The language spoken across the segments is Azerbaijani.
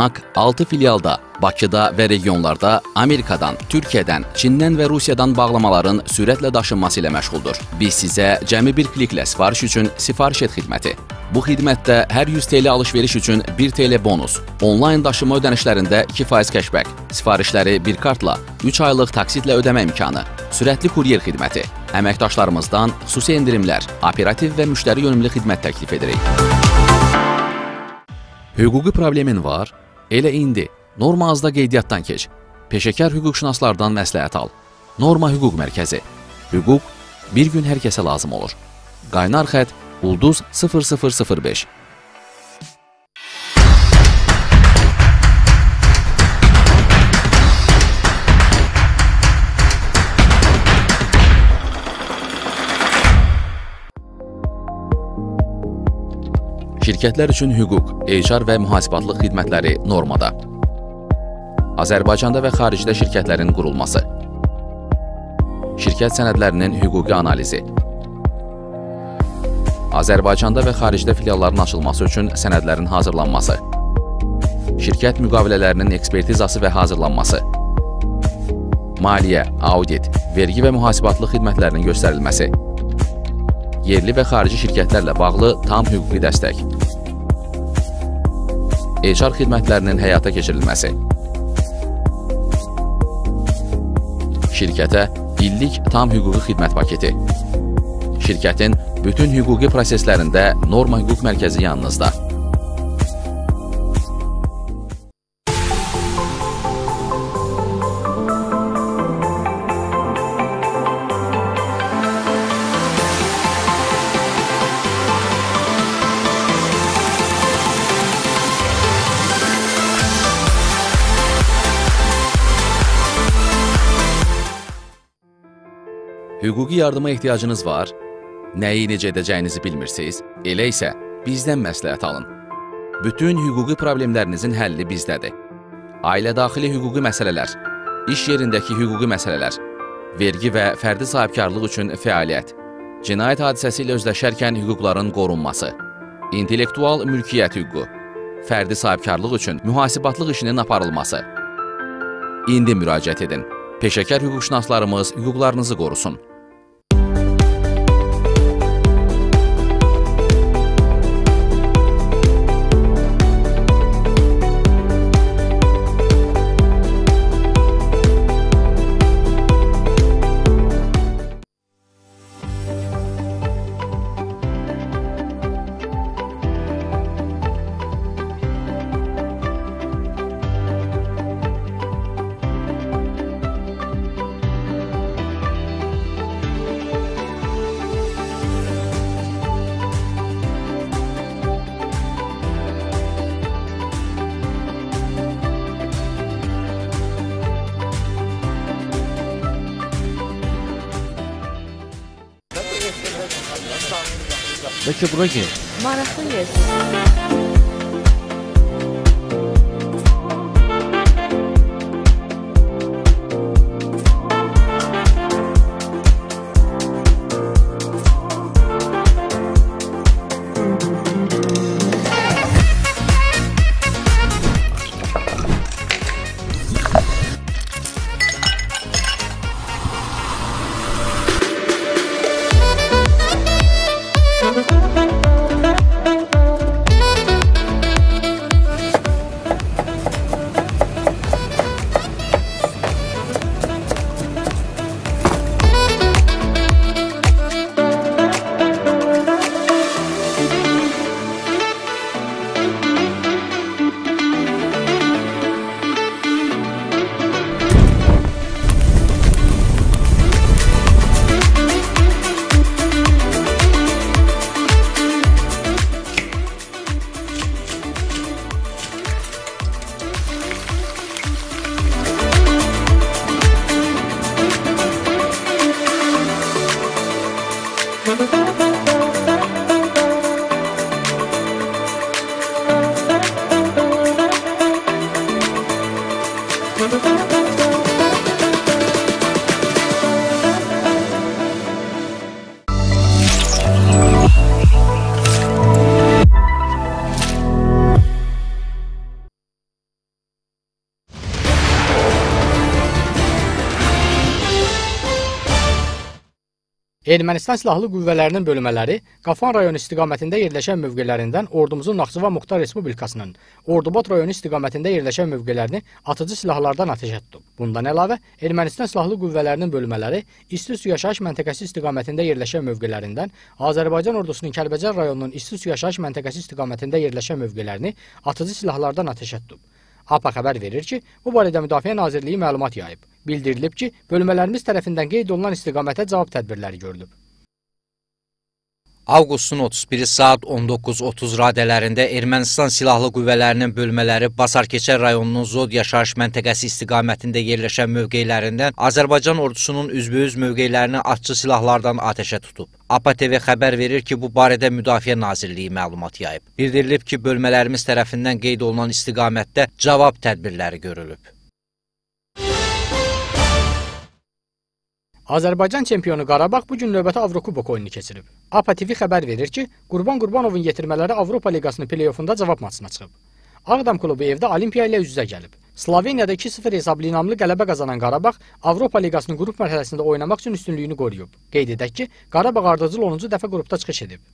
MAK 6 filialda Bakıda və regionlarda Amerikadan, Türkiyədən, Çindən və Rusiyadan bağlamaların sürətlə daşınması ilə məşğuldur. Biz sizə cəmi bir kliklə sifariş üçün sifariş et xidməti. Bu xidmətdə hər 100 TL alış-veriş üçün 1 TL bonus, onlayn daşıma ödənişlərində 2% kəşbək, sifarişləri bir kartla, 3 aylıq taksitlə ödəmə imkanı, sürətli kuryer xidməti, əməkdaşlarımızdan xüsusi endirimlər, operativ və müştəri yönümlü xidmət təklif edirik. Hüquqi problemin var? Elə indi Norma azda qeydiyyatdan keç. Peşəkar hüquqşünaslardan məsləhət al. Norma Hüquq Mərkəzi. Hüquq bir gün hər kəsə lazım olur. Qaynar xət Ulduz 0005. Şirkətlər üçün hüquq, HR və mühasibatlıq xidmətləri normada. Azərbaycanda və xaricdə şirkətlərin qurulması. Şirkət sənədlərinin hüquqi analizi. Azərbaycanda və xaricdə filialların açılması üçün sənədlərin hazırlanması. Şirkət müqavilələrinin ekspertizası və hazırlanması. Maliyyə, audit, vergi və mühasibatlıq xidmətlərinin göstərilməsi. Yerli və xarici şirkətlərlə bağlı tam hüquqi dəstək. HR xidmətlərinin həyata keçirilməsi. Şirkətə illik tam hüquqi xidmət paketi. Şirkətin bütün hüquqi proseslərində Norma Hüquq Mərkəzi yanınızda. Hüquqi yardıma ehtiyacınız var? Nəyi necə edəcəyinizi bilmirsiniz? Elə isə bizdən məsləhət alın. Bütün hüquqi problemlərinizin həlli bizdədir. Ailə daxili hüquqi məsələlər, iş yerindəki hüquqi məsələlər, vergi və fərdi sahibkarlıq üçün fəaliyyət, cinayət hadisəsi ilə özləşərkən hüquqların qorunması, intellektual mülkiyyət hüququ, fərdi sahibkarlıq üçün mühasibatlıq işinin aparılması. İndi müraciət edin. Peşəkar hüquqşünaslarımız hüquqlarınızı qorusun. Bəlkə bura gel. Ermənistan Silahlı Qüvvələrinin bölmələri Qafan rayonu istiqamətində yerləşən mövqelərindən ordumuzun Naxçıvan Muxtar Respublikasının Ordubad rayonu istiqamətində yerləşən mövqelərini atıcı silahlardan atəşə tutub. Bundan əlavə, Ermənistan Silahlı Qüvvələrinin bölmələri İstisu yaşayış məntəqəsi istiqamətində yerləşən mövqelərindən Azərbaycan ordusunun Kəlbəcər rayonunun İstisu yaşayış məntəqəsi istiqamətində yerləşən mövqelərini atıcı silahlardan atəşə tutub. APA xəbər verir ki, bu barədə Müdafiə Nazirliyi məlumat yayıb. Bildirilib ki, bölmələrimiz tərəfindən qeyd olunan istiqamətə cavab tədbirləri görülüb. Avqustun 31-i saat 19:30 radələrində Ermənistan Silahlı Qüvvələrinin bölmələri Basarkeçər rayonunun Zod yaşayış məntəqəsi istiqamətində yerləşən mövqelərindən Azərbaycan ordusunun üzbəüz mövqelərini atçı silahlardan atəşə tutub. APA TV xəbər verir ki, bu barədə Müdafiə Nazirliyi məlumat yayıb. Bildirilib ki, bölmələrimiz tərəfindən qeyd olunan istiqamətdə cavab tədbirləri görülüb. Azərbaycan çempionu Qarabağ bu gün növbəti Avrokubok oyununu keçirib. APA TV xəbər verir ki, Qurban Qurbanovun yetirmələri Avropa Liqasının play-offunda cavab maçına çıxıb. Ağdam klubu evdə Olimpiya ilə üz-üzə gəlib. Sloveniyada 2-0 hesablı inamlı qələbə qazanan Qarabağ Avropa Liqasının qrup mərhələsində oynamaq üçün üstünlüyünü qoruyub. Qeyd edək ki, Qarabağ ardıcıl 10-cu dəfə qrupda çıxış edib.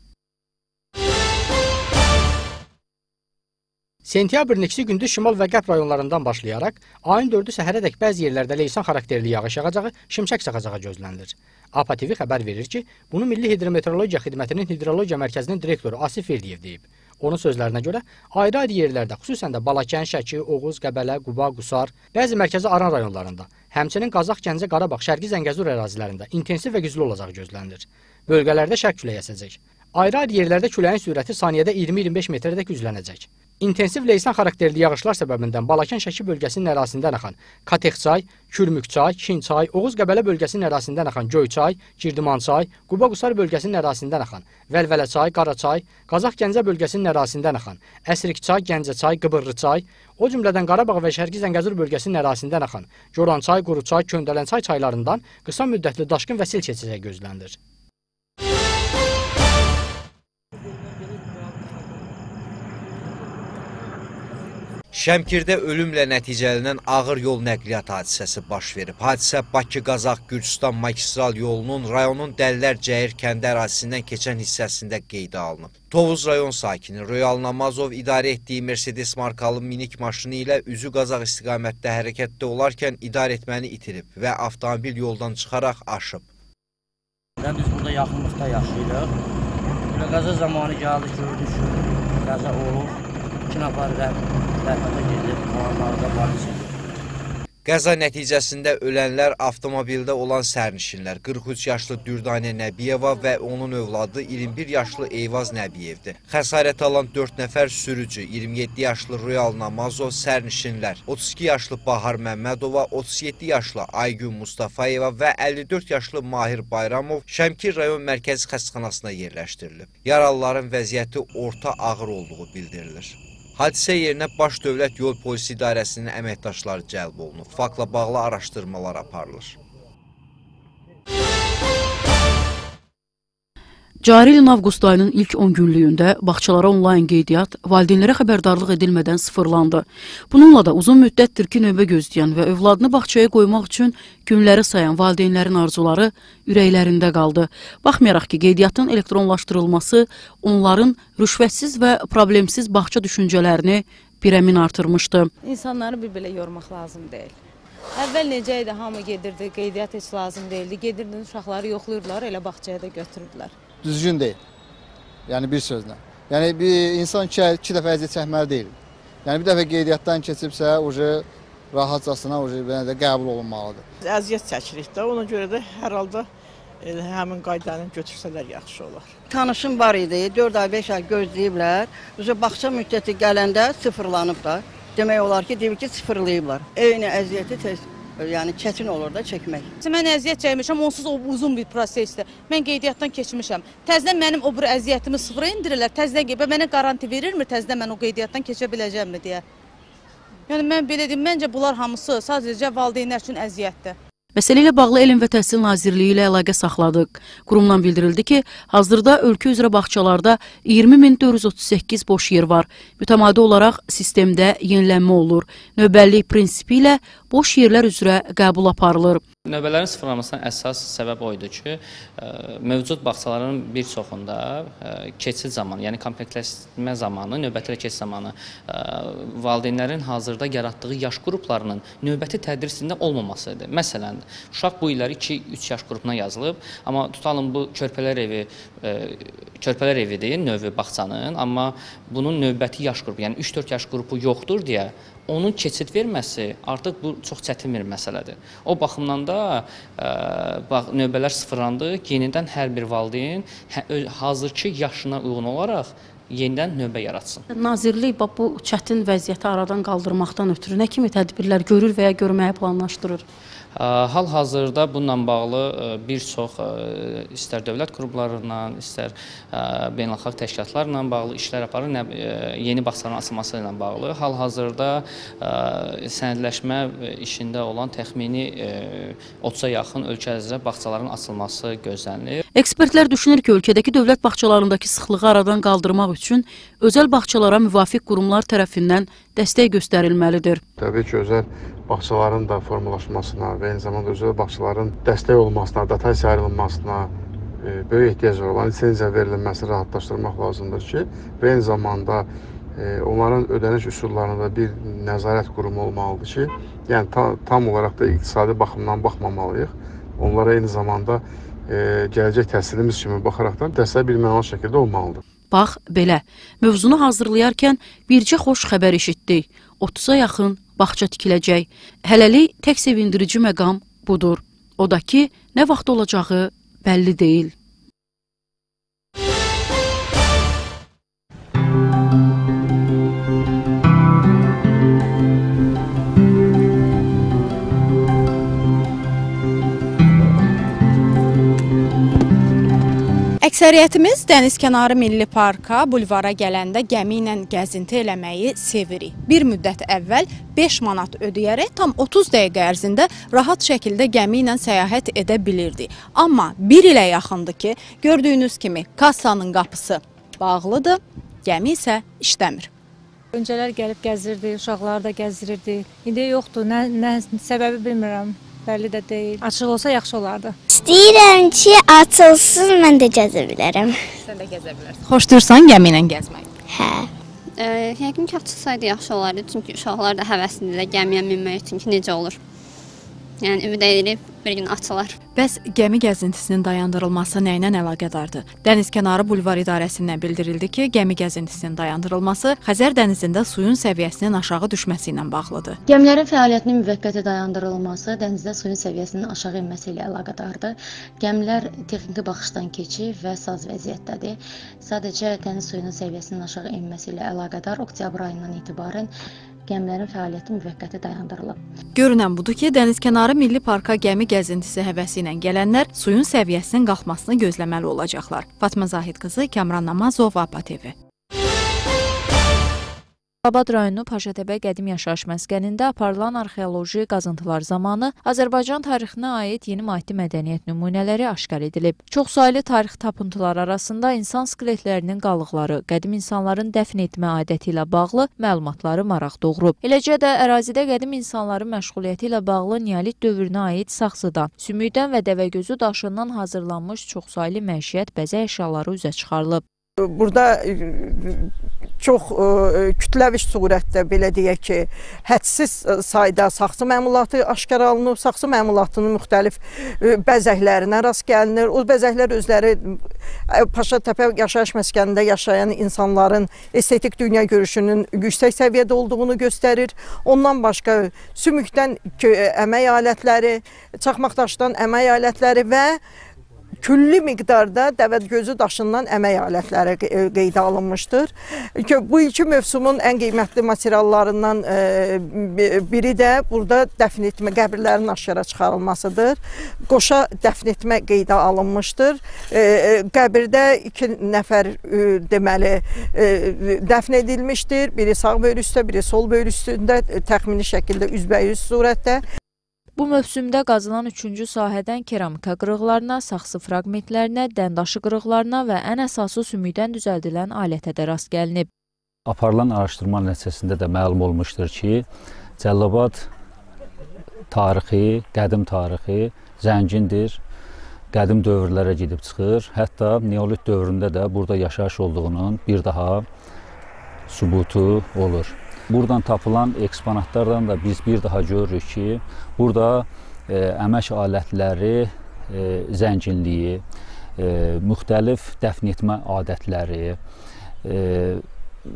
Sentyabrın 2-si gündüz şimal və qərb rayonlarından başlayaraq ayın 4-ü səhərədək bəzi yerlərdə leysan xarakterli yağış yağacağı, şimşək çaxacağı gözlənilir. APA TV xəbər verir ki, bunu Milli Hidrometeorologiya Xidmətinin Hidrologiya Mərkəzinin direktoru Asif Verdiyev deyib. Onun sözlərinə görə ayrı-ayrı yerlərdə, xüsusən də Balakən, Şəki, Oğuz, Qəbələ, Quba, Qusar, bəzi mərkəzi Aran rayonlarında, həmçinin Qazax, Gəncə, Qarabağ, Şərqi Zəngəzur ərazilərində intensiv və güclü olacağı gözlənilir. Bölgələrdə şərq küləyi əsəcək. Ayrı-ayrı yerlərdə küləyin sürəti saniyədə 20-25 metrədək güclənəcək. İntensiv leysan xarakterli yağışlar səbəbindən Balakən Şəki bölgəsinin ərazisindən axan Katex çay, Kürmük çay, Kin çay, Oğuz Qəbələ bölgəsinin ərazisindən axan Göy çay, Girdiman çay, Quba Qusar bölgəsinin ərazisindən axan Vəlvələ çay, Qara çay, Qazax Gəncə bölgəsinin ərazisindən axan Əsrik çay, Gəncə çay, Qıbırlı çay, o cümlədən Qarabağ və Şərqi Zəngəzur bölgəsinin ərazisindən axan Goran çay, Quru çay, Köndələn çay çaylarından qısa müddətli daşqın və sel keçəcəyi gözlənilir. Şəmkirdə ölümlə nəticələnən ağır yol nəqliyyat hadisəsi baş verib. Hadisə Bakı-Qazax-Gürcüstan magistral yolunun rayonun Dəllər Cəyir kəndi ərazisindən keçən hissəsində qeydə alınıb. Tovuz rayon sakini Royal Namazov idarə etdiyi Mercedes markalı minik maşını ilə üzü Qazaq istiqamətdə hərəkətdə olarkən idarə etməni itirib və avtomobil yoldan çıxaraq aşıb. Mən biz burada yaxınlıqda yaşayırıq. Qəza zamanı gəldi, gördük qəza olub. İki nəfər rəhmətə gedib, qalanlarda polis Qəza nəticəsində ölənlər avtomobildə olan sərnişinlər 43 yaşlı Dürdanə Nəbiyeva və onun övladı 21 yaşlı Eyvaz Nəbiyevdir. Xəsarət alan 4 nəfər sürücü, 27 yaşlı Royal Namazov sərnişinlər, 32 yaşlı Bahar Məmmədova, 37 yaşlı Aygün Mustafayeva və 54 yaşlı Mahir Bayramov Şəmkir rayon mərkəzi xəstəxanasına yerləşdirilib. Yaralıların vəziyyəti orta ağır olduğu bildirilir. Hadisə yerinə Baş Dövlət Yol Polisi İdarəsinin əməkdaşları cəlb olunub. Faktla bağlı araşdırmalar aparılır. Cari ilin avqust ayının ilk 10 günlüyündə bağçalara onlayn qeydiyyat valideynlərə xəbərdarlıq edilmədən sıfırlandı. Bununla da uzun müddətdir ki, növbə gözləyən və övladını bağçaya qoymaq üçün günləri sayan valideynlərin arzuları ürəklərində qaldı. Baxmayaraq ki, qeydiyyatın elektronlaşdırılması onların rüşvətsiz və problemsiz bağça düşüncələrini birəmin artırmışdı. İnsanları bir-belə yormaq lazım deyil. Əvvəl necə idi, hamı gedirdi, qeydiyyat heç lazım deyildi. Gedirdin, uşaqları yoxlayırdılar, elə bağçaya da götürürdülər. Düzgün deyil. Yəni bir sözlə. Yəni bir insan iki, iki dəfə əziyyət çəkməli deyil. Yəni bir dəfə qeydiyyatdan keçibsə, ucu rahatcasına ucu belə də qəbul olunmalıdır. Əziyyət çəkirik də, ona görə də hər halda elə həmin qaydanı götürsələr yaxşı olar. Tanışım var idi, 4 ay, 5 ay gözləyiblər. Üzə bağça müddəti gələndə sıfırlanıb da. Demək olar ki, deyir ki, sıfırlayıblar. Eyni əziyyəti tez, yəni çətin olur da çəkmək. Mən əziyyət çəkmişəm, onsuz o uzun bir prosesdir. Mən qeydiyyatdan keçmişəm. Təzədən mənim o bir əziyyətimi sıfıra endirirlər. Təzədən qeydiyyat mənə qaranti verirmi təzədən mən o qeydiyyatdan keçə biləcəmmi deyə. Yəni mən belə deyim, məncə bunlar hamısı sadəcə valideynlər üçün əziyyətdir. Məsələ ilə bağlı Elm və Təhsil Nazirliyi ilə əlaqə saxladıq. Qurumdan bildirildi ki, hazırda ölkə üzrə bağçalarda 20438 boş yer var. Mütəmadi olaraq sistemdə yenilənmə olur. Növbəllik prinsipi ilə boş yerlər üzrə qəbul aparılır. Növbələrin sıfırlanmasına əsas səbəb o idi ki, ə, mövcud bağçaların bir çoxunda ə, keçid zamanı, yəni komplektləşmə zamanı, növbəti keçid zamanı ə, valideynlərin hazırda yaratdığı yaş qruplarının növbəti tədrisində olmaması idi. Məsələn, uşaq bu illəri 2-3 yaş qrupuna yazılıb, amma tutalım bu körpələr evi körpələr evidir növü bağçanın, amma bunun növbəti yaş qrupu, yəni 3-4 yaş qrupu yoxdur deyə onun keçid verməsi artıq bu çox çətin bir məsələdir. O baxımdan da ə, bax növbələr sıfırlandı. Yenidən hər bir valideyn hə, hazırki yaşına uyğun olaraq yenidən növbə yaratsın. Nazirlik bax bu çətin vəziyyəti aradan qaldırmaqdan ötürü nə kimi tədbirlər görür və ya görməyi planlaşdırır? Hal-hazırda bununla bağlı bir çox istər dövlət qurumlarından, istər beynəlxalq təşkilatlarla bağlı işlər aparır, yeni bağçaların açılması ilə bağlı. Hal-hazırda sənədləşmə işində olan təxmini 30-a yaxın ölkə üzrə bağçaların açılması gözlənilir. Ekspertlər düşünür ki, ölkədəki dövlət bağçalarındakı sıxlığı aradan qaldırmaq üçün özəl bağçalara müvafiq qurumlar tərəfindən dəstək göstərilməlidir. Təbii ki, özəl bağçaların da formalaşmasına və eyni zamanda özəl bağçaların dəstək olmasına, dotasiya ayrılmasına e, böyük ehtiyac var. Onların lisenziya verilməsini rahatlaşdırmaq lazımdır ki, və eyni zamanda e, onların ödəniş üsullarında bir nəzarət qurumu olmalıdır ki, yəni ta, tam olaraq da iqtisadi baxımdan baxmamalıyıq. Onlara eyni zamanda e, gələcək təhsilimiz kimi baxaraqdan dəstək bilməli şəkildə olmalıdır. Bax, belə. Mövzunu hazırlayarkən bircə xoş xəbər eşitdik. 30-a yaxın bağça tikiləcək. Hələlik tək sevindirici məqam budur. O da ki, nə vaxt olacağı bəlli deyil. Əksəriyyətimiz dənizkənarı milli parka, bulvara gələndə gəmi ilə gəzinti eləməyi sevirik. Bir müddət əvvəl 5 manat ödəyərək tam 30 dəqiqə ərzində rahat şəkildə gəmi ilə səyahət edə bilirdik. Amma 1 ilə yaxındır ki, gördüyünüz kimi kassanın qapısı bağlıdır, gəmi isə işləmir. Öncələr gəlib gəzirdi, uşaqları da gəzdirirdi. İndi yoxdur, nə, nə səbəbi bilmirəm bəlli də deyil. Açıq olsa yaxşı olardı. İstəyirəm ki, açılsın, mən də gəzə bilərəm. Sən də gəzə bilərsən. Xoşdursan gəmi ilə gəzməyi? Hə. E, yəqin ki, açılsaydı yaxşı olardı, çünki uşaqlar da həvəslidir gəmiyə minmək üçün ki, necə olur. Yəni ümid edirik bir gün açılar. Bəs gəmi gəzintisinin dayandırılması nə ilə əlaqədardır? Dənizkənarı bulvar idarəsindən bildirildi ki, gəmi gəzintisinin dayandırılması Xəzər dənizində suyun səviyyəsinin aşağı düşməsi ilə bağlıdır. Gəmilərin fəaliyyətinin müvəqqəti dayandırılması dənizdə suyun səviyyəsinin aşağı enməsi ilə əlaqədardır. Gəmilər texniki baxışdan keçib və saz vəziyyətdədir. Sadəcə dəniz suyunun səviyyəsinin aşağı enməsi ilə əlaqədar oktyabr ayından etibarən gəmilərin fəaliyyəti müvəqqəti dayandırılıb. Görünən budur ki, dənizkənarı milli parka gəmi gəzintisi həvəsi ilə gələnlər suyun səviyyəsinin qalxmasını gözləməli olacaqlar. Fatma Zahid qızı, Kamran Namazov, APA TV. Abad rayonu Paşatəpə qədim yaşayış məskənində aparılan arxeoloji qazıntılar zamanı Azərbaycan tarixinə aid yeni maddi mədəniyyət nümunələri aşkar edilib. Çoxsaylı tarix tapıntıları arasında insan skeletlərinin qalıqları, qədim insanların dəfn etmə adəti ilə bağlı məlumatları maraq doğurub. Eləcə də ərazidə qədim insanların məşğuliyyəti ilə bağlı neolit dövrünə aid saxsıdan, sümükdən və dəvəgözü daşından hazırlanmış çoxsaylı məişət bəzək əşyaları üzə çıxarılıb. Burada çox ə, kütləvi surətdə belə deyək ki, hədsiz sayda saxsı məmulatı aşkar alınıb. Saxsı məmulatının müxtəlif ə, bəzəklərinə rast gəlinir. O bəzəklər özləri Paşatəpə yaşayış məskənində yaşayan insanların estetik dünya görüşünün yüksək səviyyədə olduğunu göstərir. Ondan başqa sümükdən əmək alətləri, çaxmaqdaşdan əmək alətləri və külli miqdarda dəvədgözü daşından əmək alətləri qeydə alınmışdır. Bu ilki mövsumun ən qiymətli materiallarından biri də burada dəfn etmə, qəbirlərin aşkara çıxarılmasıdır. Qoşa dəfn etmə qeydə alınmışdır. Qəbirdə iki nəfər deməli dəfn edilmişdir. Biri sağ böyrü üstə, biri sol böyrü üstündə təxmini şəkildə üzbəyüz surətdə. Bu mövsümdə qazılan üçüncü sahədən keramika qırıqlarına, saxsı fraqmentlərinə, dəndaşı qırıqlarına və ən əsası sümükdən düzəldilən alətə də rast gəlinib. Aparılan araşdırma nəticəsində də məlum olmuşdur ki, Cəllabad tarixi, qədim tarixi zəngindir. Qədim dövrlərə gedib çıxır. Hətta Neolit dövründə də burada yaşayış olduğunun bir daha sübutu olur. Buradan tapılan eksponatlardan da biz bir daha görürük ki, burada e, əmək alətləri e, zənginliyi, e, müxtəlif dəfn etmə adətləri e,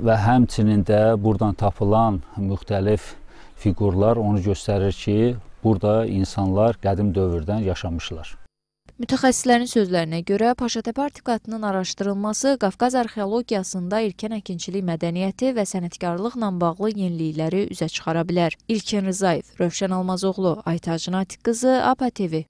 və həmçinin də buradan tapılan müxtəlif fiqurlar onu göstərir ki, burada insanlar qədim dövrdən yaşamışlar. Mütəxəssislərin sözlərinə görə Paşatəpə artikatının araşdırılması Qafqaz arxeologiyasında ilkin əkinçilik mədəniyyəti və sənətkarlıqla bağlı yenilikləri üzə çıxara bilər. İlkin Rızayev, Rövşən Almazoğlu, Aytac Natiq qızı, APA TV.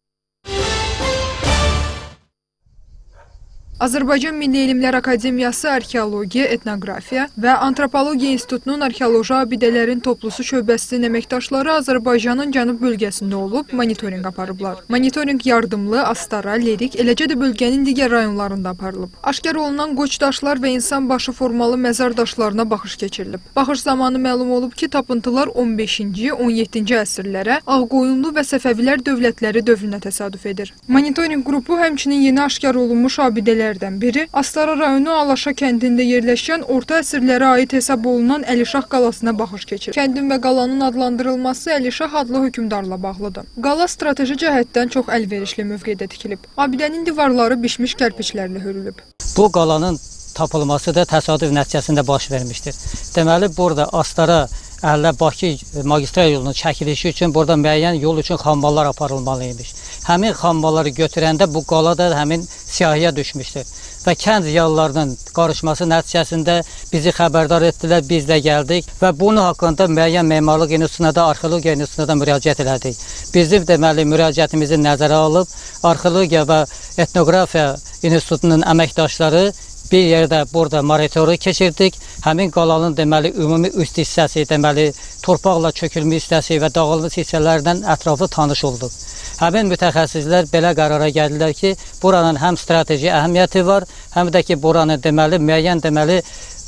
Azərbaycan Milli Elmlər Akademiyası Arxeologiya, Etnoqrafiya və Antropologiya İnstitutunun arxeoloji abidələrin toplusu şöbəsinin əməkdaşları Azərbaycanın cənub bölgəsində olub, monitorinq aparıblar. Monitorinq yardımlı, Astara, Lerik, eləcə də bölgənin digər rayonlarında aparılıb. Aşkar olunan qoç daşlar və insan başı formalı məzar daşlarına baxış keçirilib. Baxış zamanı məlum olub ki, tapıntılar 15-ci, 17-ci əsrlərə Ağqoyunlu və Səfəvilər dövlətləri dövrünə təsadüf edir. Monitorinq qrupu həmçinin yeni aşkar olunmuş abidələr abidələrdən biri Astara rayonu Alaşa kəndində yerləşən orta əsrlərə aid hesab olunan Əlişah qalasına baxış keçir. Kəndin və qalanın adlandırılması Əlişah adlı hökmdarla bağlıdır. Qala strateji cəhətdən çox əlverişli mövqedə tikilib. Abidənin divarları bişmiş kərpiçlərlə hörülüb. Bu qalanın tapılması da təsadüf nəticəsində baş vermişdir. Deməli, burada Astara Əllə Bakı magistral yolunun çəkilişi üçün burada müəyyən yol üçün xamballar aparılmalı imiş. Həmin xambalları götürəndə bu qala da həmin siyahıya düşmüşdür. Və kənd ziyalılarının qarışması nəticəsində bizi xəbərdar etdilər, biz də gəldik və bunun haqqında müəyyən memarlıq institutuna da, arxeologiya institutuna da müraciət elədik. Bizim deməli müraciətimizi nəzərə alıb, arxeologiya və etnografiya institutunun əməkdaşları bir yerdə burada monitoru keçirdik. Həmin qalanın deməli ümumi üst hissəsi, deməli torpaqla çökülmüş hissəsi və dağılmış hissələrdən ətraflı tanış olduq. Həmin mütəxəssislər belə qərara gəldilər ki, buranın həm strateji əhəmiyyəti var, həm də ki, buranın deməli müəyyən deməli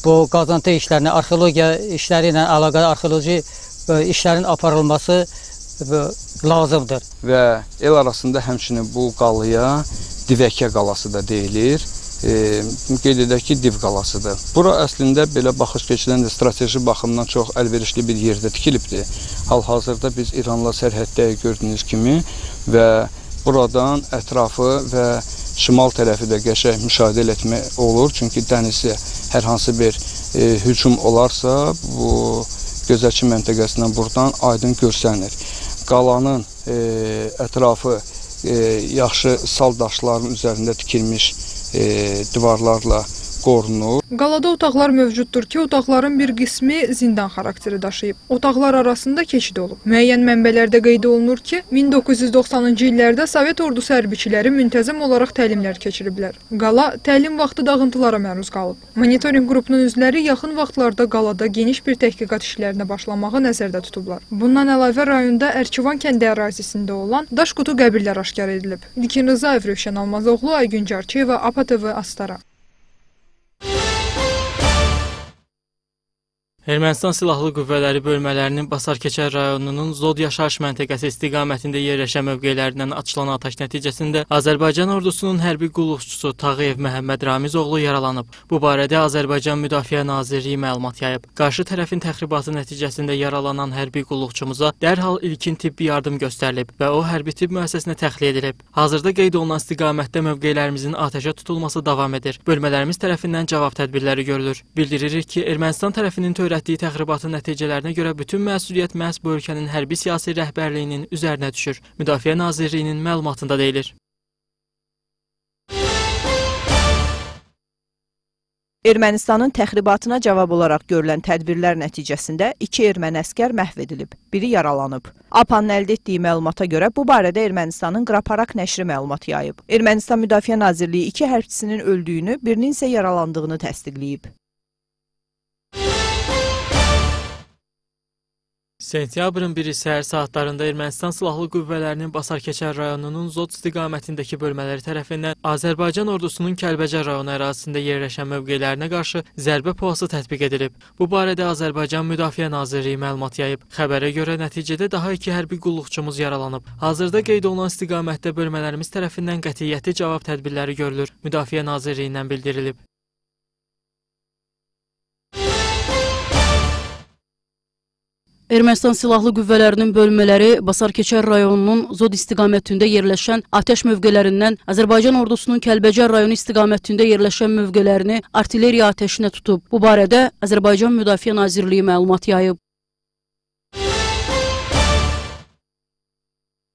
bu qazıntı işlərinə, arxeologiya işləri ilə əlaqəli arxeoloji işlərin aparılması lazımdır. Və el arasında həmçinin bu qalaya Divəkə qalası da deyilir e, qeyd edək ki, Div qalasıdır. Bura əslində belə baxış keçiləndə strateji baxımdan çox əlverişli bir yerdə tikilibdir. Hal-hazırda biz İranla sərhəddəyik gördüyünüz kimi və buradan ətrafı və şimal tərəfi də qəşəng müşahidə etmək olur. Çünki dənizə hər hansı bir e, hücum olarsa, bu gözəlçi məntəqəsindən buradan aydın görsənir. Qalanın e, ətrafı e, yaxşı sal daşların üzərində tikilmiş divarlarla qorunur. Qalada otaqlar mövcuddur ki, otaqların bir qismi zindan xarakteri daşıyıb. Otaqlar arasında keçid olub. Müəyyən mənbələrdə qeyd olunur ki, 1990-cı illərdə Sovet ordusu hərbiçiləri müntəzəm olaraq təlimlər keçiriblər. Qala təlim vaxtı dağıntılara məruz qalıb. Monitorinq qrupunun üzvləri yaxın vaxtlarda qalada geniş bir təhqiqat işlərinə başlamağı nəzərdə tutublar. Bundan əlavə rayonda Ərkivan kəndi ərazisində olan daş qutu qəbirlər aşkar edilib. İlkin Rızaev, Rövşən Almazoğlu, Aygün Carçıyeva, APA TV, Astara. Ermənistan Silahlı Qüvvələri bölmələrinin Basarkeçər rayonunun Zod yaşayış məntəqəsi istiqamətində yerləşən mövqelərindən açılan atəş nəticəsində Azərbaycan ordusunun hərbi qulluqçusu Tağıyev Məhəmməd Ramizoğlu yaralanıb. Bu barədə Azərbaycan Müdafiə Nazirliyi məlumat yayıb. Qarşı tərəfin təxribatı nəticəsində yaralanan hərbi qulluqçumuza dərhal ilkin tibbi yardım göstərilib və o hərbi tibb müəssisəsinə təxliyə edilib. Hazırda qeyd olunan istiqamətdə mövqelərimizin atəşə tutulması davam edir. Bölmələrimiz tərəfindən cavab tədbirləri görülür. Bildiririk ki, Ermənistan tərəfinin törətdiyi törətdiyi təxribatın nəticələrinə görə bütün məsuliyyət məhz bu ölkənin hərbi siyasi rəhbərliyinin üzərinə düşür. Müdafiə Nazirliyinin məlumatında deyilir. Ermənistanın təxribatına cavab olaraq görülən tədbirlər nəticəsində iki erməni əskər məhv edilib, biri yaralanıb. APAN əldə etdiyi məlumata görə bu barədə Ermənistanın Qraparak nəşri məlumat yayıb. Ermənistan Müdafiə Nazirliyi iki hərbçisinin öldüyünü, birinin isə yaralandığını təsdiqləyib. Sentyabrın 1-i səhər saatlarında Ermənistan Silahlı Qüvvələrinin Basarkeçər rayonunun Zod istiqamətindəki bölmələri tərəfindən Azərbaycan ordusunun Kəlbəcər rayonu ərazisində yerləşən mövqelərinə qarşı zərbə puası tətbiq edilib. Bu barədə Azərbaycan Müdafiə Nazirliyi məlumat yayıb. Xəbərə görə nəticədə daha iki hərbi qulluqçumuz yaralanıb. Hazırda qeyd olunan istiqamətdə bölmələrimiz tərəfindən qətiyyətli cavab tədbirləri görülür. Müdafiə Nazirliyindən bildirilib. Ermənistan Silahlı Qüvvələrinin bölmələri Basarkeçər rayonunun Zod istiqamətində yerləşən atəş mövqələrindən Azərbaycan ordusunun Kəlbəcər rayonu istiqamətində yerləşən mövqələrini artilleriya atəşinə tutub. Bu barədə Azərbaycan Müdafiə Nazirliyi məlumat yayıb.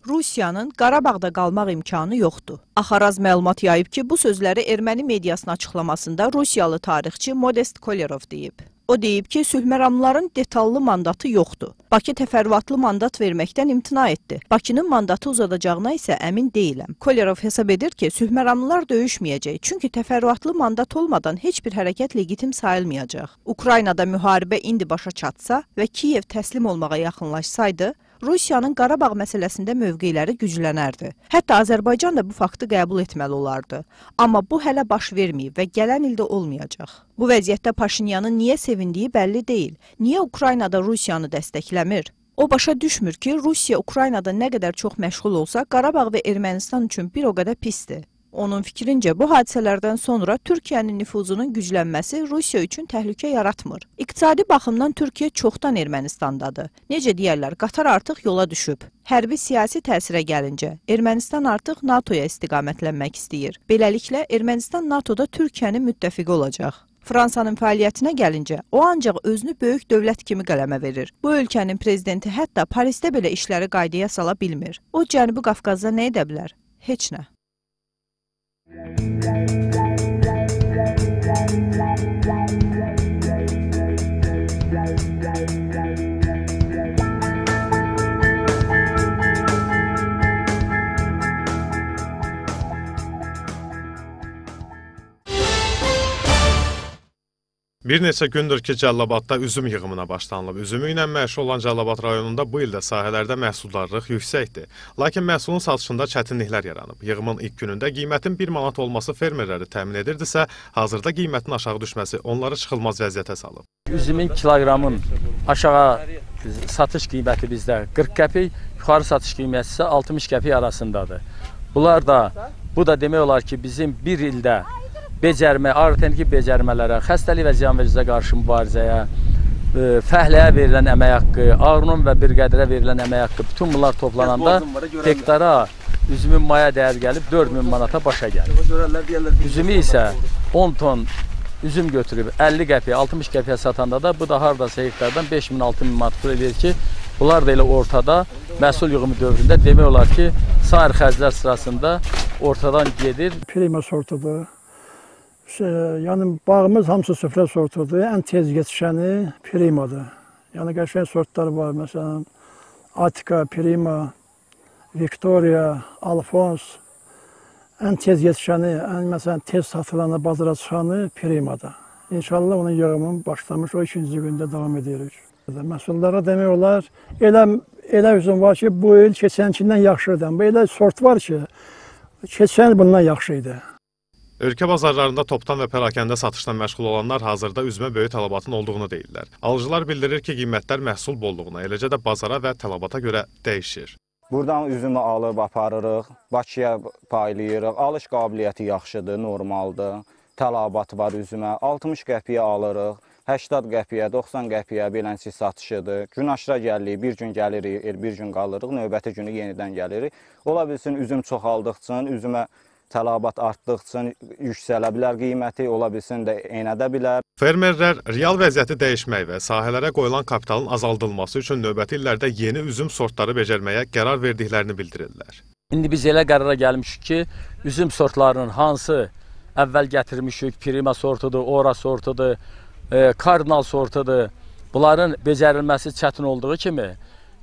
Rusiyanın Qarabağda qalmaq imkanı yoxdur. Axaraz məlumat yayıb ki, bu sözləri erməni mediasının açıqlamasında Rusiyalı tarixçi Modest Kolerov deyib. O deyib ki, sülhməramlıların detallı mandatı yoxdur. Bakı təfərrüatlı mandat verməkdən imtina etdi. Bakının mandatı uzadacağına isə əmin deyiləm. Kolerov hesab edir ki, sülhməramlılar döyüşməyəcək, çünki təfərrüatlı mandat olmadan heç bir hərəkət legitim sayılmayacaq. Ukraynada müharibə indi başa çatsa və Kiyev təslim olmağa yaxınlaşsaydı, Rusiyanın Qarabağ məsələsində mövqeləri güclənərdi. Hətta Azərbaycan da bu faktı qəbul etməli olardı. Amma bu hələ baş verməyib və gələn ildə olmayacaq. Bu vəziyyətdə Paşinyanın niyə sevindiyi bəlli deyil. Niyə Ukraynada Rusiyanı dəstəkləmir? O başa düşmür ki, Rusiya Ukraynada nə qədər çox məşğul olsa, Qarabağ və Ermənistan üçün bir o qədər pisdir. Onun fikrincə bu hadisələrdən sonra Türkiyənin nüfuzunun güclənməsi Rusiya üçün təhlükə yaratmır. İqtisadi baxımdan Türkiyə çoxdan Ermənistandadır. Necə deyərlər, qatar artıq yola düşüb. Hərbi siyasi təsirə gəlincə, Ermənistan artıq NATO-ya istiqamətlənmək istəyir. Beləliklə, Ermənistan NATO-da Türkiyənin müttəfiqi olacaq. Fransanın fəaliyyətinə gəlincə, o ancaq özünü böyük dövlət kimi qələmə verir. Bu ölkənin prezidenti hətta Parisdə belə işləri qaydaya sala bilmir. O Cənubi Qafqazda nə edə bilər? Heç nə. Música Bir neçə gündür ki, Cəllabadda üzüm yığımına başlanılıb. Üzümü ilə məşğul olan Cəllabad rayonunda bu ildə sahələrdə məhsuldarlıq yüksəkdir. Lakin məhsulun satışında çətinliklər yaranıb. Yığımın ilk günündə qiymətin 1 manat olması fermerləri təmin edirdisə, hazırda qiymətin aşağı düşməsi onları çıxılmaz vəziyyətə salıb. Üzümün kiloqramın aşağı satış qiyməti bizdə 40 qəpik, yuxarı satış qiyməti isə 60 qəpik arasındadır. Bunlar da bu da demək olar ki, bizim bir ildə becərmə, ağır-texniki becərmələrə, xəstəlik və ziyanvericiliyə qarşı mübarizəyə, fəhləyə verilən əmək haqqı, ağrının və bir qədərə verilən əmək haqqı, bütün bunlar toplananda hektara üzümün maya dəyər gəlib 4000 manata başa gəlir. Üzümü isə 10 ton üzüm götürüb 50 qəpiyə, 60 qəpiyə satanda da bu da hardasa hektardan 5000-6000 manat pul edir ki, bunlar da elə ortada məhsul yığımı dövründə demək olar ki, sair xərclər sırasında ortadan gedir. Prima sortudur. Yəni bağımız hamısı süfrə sortudur. Ən tez yetişəni primadır. Yəni qəşəng sortlar var. Məsələn, Atika, Prima, Victoria, Alfons. Ən tez yetişəni, ən məsələn tez satılanı, bazara çıxanı Primadır. İnşallah onun yığımı başlamış, o ikinci gündə davam edirik. Məhsullara demək olar, elə elə üzüm var ki, bu il keçənkindən yaxşıdır. Bu elə sort var ki, keçən il bundan yaxşı idi. Ölkə bazarlarında topdan və pərakəndə satışla məşğul olanlar hazırda üzmə böyük tələbatın olduğunu deyirlər. Alıcılar bildirir ki, qiymətlər məhsul bolluğuna, eləcə də bazara və tələbata görə dəyişir. Buradan üzümü alıb aparırıq, Bakıya paylayırıq. Alış qabiliyyəti yaxşıdır, normaldır. Tələbat var üzümə. 60 qəpiyə alırıq. 80 qəpiyə, 90 qəpiyə beləncə satışıdır. Gün aşıra gəlirik, bir gün gəlirik, bir gün qalırıq, növbəti günü yenidən gəlirik. Ola bilsin üzüm çoxaldıqca üzümə tələbat artdıqca yüksələ bilər qiyməti, ola bilsin də eynədə bilər. Fermerlər real vəziyyəti dəyişmək və sahələrə qoyulan kapitalın azaldılması üçün növbəti illərdə yeni üzüm sortları becərməyə qərar verdiklərini bildirirlər. İndi biz elə qərara gəlmişik ki, üzüm sortlarının hansı əvvəl gətirmişik, Prima sortudur, Ora sortudur, e, Kardinal sortudur. Bunların becərilməsi çətin olduğu kimi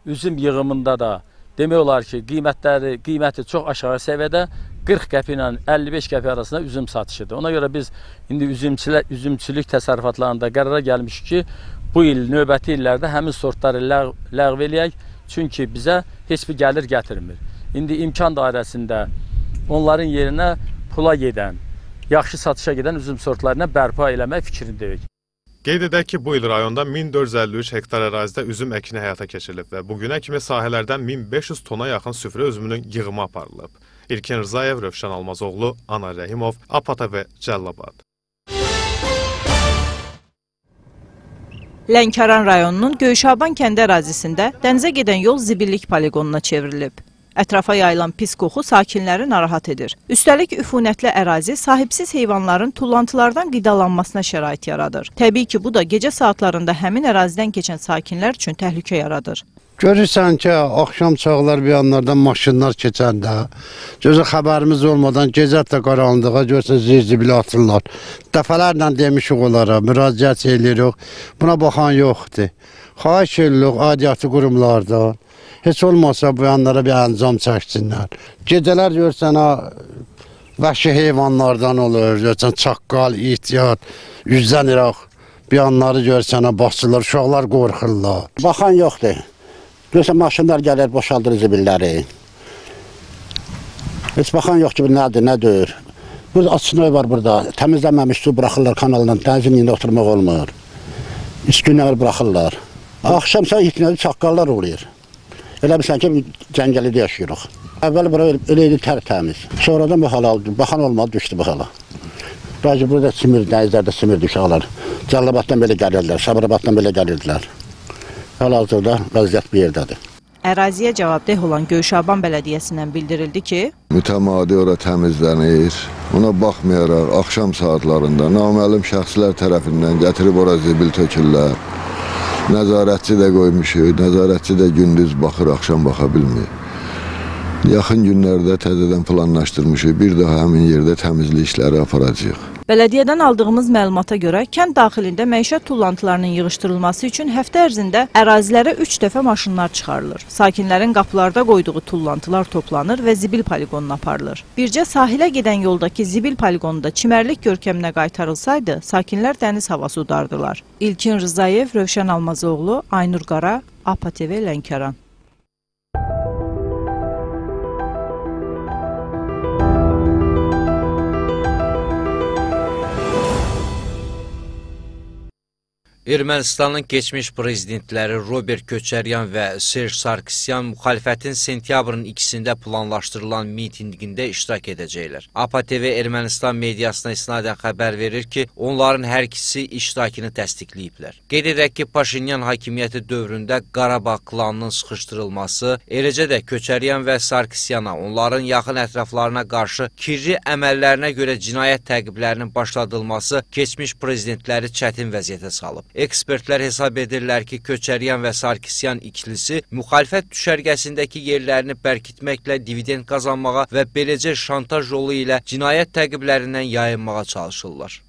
üzüm yığımında da demək olar ki, qiymətləri, qiyməti çox aşağı səviyyədə 40 qəpi ilə 55 qəpi arasında üzüm satışıdır. Ona görə biz indi üzümçilər, üzümçülük təsərrüfatlarında qərara gəlmişik ki, bu il növbəti illərdə həmin sortları ləğ ləğv eləyək, çünki bizə heç bir gəlir gətirmir. İndi imkan dairəsində onların yerinə pula gedən, yaxşı satışa gedən üzüm sortlarına bərpa eləmək fikrindəyik. Qeyd edək ki, bu il rayonda 1453 hektar ərazidə üzüm əkini həyata keçirilib və bu günə kimi sahələrdən 1500 tona yaxın süfrə üzümünün yığımı aparılıb. İlkin Rzayev, Rövşən Almazoğlu, Ana Rəhimov, Apata və Cəllabad. Lənkəran rayonunun Göyşaban kəndi ərazisində dənizə gedən yol zibillik poliqonuna çevrilib. Ətrafa yayılan pis qoxu sakinləri narahat edir. Üstəlik üfunətli ərazi sahibsiz heyvanların tullantılardan qidalanmasına şərait yaradır. Təbii ki, bu da gecə saatlarında həmin ərazidən keçən sakinlər üçün təhlükə yaradır. Görürsən ki, axşam çağlar bir yanlardan maşınlar keçəndə, gözə xəbərimiz olmadan gecə də qaranlığa görsən zirzibil atırlar. Dəfələrlə demişik onlara, müraciət eləyirik. Buna baxan yoxdur. Xahiş edirik aidiyyatı qurumlardan. Heç olmasa bu yanlara bir əncam çəksinlər. Gecələr görsən ha, vəhşi heyvanlardan olur, görsən çaqqal, ihtiyat, üzdən iraq. Bir yanları görsən ha, basılır, uşaqlar qorxurlar. Baxan yoxdur. Görsən maşınlar gəlir, boşaldır zibilləri. Heç baxan yox ki, nədir, nə deyir. Burada açınay var burada. Təmizlənməmiş su buraxırlar kanaldan. Dənizin indi oturmaq olmur. İskünlər buraxırlar. Axşam sən itinəli çaqqallar oluyor. Elə bilsən ki, cəngəlidə yaşayırıq. Əvvəl bura elə idi tərtəmiz. Sonradan bu hala. Baxan olmadı, düşdü bu hala. Bəlkə burada simir, dənizlərdə simirdi uşaqlar. Cəllabaddan belə gəlirdilər, Sabirabaddan belə gəlirdilər. Hal-hazırda vəziyyət bir yerdədir. Əraziyə cavabdeh olan Göyşaban Bələdiyyəsindən bildirildi ki, mütəmadi ora təmizlənir. Ona baxmayaraq axşam saatlarında naməlum şəxslər tərəfindən gətirib ora zibil tökürlər. Nəzarətçi də qoymuşuq, nəzarətçi də gündüz baxır, axşam baxa bilmir. Yaxın günlərdə təzədən planlaşdırmışıq, bir daha həmin yerdə təmizlik işləri aparacağıq. Bələdiyyədən aldığımız məlumata görə kənd daxilində məişət tullantılarının yığışdırılması üçün həftə ərzində ərazilərə 3 dəfə maşınlar çıxarılır. Sakinlərin qapılarda qoyduğu tullantılar toplanır və zibil poliqonuna aparılır. Bircə sahilə gedən yoldakı zibil poliqonu da çimərlik görkəminə qaytarılsaydı, sakinlər dəniz havası udardılar. İlkin Rzayev, Rövşən Almazoğlu, Aynur Qara, APA TV Lənkəran. Ermənistanın keçmiş prezidentləri Robert Köçəryan və Serj Sarkisyan müxalifətin sentyabrın 2-sində planlaşdırılan mitinqində iştirak edəcəklər. APA TV Ermənistan mediasına isnadən xəbər verir ki, onların hər ikisi iştirakını təsdiqləyiblər. Qeyd edək ki, Paşinyan hakimiyyəti dövründə Qarabağ klanının sıxışdırılması, eləcə də Köçəryan və Sarkisyana, onların yaxın ətraflarına qarşı kirri əməllərinə görə cinayət təqiblərinin başladılması keçmiş prezidentləri çətin vəziyyətə salıb. Ekspertlər hesab edirlər ki, Köçəryan və Sarkisyan ikilisi müxalifət düşərgəsindəki yerlərini bərkitməklə dividend qazanmağa və beləcə şantaj yolu ilə cinayət təqiblərindən yayınmağa çalışırlar.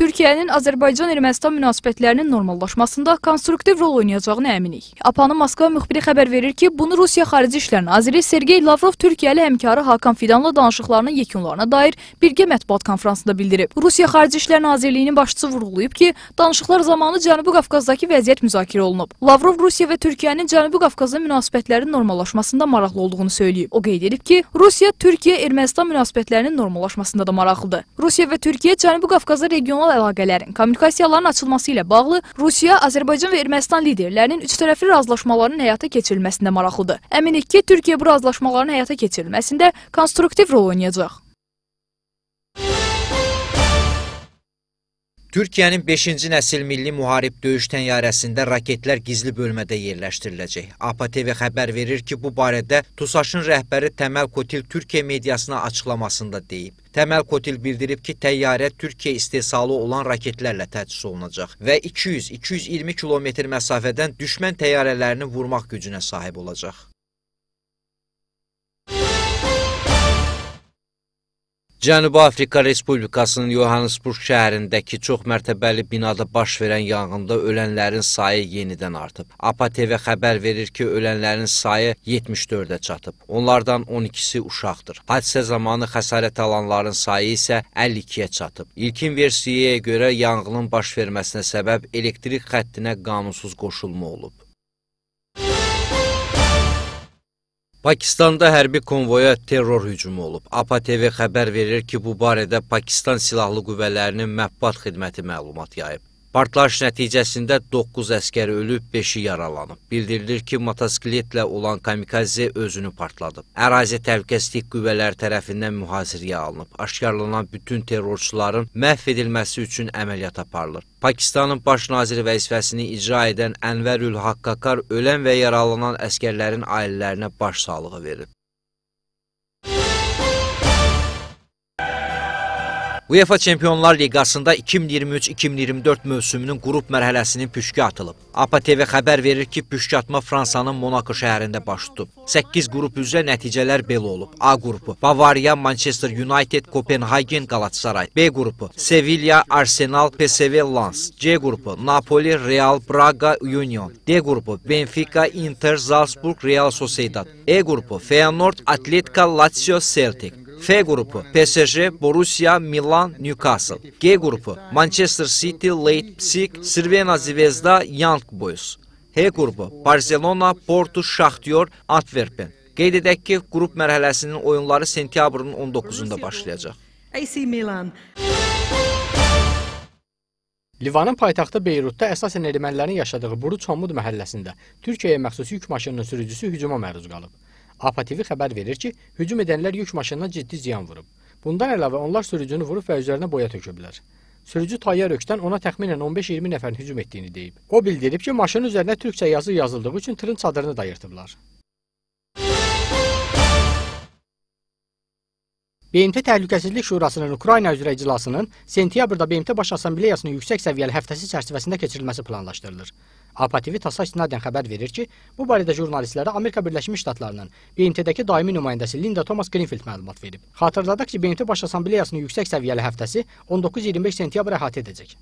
Türkiyənin Azərbaycan-Ermənistan münasibətlərinin normallaşmasında konstruktiv rol oynayacağını əminik. APA-nın Moskva müxbiri xəbər verir ki, bunu Rusiya Xarici İşlər Naziri Sergey Lavrov Türkiyəli həmkarı Hakan Fidanla danışıqlarının yekunlarına dair birgə mətbuat konfransında bildirib. Rusiya Xarici İşlər Nazirliyinin başçısı vurğulayıb ki, danışıqlar zamanı Cənubi Qafqazdakı vəziyyət müzakirə olunub. Lavrov Rusiya və Türkiyənin Cənubi Qafqazda münasibətlərin normallaşmasında maraqlı olduğunu söyləyib. O qeyd edib ki, Rusiya Türkiyə-Ermənistan münasibətlərinin normallaşmasında da maraqlıdır. Rusiya və Türkiyə Cənubi Qafqazda regional əlaqələrin, kommunikasiyaların açılması ilə bağlı Rusiya, Azərbaycan və Ermənistan liderlərinin üçtərəfli razılaşmaların həyata keçirilməsində maraqlıdır. Əminik ki, Türkiyə bu razılaşmaların həyata keçirilməsində konstruktiv rol oynayacaq. Türkiyənin 5-ci nəsil milli müharib döyüş təyyarəsində raketlər gizli bölmədə yerləşdiriləcək. APA TV xəbər verir ki, bu barədə TUSAŞın rəhbəri Təməl Kotil Türkiyə mediasına açıqlamasında deyib. Təməl Kotil bildirib ki, təyyarə Türkiyə istehsalı olan raketlərlə təchiz olunacaq və 200-220 kilometr məsafədən düşmən təyyarələrini vurmaq gücünə sahib olacaq. Cənubi Afrika Respublikasının Johannesburg şəhərindəki çox mərtəbəli binada baş verən yanğında ölənlərin sayı yenidən artıb. APA TV xəbər verir ki, ölənlərin sayı 74-ə çatıb. Onlardan 12-si uşaqdır. Hadisə zamanı xəsarət alanların sayı isə 52-yə çatıb. İlkin versiyaya görə yanğının baş verməsinə səbəb elektrik xəttinə qanunsuz qoşulma olub. Pakistanda hərbi konvoya terror hücumu olub. APA TV xəbər verir ki, bu barədə Pakistan Silahlı Qüvvələrinin mətbuat xidməti məlumat yayıb. Partlayış nəticəsində 9 əskər ölüb, 5-i yaralanıb. Bildirilir ki, motosikletlə olan kamikaze özünü partladıb. Ərazi təhlükəsizlik qüvvələri tərəfindən mühasirəyə alınıb. Aşkarlanan bütün terrorçuların məhv edilməsi üçün əməliyyat aparılır. Pakistanın baş naziri vəzifəsini icra edən Ənvərül Haqqaqar ölən və yaralanan əskərlərin ailələrinə başsağlığı verib. UEFA Çempionlar Liqasında 2023-2024 mövsümünün qrup mərhələsinin püşkü atılıb. APA TV xəbər verir ki, püşkü atma Fransanın Monaco şəhərində baş tutub. 8 qrup üzrə nəticələr belə olub. A qrupu: Bavariya, Manchester United, Kopenhagen, Galatasaray. B qrupu: Sevilla, Arsenal, PSV Lens. C qrupu: Napoli, Real, Braga, Union. D qrupu: Benfica, Inter, Salzburg, Real Sociedad. E qrupu: Feyenoord, Atletica, Lazio, Celtic. F qrupu: PSG, Borussia, Milan, Newcastle. G qrupu: Manchester City, Leipzig, Crvena Zvezda, Young Boys. H qrupu: Barcelona, Porto, Shakhtar, Antwerpen. Qeyd edək ki, qrup mərhələsinin oyunları sentyabrın 19-da başlayacaq. AC Milan. Livanın paytaxtı Beyrutda əsasən ermənilərin yaşadığı Buruç Homud məhəlləsində Türkiyəyə məxsus yük maşınının sürücüsü hücuma məruz qalıb. APA TV xəbər verir ki, hücum edənlər yük maşınına ciddi ziyan vurub. Bundan əlavə onlar sürücünü vurub və üzərinə boya töküblər. Sürücü Tayyar Ökdən ona təxminən 15-20 nəfərin hücum etdiyini deyib. O bildirib ki, maşının üzərinə türkçə yazı yazıldığı üçün tırın çadırını da yırtıblar. BMT Təhlükəsizlik Şurasının Ukrayna üzrə iclasının sentyabrda BMT Baş Assambleyasının yüksək səviyyəli həftəsi çərçivəsində keçirilməsi planlaşdırılır. APA TV TASS istinadən xəbər verir ki, bu barədə jurnalistlərə Amerika Birləşmiş Ştatlarının BMT-dəki daimi nümayəndəsi Linda Thomas Greenfield məlumat verib. Xatırladaq ki, BMT Baş Assambleyasının yüksək səviyyəli həftəsi 19-25 sentyabr əhatə edəcək.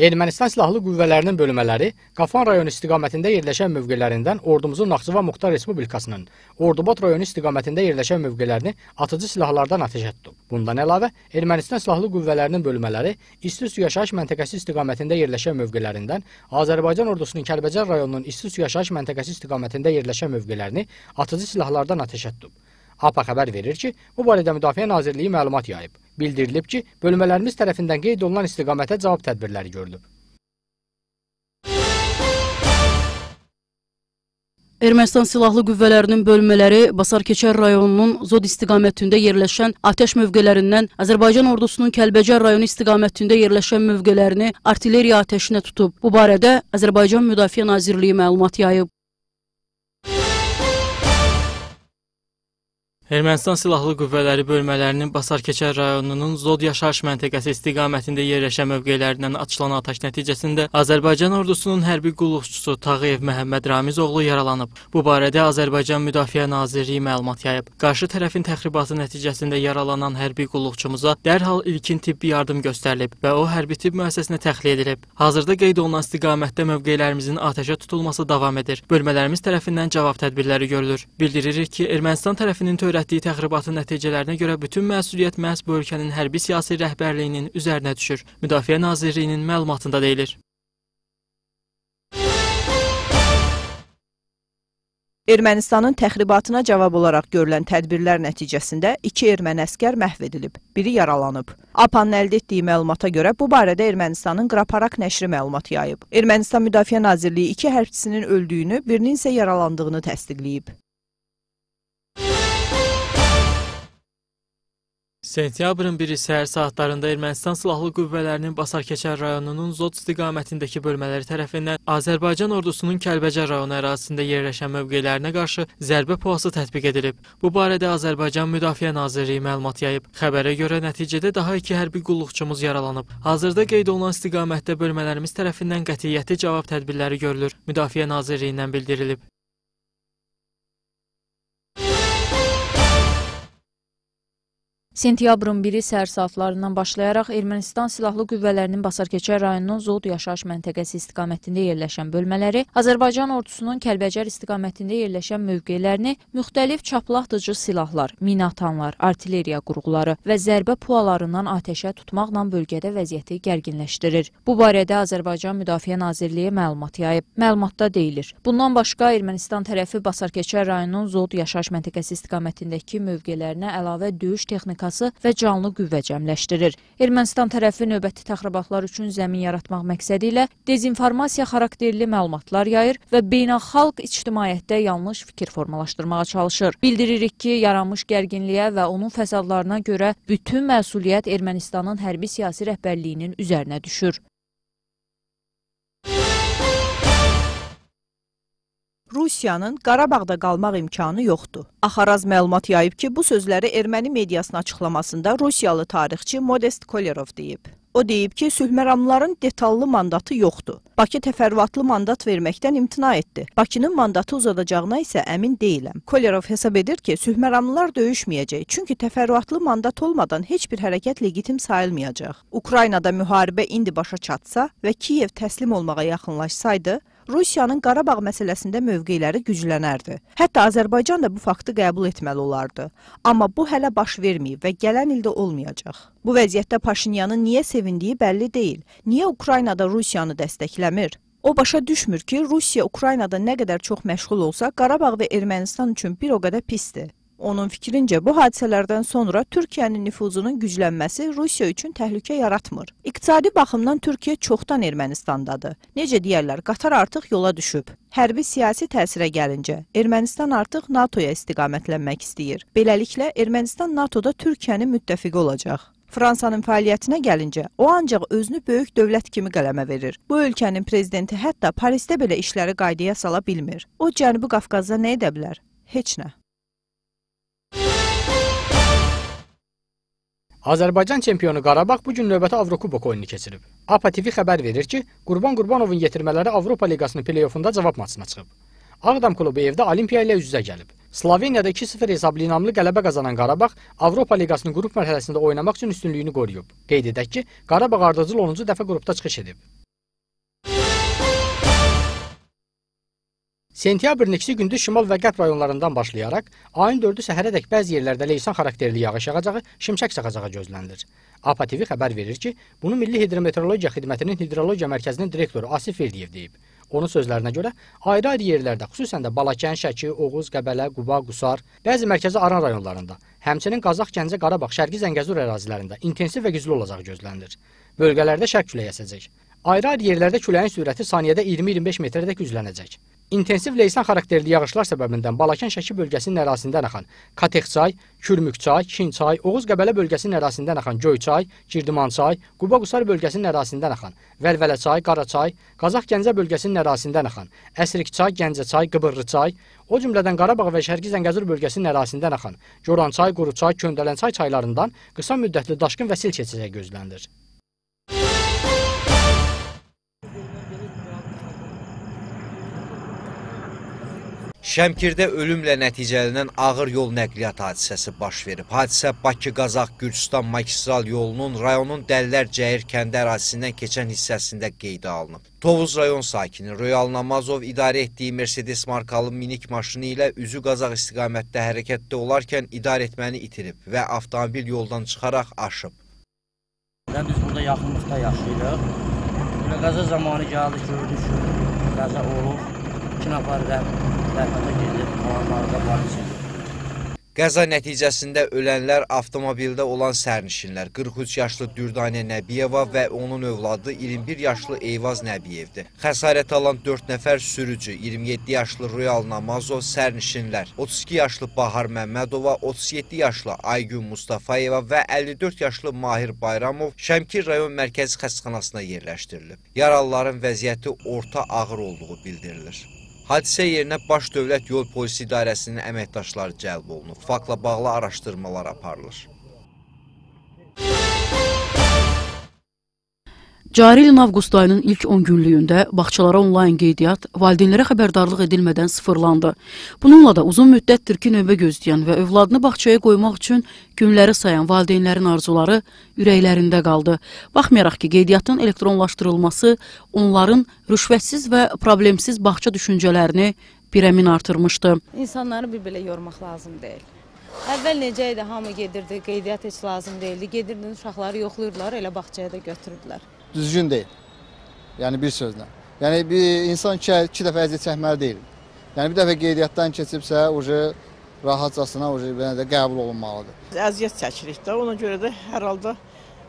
Ermənistan silahlı qüvvələrinin bölmələri Qafan rayonu istiqamətində yerləşən mövqelərindən ordumuzun Naxçıvan Muxtar Respublikasının Ordubad rayonu istiqamətində yerləşən mövqelərini atıcı silahlardan atəşə tutub. Bundan əlavə, Ermənistan silahlı qüvvələrinin bölmələri İsti su yaşayış məntəqəsi istiqamətində yerləşən mövqelərindən Azərbaycan ordusunun Kəlbəcər rayonunun İsti su yaşayış məntəqəsi istiqamətində yerləşən mövqelərini atıcı silahlardan atəşə tutub. APA xəbər verir ki, bu barədə Müdafiə Nazirliyi məlumat yayıb. Bildirilib ki, bölmələrimiz tərəfindən qeyd olunan istiqamətə cavab tədbirləri görülüb. Ermənistan silahlı qüvvələrinin bölmələri Basarkeçər rayonunun Zod istiqamətində yerləşən atəş mövqələrindən Azərbaycan ordusunun Kəlbəcər rayonu istiqamətində yerləşən mövqələrini artilleriya atəşinə tutub. Bu barədə Azərbaycan Müdafiə Nazirliyi məlumat yayıb. Ermənistan silahlı qüvvələri bölmələrinin Basarkeçər rayonunun Zod yaşayış məntəqəsi istiqamətində yerləşən mövqelərindən açılan atəş nəticəsində Azərbaycan ordusunun hərbi qulluqçusu Tağıyev Məhəmməd Ramiz oğlu yaralanıb. Bu barədə Azərbaycan Müdafiə Nazirliyi məlumat yayıb. Qarşı tərəfin təxribatı nəticəsində yaralanan hərbi qulluqçumuza dərhal ilkin tibbi yardım göstərilib və o hərbi tibb müəssisəsinə təxliyə edilib. Hazırda qeyd olunan istiqamətdə mövqelərimizin atəşə tutulması davam edir. Bölmələrimiz tərəfindən cavab tədbirləri görülür. Bildiririk ki, Ermənistan tərəfinin törətdiyi törətdiyi təxribatın nəticələrinə görə bütün məsuliyyət məhz bu ölkənin hərbi siyasi rəhbərliyinin üzərinə düşür. Müdafiə Nazirliyinin məlumatında deyilir. Ermənistanın təxribatına cavab olaraq görülən tədbirlər nəticəsində iki erməni əskər məhv edilib, biri yaralanıb. APAN əldə etdiyi məlumata görə bu barədə Ermənistanın Qraparak nəşri məlumat yayıb. Ermənistan Müdafiə Nazirliyi iki hərbçisinin öldüyünü, birinin isə yaralandığını təsdiqləyib. Sentyabrın 1-i səhər saatlarında Ermənistan Silahlı Qüvvələrinin Basarkeçər rayonunun Zod istiqamətindəki bölmələri tərəfindən Azərbaycan ordusunun Kəlbəcər rayonu ərazisində yerləşən mövqelərinə qarşı zərbə puası tətbiq edilib. Bu barədə Azərbaycan Müdafiə Nazirliyi məlumat yayıb. Xəbərə görə nəticədə daha iki hərbi qulluqçumuz yaralanıb. Hazırda qeyd olunan istiqamətdə bölmələrimiz tərəfindən qətiyyətli cavab tədbirləri görülür. Müdafiə Nazirliyindən bildirilib. Sentyabrın 1-i səhər saatlarından başlayaraq Ermənistan Silahlı Qüvvələrinin Basarkeçər rayonunun Zod yaşayış məntəqəsi istiqamətində yerləşən bölmələri Azərbaycan ordusunun Kəlbəcər istiqamətində yerləşən mövqelərini müxtəlif çaplaxdıcı silahlar, minatanlar, artilleriya qurğuları və zərbə pualarından atəşə tutmaqla bölgədə vəziyyəti gərginləşdirir. Bu barədə Azərbaycan Müdafiə Nazirliyi məlumat yayıb. Məlumatda deyilir. Bundan başqa Ermənistan tərəfi Basarkeçər rayonunun Zod yaşayış məntəqəsi istiqamətindəki mövqelərinə əlavə döyüş texnikası texnikası və canlı qüvvə cəmləşdirir. Ermənistan tərəfi növbəti təxribatlar üçün zəmin yaratmaq məqsədi ilə dezinformasiya xarakterli məlumatlar yayır və beynəlxalq ictimaiyyətdə yanlış fikir formalaşdırmağa çalışır. Bildiririk ki, yaranmış gərginliyə və onun fəsadlarına görə bütün məsuliyyət Ermənistanın hərbi siyasi rəhbərliyinin üzərinə düşür. Rusiyanın Qarabağda qalmaq imkanı yoxdur. Axaraz məlumat yayıb ki, bu sözləri erməni mediasının açıqlamasında Rusiyalı tarixçi Modest Kolerov deyib. O deyib ki, sülhməramlıların detallı mandatı yoxdur. Bakı təfərrüatlı mandat verməkdən imtina etdi. Bakının mandatı uzadacağına isə əmin deyiləm. Kolerov hesab edir ki, sülhməramlılar döyüşməyəcək, çünki təfərrüatlı mandat olmadan heç bir hərəkət legitim sayılmayacaq. Ukraynada müharibə indi başa çatsa və Kiyev təslim olmağa yaxınlaşsaydı, Rusiyanın Qarabağ məsələsində mövqeləri güclənərdi. Hətta Azərbaycan da bu faktı qəbul etməli olardı. Amma bu hələ baş verməyib və gələn ildə olmayacaq. Bu vəziyyətdə Paşinyanın niyə sevindiyi bəlli deyil. Niyə Ukraynada Rusiyanı dəstəkləmir? O başa düşmür ki, Rusiya Ukraynada nə qədər çox məşğul olsa, Qarabağ və Ermənistan üçün bir o qədər pisdir. Onun fikrincə bu hadisələrdən sonra Türkiyənin nüfuzunun güclənməsi Rusiya üçün təhlükə yaratmır. İqtisadi baxımdan Türkiyə çoxdan Ermənistandadır. Necə deyərlər, qatar artıq yola düşüb. Hərbi siyasi təsirə gəlincə, Ermənistan artıq NATO-ya istiqamətlənmək istəyir. Beləliklə, Ermənistan NATO-da Türkiyənin müttəfiqi olacaq. Fransanın fəaliyyətinə gəlincə, o ancaq özünü böyük dövlət kimi qələmə verir. Bu ölkənin prezidenti hətta Parisdə belə işləri qaydaya sala bilmir. O Cənubi Qafqazda nə edə bilər? Heç nə. Azərbaycan çempionu Qarabağ bu gün növbəti Avrokubok oyununu keçirib. APA TV xəbər verir ki, Qurban Qurbanovun yetirmələri Avropa Liqasının play-offunda cavab maçına çıxıb. Ağdam klubu evdə Olimpiya ilə üz-üzə gəlib. Sloveniyada 2-0 hesablı inamlı qələbə qazanan Qarabağ Avropa Liqasının qrup mərhələsində oynamaq üçün üstünlüyünü qoruyub. Qeyd edək ki, Qarabağ ardıcıl 10-cu dəfə qrupda çıxış edib. Sentyabrın 2-si gündüz şimal və qərb rayonlarından başlayaraq ayın 4-ü səhərədək bəzi yerlərdə leysan xarakterli yağış yağacağı, şimşək çaxacağı gözlənilir. APA TV xəbər verir ki, bunu Milli Hidrometeorologiya Xidmətinin Hidrologiya Mərkəzinin direktoru Asif Verdiyev deyib. Onun sözlərinə görə ayrı-ayrı yerlərdə, xüsusən də Balakən, Şəki, Oğuz, Qəbələ, Quba, Qusar, bəzi mərkəzi Aran rayonlarında, həmçinin Qazax, Gəncə, Qarabağ, Şərqi Zəngəzur ərazilərində intensiv və güclü olacağı gözlənilir. Bölgələrdə şərq küləyi əsəcək. Ayrı-ayrı yerlərdə küləyin sürəti saniyədə 20-25 metrədək güclənəcək. İntensiv leysan xarakterli yağışlar səbəbindən Balakən Şəki bölgəsinin ərazisindən axan Katexçay, Kürmükçay, Çinçay, Oğuz Qəbələ bölgəsinin ərazisindən axan Göyçay, Girdimançay, Quba Qusar bölgəsinin ərazisindən axan Vəlvələçay, Qaraçay, Qazax Gəncə bölgəsinin ərazisindən axan Əsrikçay, Gəncəçay, Qıbrıçay, o cümlədən Qarabağ və Şərqi Zəngəzur bölgəsinin ərazisindən axan Gorançay, Quruçay, Köndələnçay çaylarından qısa müddətli daşqın və sil keçəcəyi gözlənilir. Şəmkirdə ölümlə nəticələnən ağır yol nəqliyyat hadisəsi baş verib. Hadisə Bakı-Qazax-Gürcistan magistral yolunun rayonun Dəllər Cəyir kəndi ərazisindən keçən hissəsində qeydə alınıb. Tovuz rayon sakini Royal Namazov idarə etdiyi Mercedes markalı minik maşını ilə üzü Qazaq istiqamətdə hərəkətdə olarkən idarə etməni itirib və avtomobil yoldan çıxaraq aşıb. Biz burada yaxınlıqda yaşayırıq. Qəza zamanı gəldi, gördük ki, qəza olub. Nəfər də rəhmətə gedib, qalanlarda polis Qəza nəticəsində ölənlər avtomobildə olan sərnişinlər 43 yaşlı Dürdanə Nəbiyeva və onun övladı 21 yaşlı Eyvaz Nəbiyevdir. Xəsarət alan 4 nəfər sürücü, 27 yaşlı Royal Namazov sərnişinlər, 32 yaşlı Bahar Məmmədova, 37 yaşlı Aygün Mustafayeva və 54 yaşlı Mahir Bayramov Şəmkir rayon mərkəzi xəstəxanasına yerləşdirilib. Yaralıların vəziyyəti orta ağır olduğu bildirilir. Hadisə yerinə Baş Dövlət Yol Polisi İdarəsinin əməkdaşları cəlb olunub. Faktla bağlı araşdırmalar aparılır. Cari ilin avqust ayının ilk 10 günlüyündə bağçalara onlayn qeydiyyat valideynlərə xəbərdarlıq edilmədən sıfırlandı. Bununla da uzun müddətdir ki, növbə gözləyən və övladını bağçaya qoymaq üçün günləri sayan valideynlərin arzuları ürəklərində qaldı. Baxmayaraq ki, qeydiyyatın elektronlaşdırılması onların rüşvətsiz və problemsiz bağça düşüncələrini birəmin artırmışdı. İnsanları bir belə yormaq lazım deyil. Əvvəl necə idi, hamı gedirdi, qeydiyyat heç lazım deyildi. Gedirdin, uşaqları yoxlayırdılar, elə bağçaya da götürürdülər. Düzgün deyil. Yəni bir sözlə. Yəni bir insan iki, iki dəfə əziyyət çəkməli deyil. Yəni bir dəfə qeydiyyatdan keçibsə, ucu rahatcasına ucu belə də qəbul olunmalıdır. Əziyyət çəkirik də, ona görə də hər halda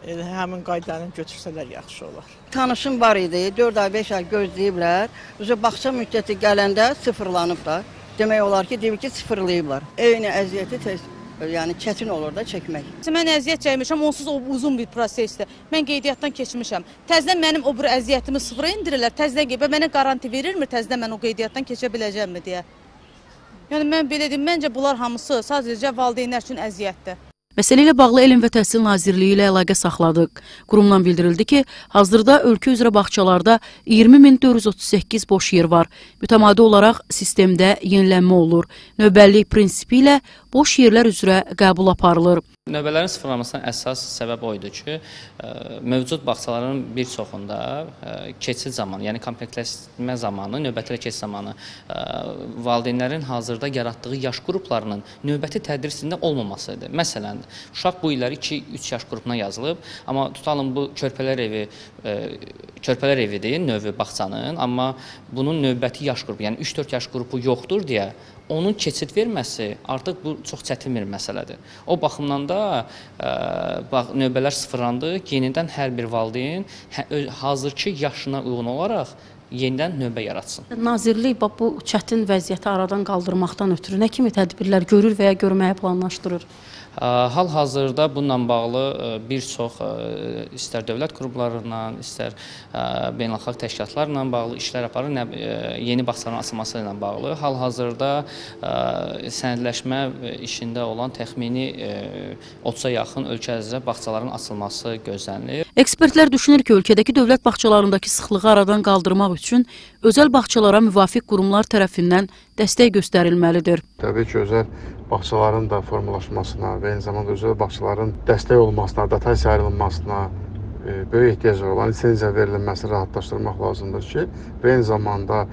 elə həmin qaydanı götürsələr yaxşı olar. Tanışım var idi, 4 ay, 5 ay gözləyiblər. Üzə bağça müddəti gələndə sıfırlanıb da. Demək olar ki, deyir ki, sıfırlayıblar. Eyni əziyyəti tez yəni çətin olur da çəkmək. Mən əziyyət çəkmişəm, onsuz o uzun bir prosesdir. Mən qeydiyyatdan keçmişəm. Təzədən mənim o bir əziyyətimi sıfıra indirirlər. Təzədən qeydiyyat mənə garanti verirmi təzədən mən o qeydiyyatdan keçə biləcəmmi deyə. Yəni mən belə deyim, məncə bunlar hamısı sadəcə valideynlər üçün əziyyətdir. Məsələ ilə bağlı Elm və Təhsil Nazirliyi ilə əlaqə saxladıq. Qurumdan bildirildi ki, hazırda ölkə üzrə bağçalarda 20438 boş yer var. Mütəmadi olaraq sistemdə yenilənmə olur. Növbəllik prinsipi ilə boş yerlər üzrə qəbul aparılır. Növbələrin sıfırlanmasına əsas səbəb o idi ki, ə, mövcud bağçaların bir çoxunda ə, keçid zamanı, yəni komplektləşmə zamanı, növbəti keçid zamanı ə, valideynlərin hazırda yaratdığı yaş qruplarının növbəti tədrisində olmaması idi. Məsələn, uşaq bu illəri 2-3 yaş qrupuna yazılıb, amma tutalım bu körpələr evi körpələr evidir növü bağçanın, amma bunun növbəti yaş qrupu, yəni 3-4 yaş qrupu yoxdur deyə onun keçid verməsi artıq bu çox çətin bir məsələdir. O baxımdan da ə, bax növbələr sıfırlandı. Yenidən hər bir valideyn hə, hazırki yaşına uyğun olaraq yenidən növbə yaratsın. Nazirlik bax bu çətin vəziyyəti aradan qaldırmaqdan ötürü nə kimi tədbirlər görür və ya görməyə planlaşdırır? Hal-hazırda bununla bağlı bir çox istər dövlət qurumlarından, istər beynəlxalq təşkilatlarla bağlı işlər aparır, yeni bağçaların açılması ilə bağlı. Hal-hazırda sənədləşmə işində olan təxmini 30-a yaxın ölkə üzrə bağçaların açılması gözlənilir. Ekspertlər düşünür ki, ölkədəki dövlət bağçalarındakı sıxlığı aradan qaldırmaq üçün özəl bağçalara müvafiq qurumlar tərəfindən dəstək göstərilməlidir. Təbii ki, özəl bağçaların da formalaşmasına və eyni zamanda özəl bağçaların dəstək olmasına, dotasiya ayrılmasına e, böyük ehtiyac var olan lisenziya verilməsini rahatlaşdırmaq lazımdır ki, və eyni zamanda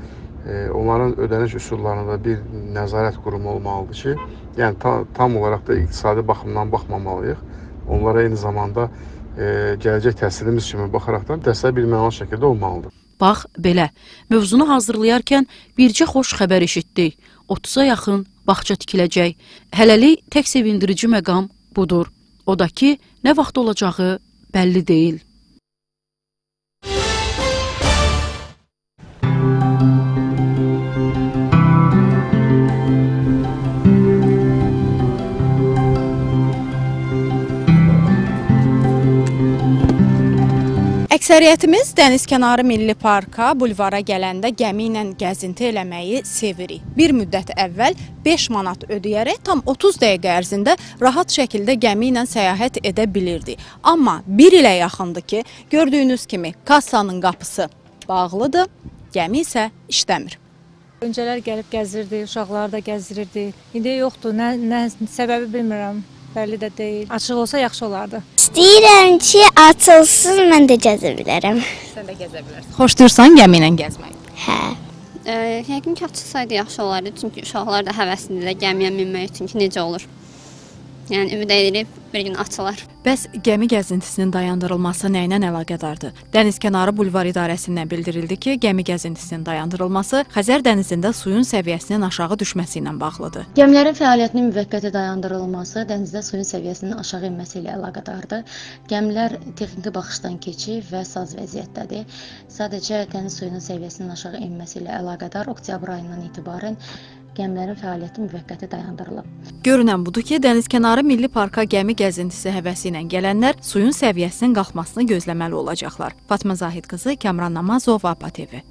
e, onların ödəniş üsullarında bir nəzarət qurumu olmalıdır ki, yəni ta, tam olaraq da iqtisadi baxımdan baxmamalıyıq. Onlara eyni zamanda e, gələcək təhsilimiz kimi baxaraqdan dəstək bilməli şəkildə olmalıdır. Bax belə, mövzunu hazırlayarkən bircə xoş xəbər eşitdik. 30-a yaxın bağça tikiləcək. Hələlik tək sevindirici məqam budur. O da ki, nə vaxt olacağı bəlli deyil. Əksəriyyətimiz dənizkənarı milli parka, bulvara gələndə gəmi ilə gəzinti eləməyi sevirik. Bir müddət əvvəl 5 manat ödəyərək tam 30 dəqiqə ərzində rahat şəkildə gəmi ilə səyahət edə bilirdik. Amma 1 ilə yaxındır ki, gördüyünüz kimi kassanın qapısı bağlıdır, gəmi isə işləmir. Öncələr gəlib gəzirdi, uşaqları da gəzdirirdi. İndi yoxdur. Nə, nə səbəbi bilmirəm. Bəlli də deyil. Açıq olsa yaxşı olardı. İstəyirəm ki, açılsın, mən də gəzə bilərəm. Sən də gəzə bilərsən. Xoşdursan gəmi ilə gəzməyi? Hə. Ə, yəqin ki, açılsaydı yaxşı olardı. Çünki uşaqlar da həvəslidirlər gəmiyə minmək üçün ki, necə olur. Yəni ümid edirik bir gün açılar. Bəs gəmi gəzintisinin dayandırılması nə ilə əlaqədardır? Dənizkənarı bulvar idarəsindən bildirildi ki, gəmi gəzintisinin dayandırılması Xəzər dənizində suyun səviyyəsinin aşağı düşməsi ilə bağlıdır. Gəmilərin fəaliyyətinin müvəqqəti dayandırılması dənizdə suyun səviyyəsinin aşağı enməsi ilə əlaqədardır. Gəmilər texniki baxışdan keçib və saz vəziyyətdədir. Sadəcə dəniz suyunun səviyyəsinin aşağı enməsi ilə əlaqədar oktyabr ayından etibarən gəmilərin fəaliyyəti müvəqqəti dayandırılıb. Görünən budur ki, dənizkənarı milli parka gəmi gəzintisi həvəsi ilə gələnlər suyun səviyyəsinin qalxmasını gözləməli olacaqlar. Fatma Zahid qızı, Kəmran Namazov, APA TV.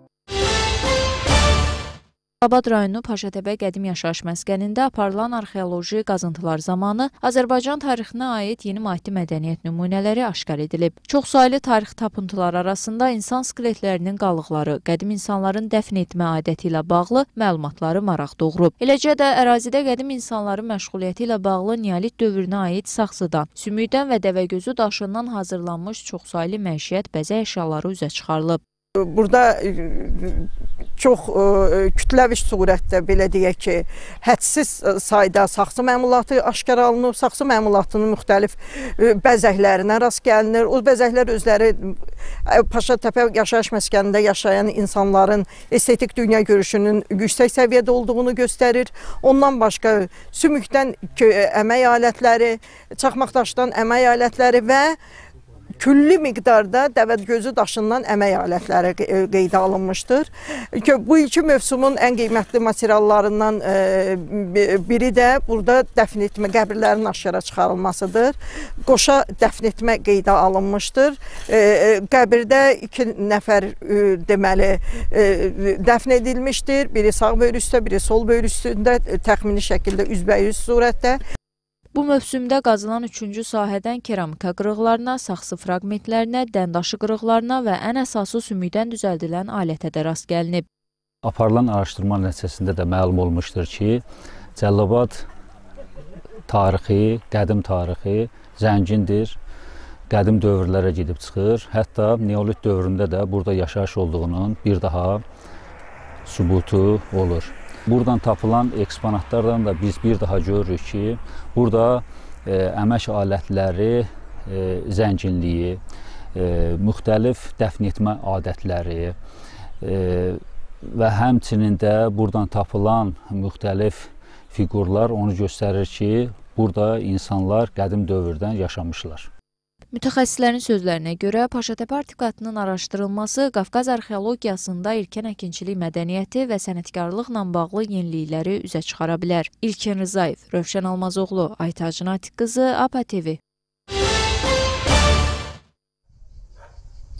Abad rayonu Paşatəpə qədim yaşayış məskənində aparılan arxeoloji qazıntılar zamanı Azərbaycan tarixinə aid yeni maddi mədəniyyət nümunələri aşkar edilib. Çoxsaylı tarix tapıntıları arasında insan skeletlərinin qalıqları, qədim insanların dəfn etmə adəti ilə bağlı məlumatları maraq doğurub. Eləcə də ərazidə qədim insanların məşğuliyyəti ilə bağlı neolit dövrünə aid saxsıdan, sümükdən və dəvəgözü daşından hazırlanmış çoxsaylı məişət bəzək əşyaları üzə çıxarılıb. Burada çox ə, kütləvi surətdə belə deyək ki, hədsiz sayda saxsı məmulatı aşkar alınıb. Saxsı məmulatının müxtəlif bəzəklərinə rast gəlinir. O bəzəklər özləri Paşatəpə yaşayış məskənində yaşayan insanların estetik dünya görüşünün yüksək səviyyədə olduğunu göstərir. Ondan başqa sümükdən əmək alətləri, çaxmaqdaşdan əmək alətləri və külli miqdarda dəvədgözü daşından əmək alətləri qeydə alınmışdır. Bu iki mövsumun ən qiymətli materiallarından biri də burada dəfn etmə, qəbirlərin aşkara çıxarılmasıdır. Qoşa dəfn etmə qeydə alınmışdır. Qəbirdə iki nəfər deməli dəfn edilmişdir. Biri sağ böyür üstə, biri sol böyür üstündə təxmini şəkildə üzbəyüz surətdə. Bu mövsümdə qazılan üçüncü sahədən keramika qırıqlarına, saxsı fraqmentlərinə, dəndaşı qırıqlarına və ən əsası sümükdən düzəldilən alətə də rast gəlinib. Aparılan araşdırma nəticəsində də məlum olmuşdur ki, Cəllabad tarixi, qədim tarixi zəngindir. Qədim dövrlərə gedib çıxır. Hətta neolit dövründə də burada yaşayış olduğunun bir daha sübutu olur. Buradan tapılan eksponatlardan da biz bir daha görürük ki, burada e, əmək alətləri e, zənginliyi, e, müxtəlif dəfn etmə adətləri e, və həmçinin də buradan tapılan müxtəlif fiqurlar onu göstərir ki, burada insanlar qədim dövrdən yaşamışlar. Mütəxəssislərin sözlərinə görə Paşatəpə artikatının araşdırılması Qafqaz arxeologiyasında ilkin əkinçilik mədəniyyəti və sənətkarlıqla bağlı yenilikləri üzə çıxara bilər. İlkin Rızayev, Rövşən Almazoğlu, Aytac Natiq qızı, APA TV.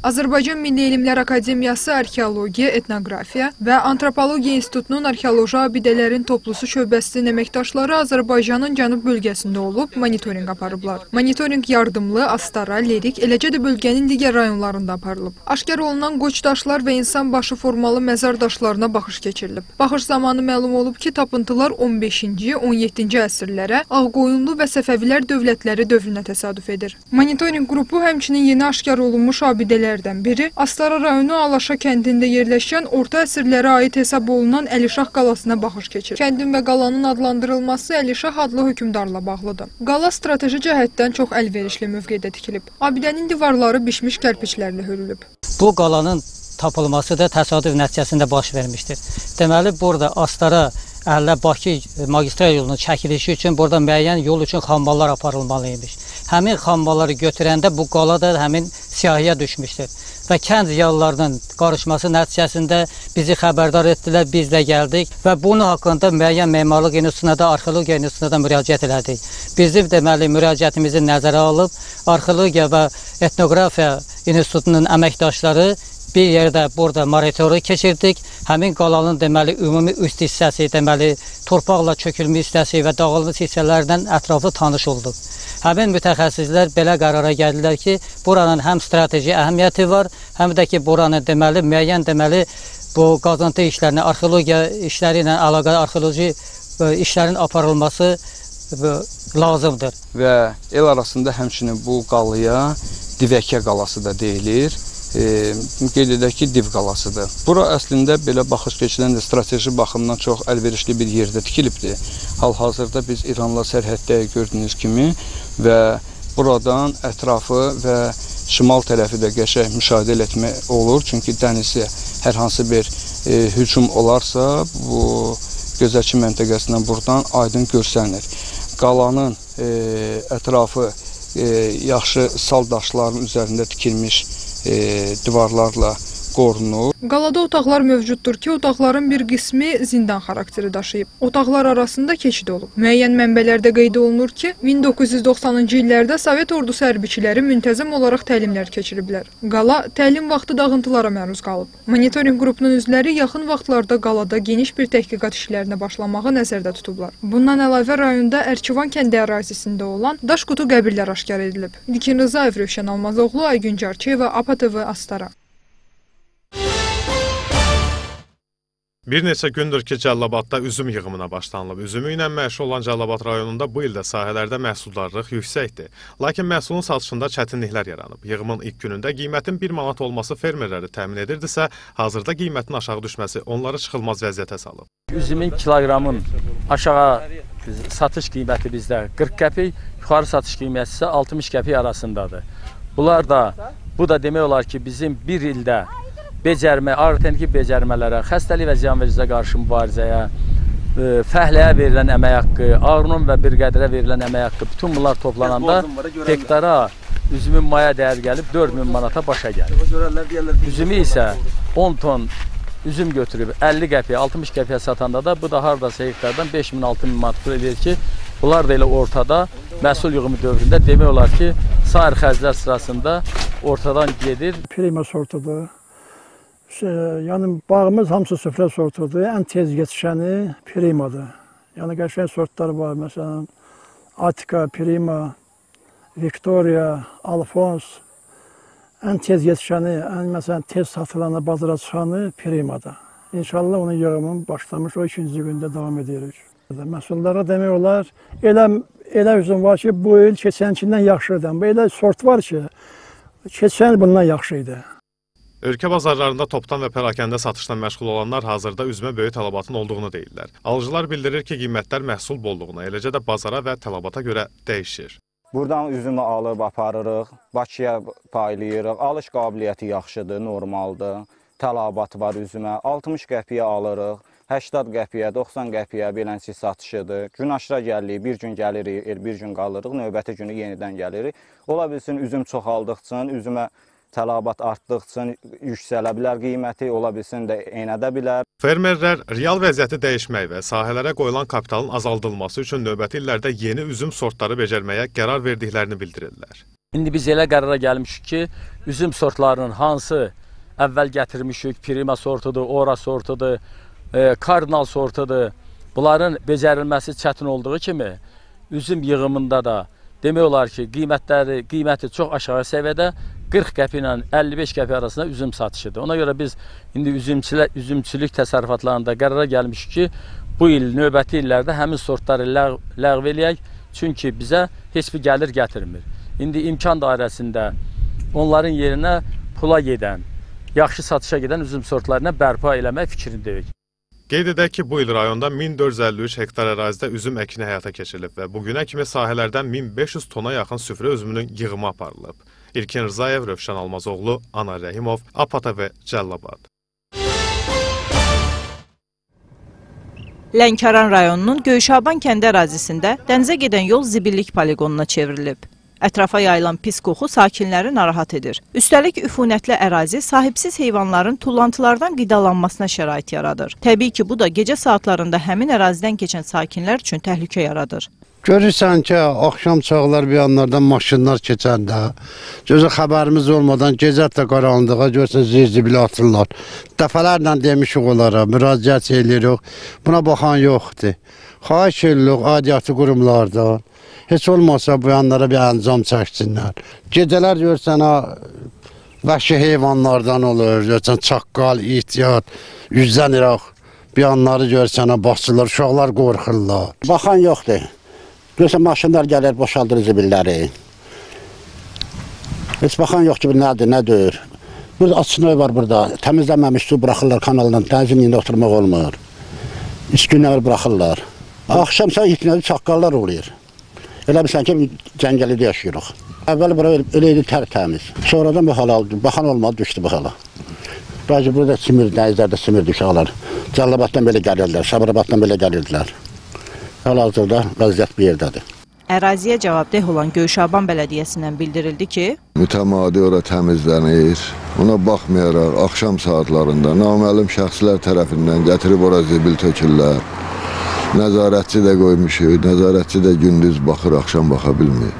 Azərbaycan Milli Elmlər Akademiyası Arxeologiya, Etnoqrafiya və Antropologiya İnstitutunun arxeoloji abidələrin toplusu şöbəsinin əməkdaşları Azərbaycanın cənub bölgəsində olub, monitorinq aparıblar. Monitorinq yardımlı, Astara, Lerik, eləcə də bölgənin digər rayonlarında aparılıb. Aşkar olunan qoç daşlar və insan başı formalı məzar daşlarına baxış keçirilib. Baxış zamanı məlum olub ki, tapıntılar 15-ci, 17-ci əsrlərə, Ağqoyunlu və Səfəvilər dövlətləri dövrünə təsadüf edir. Monitorinq qrupu həmçinin yeni aşkar olunmuş abidələr məhəllələrdən biri Astara rayonu Alaşa kəndində yerləşən orta əsrlərə aid hesab olunan Əlişah qalasına baxış keçir. Kəndin və qalanın adlandırılması Əlişah adlı hökmdarla bağlıdır. Qala strateji cəhətdən çox əlverişli mövqedə tikilib. Abidənin divarları bişmiş kərpiçlərlə hörülüb. Bu qalanın tapılması da təsadüf nəticəsində baş vermişdir. Deməli, burada Astara Əhlə-Bakı magistral yolunun çəkilişi üçün burada müəyyən yol üçün xamballar aparılmalı imiş. Həmin xambalları götürəndə bu qala da həmin siyahıya düşmüşdür. Və kənd ziyalılarının qarışması nəticəsində bizi xəbərdar etdilər, biz də gəldik və bunun haqqında müəyyən memarlıq institutuna da, arxeologiya institutuna da müraciət elədik. Bizim deməli müraciətimizi nəzərə alıb, arxeologiya və etnografiya institutunun əməkdaşları bir yerdə burada monitoru keçirdik. Həmin qalanın deməli ümumi üst hissəsi, deməli torpaqla çökülmüş hissəsi və dağılmış hissələrdən ətraflı tanış olduq. Həmin mütəxəssislər belə qərara gəldilər ki, buranın həm strateji əhəmiyyəti var, həm də ki, buranın deməli müəyyən deməli bu qazıntı işlərinə, arxeologiya işləri ilə əlaqəli arxeoloji işlərin aparılması lazımdır. Və el arasında həmçinin bu qalaya Divəkə qalası da deyilir e, qeyd edək ki, Div qalasıdır. Bura əslində belə baxış keçiləndə strateji baxımdan çox əlverişli bir yerdə tikilibdir. Hal-hazırda biz İranla sərhəddəyik gördüyünüz kimi və buradan ətrafı və şimal tərəfi də qəşəng müşahidə etmək olur. Çünki dənizə hər hansı bir e, hücum olarsa, bu gözəlçi məntəqəsindən buradan aydın görsənir. Qalanın e, ətrafı e, yaxşı sal daşların üzərində tikilmiş divarlarla qorunur. Qalada otaqlar mövcuddur ki, otaqların bir qismi zindan xarakteri daşıyıb. Otaqlar arasında keçid olub. Müəyyən mənbələrdə qeyd olunur ki, 1990-cı illərdə Sovet ordusu hərbiçiləri müntəzəm olaraq təlimlər keçiriblər. Qala təlim vaxtı dağıntılara məruz qalıb. Monitorinq qrupunun üzvləri yaxın vaxtlarda qalada geniş bir təhqiqat işlərinə başlamağı nəzərdə tutublar. Bundan əlavə rayonda Ərkivan kəndi ərazisində olan daş qutu qəbirlər aşkar edilib. İlkin Rızaev, Rövşən Almazoğlu, Aygün Carçıyeva, APTV Astara. Bir neçə gündür ki, Cəllabadda üzüm yığımına başlanılıb. Üzümü ilə məşğul olan Cəllabad rayonunda bu ildə sahələrdə məhsuldarlıq yüksəkdir. Lakin məhsulun satışında çətinliklər yaranıb. Yığımın ilk günündə qiymətin 1 manat olması fermerləri təmin edirdisə, hazırda qiymətin aşağı düşməsi onları çıxılmaz vəziyyətə salıb. Üzümün kiloqramın aşağı satış qiyməti bizdə 40 qəpik, yuxarı satış qiyməti isə 60 qəpik arasındadır. Bunlar da, bu da demək olar ki, bizim bir ildə becərmə, texniki becərmələrə, xəstəlik və ziyanvericiliyə qarşı mübarizəyə, fəhləyə verilən əmək haqqı, ağrının və bir qədərə verilən əmək haqqı, bütün bunlar toplananda hektara üzümün maya dəyər gəlib 4000 manata başa gəlir. Üzümü isə 10 ton üzüm götürüb 50 qəpiyə, 60 qəpiyə satanda da bu da hardasa hektardan 5000-6000 manat pul edir ki, bunlar da elə ortada məhsul yığımı dövründə demək olar ki, sair xərclər sırasında ortadan gedir. Prima sortudur. Yəni bağımız hamısı süfrə sortudur. Ən tez yetişəni primadır. Yəni qəşəng sortlar var. Məsələn, Atika, Prima, Victoria, Alfons. Ən tez yetişəni, ən məsələn tez satılanı, bazara çıxanı primadır. İnşallah onun yığımı başlamış, o ikinci gündə davam edirik. Məhsullara demək olar, elə elə üzüm var ki, bu il keçənkindən yaxşıdır. Bu elə sort var ki, keçən il bundan yaxşı idi. Ölkə bazarlarında topdan və pərakəndə satışla məşğul olanlar hazırda üzmə böyük tələbatın olduğunu deyirlər. Alıcılar bildirir ki, qiymətlər məhsul bolluğuna, eləcə də bazara və tələbata görə dəyişir. Buradan üzümü alıb aparırıq, Bakıya paylayırıq. Alış qabiliyyəti yaxşıdır, normaldır. Tələbat var üzümə. 60 qəpiyə alırıq. 80 qəpiyə, 90 qəpiyə beləncə satışıdır. Gün aşıra gəlirik, bir gün gəlirik, bir gün qalırıq, növbəti günü yenidən gəlirik. Ola bilsin üzüm çoxaldıqca üzümə tələbat artdıqca yüksələ bilər qiyməti, ola bilsin də eynədə bilər. Fermerlər real vəziyyəti dəyişmək və sahələrə qoyulan kapitalın azaldılması üçün növbəti illərdə yeni üzüm sortları becərməyə qərar verdiklərini bildirirlər. İndi biz elə qərara gəlmişik ki, üzüm sortlarının hansı əvvəl gətirmişik, Prima sortudur, Ora sortudur, e, Kardinal sortudur. Bunların becərilməsi çətin olduğu kimi üzüm yığımında da demək olar ki, qiymətləri, qiyməti çox aşağı səviyyədə 40 qəpi ilə 55 qəpi arasında üzüm satışıdır. Ona görə biz indi üzümçilər, üzümçülük təsərrüfatlarında qərara gəlmişik ki, bu il növbəti illərdə həmin sortları ləğ, ləğv eləyək. Çünki bizə heç bir gəlir gətirmir. İndi imkan dairəsində onların yerinə pula gedən, yaxşı satışa gedən üzüm sortlarına bərpa eləmək fikrindəyik. Qeyd edək ki, bu il rayonda 1453 hektar ərazidə üzüm əkini həyata keçirilib və bu günə kimi sahələrdən 1500 tona yaxın süfrə üzümünün yığımı aparılıb. İlkin Rzayev, Rövşən Almazoğlu, Ana Rəhimov, APATA və Cəllabad. Lənkəran rayonunun Göyşaban kəndi ərazisində dənizə gedən yol zibillik poliqonuna çevrilib. Ətrafa yayılan pis qoxu sakinləri narahat edir. Üstəlik üfunətli ərazi sahibsiz heyvanların tullantılardan qidalanmasına şərait yaradır. Təbii ki, bu da gecə saatlarında həmin ərazidən keçən sakinlər üçün təhlükə yaradır. Görürsən ki, axşam çağlar bir yanlardan maşınlar keçəndə, gözə xəbərimiz olmadan gecə də qaranlığa görsən zirzibilə atırlar. Dəfələrlə demişik onlara, müraciət edirik. Buna baxan yoxdur. Xahiş edirik aidiyyatı qurumlardan. Heç olmasa bu yanlara bir əncam çəksinlər. Gecələr görsən vəhşi heyvanlardan olur, görsən çaqqal, ihtiyat, üzdən iraq. Bir yanları görsən basılır, uşaqlar qorxurlar. Baxan yoxdur. Görürsən maşınlar gəlir, boşaldır zibilləri. Heç baxan yox ki, nədir, nə deyir. Burada açınöy var burada. Təmizlənməmiş su buraxırlar kanaldan. Dənizin indi oturmaq olmur. İç günlər buraxırlar. Axşam sən itinəli çaqqallar oluyor. Elə bilsən ki, cəngəlidə yaşayırıq. Əvvəl bura elə idi tərtəmiz. Sonradan bu hala aldı. Baxan olmadı, düşdü bu hala. Bəzi burada simir, dənizlərdə simirdi uşaqlar. Cəllabaddan belə gəlirlər, Sabirabaddan belə gəlirdilər. Hal-hazırda vəziyyət bir yerdədir. Əraziyə cavabdeh olan Göyşaban Bələdiyyəsindən bildirildi ki, mütəmadi ora təmizlənir. Ona baxmayaraq axşam saatlarında naməlum şəxslər tərəfindən gətirib ora zibil tökürlər. Nəzarətçi də qoymuşuq, nəzarətçi də gündüz baxır, axşam baxa bilmir.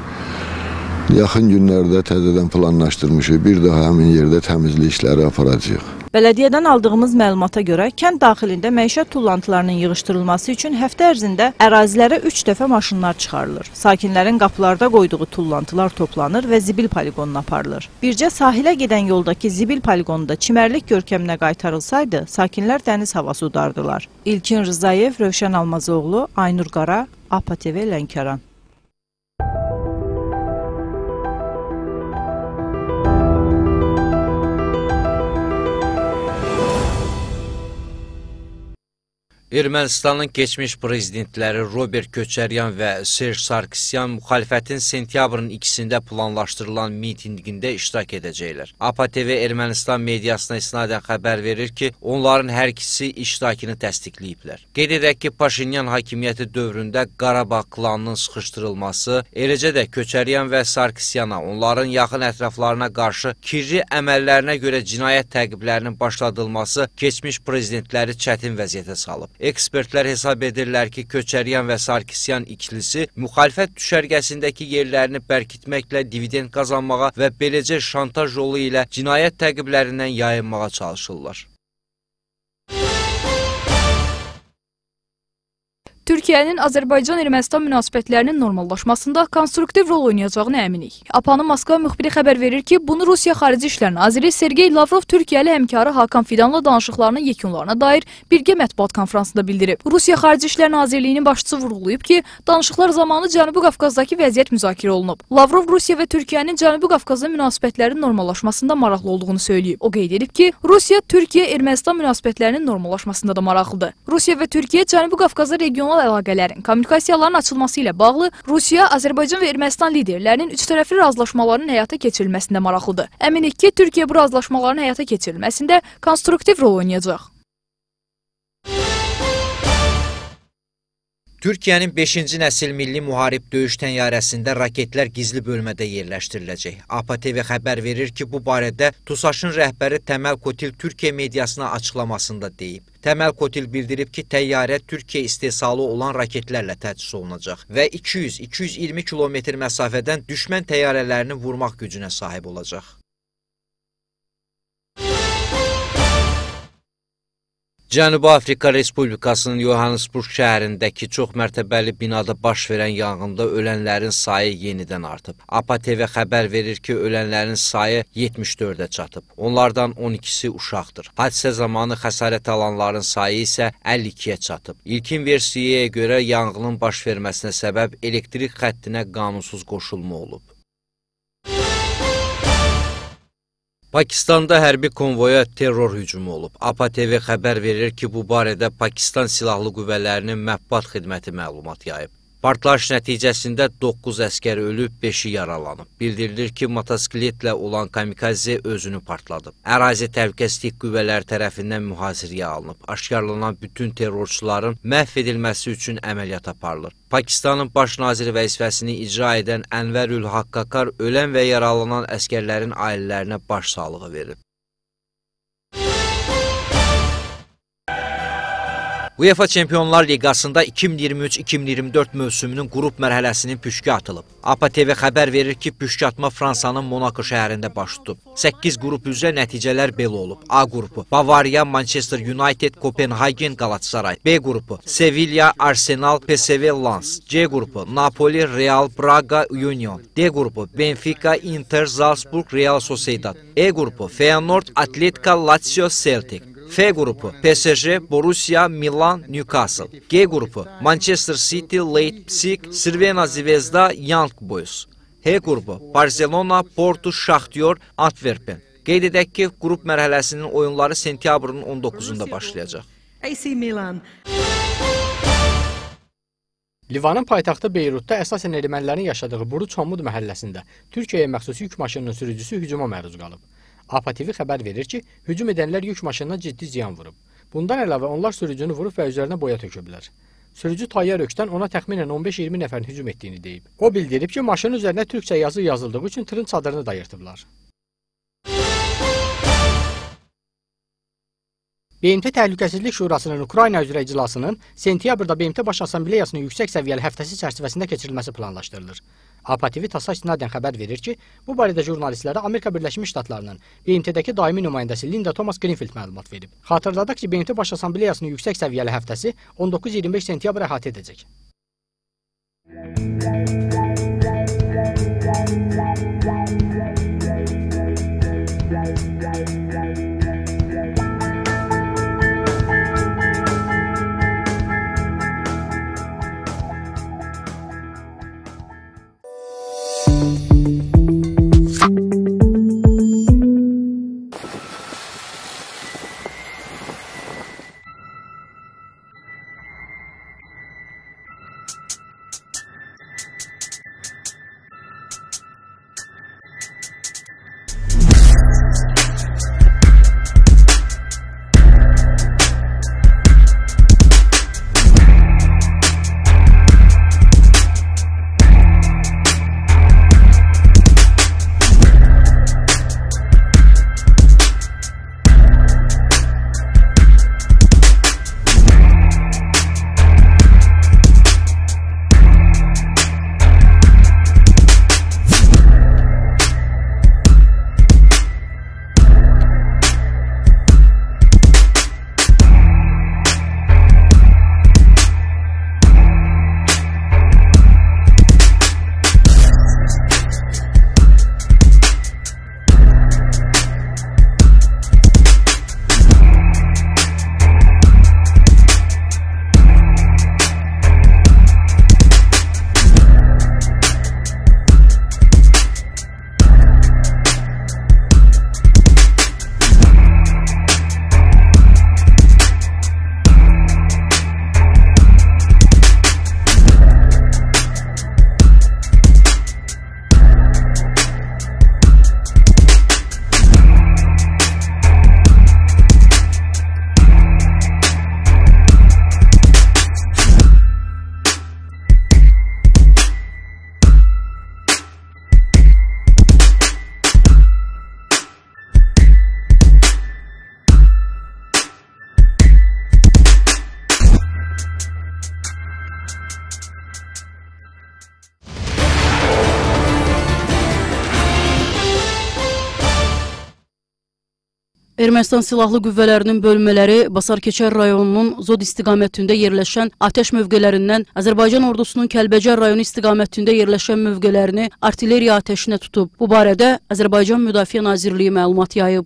Yaxın günlərdə təzədən planlaşdırmışıq, bir daha həmin yerdə təmizlik işləri aparacağıq. Bələdiyyədən aldığımız məlumata görə kənd daxilində məişət tullantılarının yığışdırılması üçün həftə ərzində ərazilərə 3 dəfə maşınlar çıxarılır. Sakinlərin qapılarda qoyduğu tullantılar toplanır və zibil poligonuna aparılır. Bircə sahilə gedən yoldakı zibil poligonunda çimərlik görkəminə qaytarılsaydı, sakinlər dəniz havası udardılar. İlkin Rzayev, Rövşən Almazoğlu, Aynur Qara, APA TV Lənkəran. Ermənistanın keçmiş prezidentləri Robert Köçəryan və Serj Sarkisyan müxalifətin sentyabrın ikisində planlaşdırılan mitinqində iştirak edəcəklər. APA TV Ermənistan mediasına isnadən xəbər verir ki, onların hər ikisi iştirakını təsdiqləyiblər. Qeyd edək ki, Paşinyan hakimiyyəti dövründə Qarabağ klanının sıxışdırılması, eləcə də Köçəryan və Sarkisyana, onların yaxın ətraflarına qarşı kirri əməllərinə görə cinayət təqiblərinin başladılması keçmiş prezidentləri çətin vəziyyətə salıb. Ekspertlər hesab edirlər ki, Köçəryan və Sarkisyan ikilisi müxalifət düşərgəsindəki yerlərini bərkitməklə dividend qazanmağa və beləcə şantaj yolu ilə cinayət təqiblərindən yayınmağa çalışırlar. Türkiyənin Azərbaycan-Ermənistan münasibətlərinin normallaşmasında konstruktiv rol oynayacağını əminik. APA-nın Moskva müxbiri xəbər verir ki, bunu Rusiya Xarici İşlər Naziri Sergey Lavrov Türkiyəli həmkarı Hakan Fidanla danışıqlarının yekunlarına dair birgə mətbuat konfransında bildirib. Rusiya Xarici İşlər Nazirliyinin başçısı vurğulayıb ki, danışıqlar zamanı Cənubi Qafqazdakı vəziyyət müzakirə olunub. Lavrov Rusiya və Türkiyənin Cənubi Qafqazda münasibətlərin normallaşmasında maraqlı olduğunu söyləyib. O qeyd edib ki, Rusiya Türkiyə-Ermənistan münasibətlərinin normallaşmasında da maraqlıdır. Rusiya və Türkiyə Cənubi Qafqazda regional regional əlaqələrin, kommunikasiyaların açılması ilə bağlı Rusiya, Azərbaycan və Ermənistan liderlərinin üçtərəfli razılaşmaların həyata keçirilməsində maraqlıdır. Əminik ki, Türkiyə bu razılaşmaların həyata keçirilməsində konstruktiv rol oynayacaq. Türkiyənin 5-ci nəsil milli müharib döyüş təyyarəsində raketlər gizli bölmədə yerləşdiriləcək. APA TV xəbər verir ki, bu barədə TUSAŞın rəhbəri Təməl Kotil Türkiyə mediasına açıqlamasında deyib. Təməl Kotil bildirib ki, təyyarə Türkiyə istehsalı olan raketlərlə təchiz olunacaq və 200-220 kilometr məsafədən düşmən təyyarələrini vurmaq gücünə sahib olacaq. Cənubi Afrika Respublikasının Johannesburg şəhərindəki çox mərtəbəli binada baş verən yanğında ölənlərin sayı yenidən artıb. APA TV xəbər verir ki, ölənlərin sayı 74-ə çatıb. Onlardan 12-si uşaqdır. Hadisə zamanı xəsarət alanların sayı isə 52-yə çatıb. İlkin versiyaya görə yanğının baş verməsinə səbəb elektrik xəttinə qanunsuz qoşulma olub. Pakistanda hərbi konvoya terror hücumu olub. APA TV xəbər verir ki, bu barədə Pakistan Silahlı Qüvvələrinin mətbuat xidməti məlumat yayıb. Partlayış nəticəsində 9 əskər ölüb, 5-i yaralanıb. Bildirilir ki, motosikletlə olan kamikaze özünü partladıb. Ərazi təhlükəsizlik qüvvələri tərəfindən mühasirəyə alınıb. Aşkarlanan bütün terrorçuların məhv edilməsi üçün əməliyyat aparılır. Pakistanın baş naziri vəzifəsini icra edən Ənvərül Haqqaqar ölən və yaralanan əskərlərin ailələrinə başsağlığı verib. UEFA Çempionlar Liqasında 2023-2024 mövsümünün qrup mərhələsinin püşkü atılıb. APA TV xəbər verir ki, püşkü atma Fransanın Monaco şəhərində baş tutub. 8 qrup üzrə nəticələr belə olub. A qrupu Bavariya, Manchester United, Kopenhagen, Galatasaray. B qrupu Sevilla, Arsenal, PSV Lens. C qrupu Napoli, Real, Braga, Union. D qrupu Benfica, Inter, Salzburg, Real Sociedad. E qrupu Feyenoord, Atletica, Lazio, Celtic. F qrupu PSG, Borussia, Milan, Newcastle. G qrupu Manchester City, Leipzig, Crvena Zvezda, Young Boys. H qrupu Barcelona, Porto, Shakhtar, Antwerpen. Qeyd edək ki, qrup mərhələsinin oyunları sentyabrın 19-da başlayacaq. AC Milan. Livanın paytaxtı Beyrutda əsasən ermənilərin yaşadığı Buruç Hamud məhəlləsində Türkiyəyə məxsus yük maşınının sürücüsü hücuma məruz qalıb. APA TV xəbər verir ki, hücum edənlər yük maşınına ciddi ziyan vurub. Bundan əlavə onlar sürücünü vurub və üzərinə boya töküblər. Sürücü Tayyar Ökdən ona təxminən 15-20 nəfərin hücum etdiyini deyib. O bildirib ki, maşının üzərinə türkçə yazı yazıldığı üçün tırın çadırını da yırtıblar. BMT Təhlükəsizlik Şurasının Ukrayna üzrə iclasının sentyabrda BMT Baş Assambleyasının yüksək səviyyəli həftəsi çərçivəsində keçirilməsi planlaşdırılır. APA TV TASS istinadən xəbər verir ki, bu barədə jurnalistlərə Amerika Birləşmiş Ştatlarının BMT-dəki daimi nümayəndəsi Linda Thomas Greenfield məlumat verib. Xatırladaq ki, BMT Baş Assambleyasının yüksək səviyyəli həftəsi 19-25 sentyabr əhatə edəcək. Ermənistan Silahlı Qüvvələrinin bölmələri Basarkeçər rayonunun Zod istiqamətində yerləşən atəş mövqələrindən Azərbaycan ordusunun Kəlbəcər rayonu istiqamətində yerləşən mövqələrini artilleriya atəşinə tutub. Bu barədə Azərbaycan Müdafiə Nazirliyi məlumat yayıb.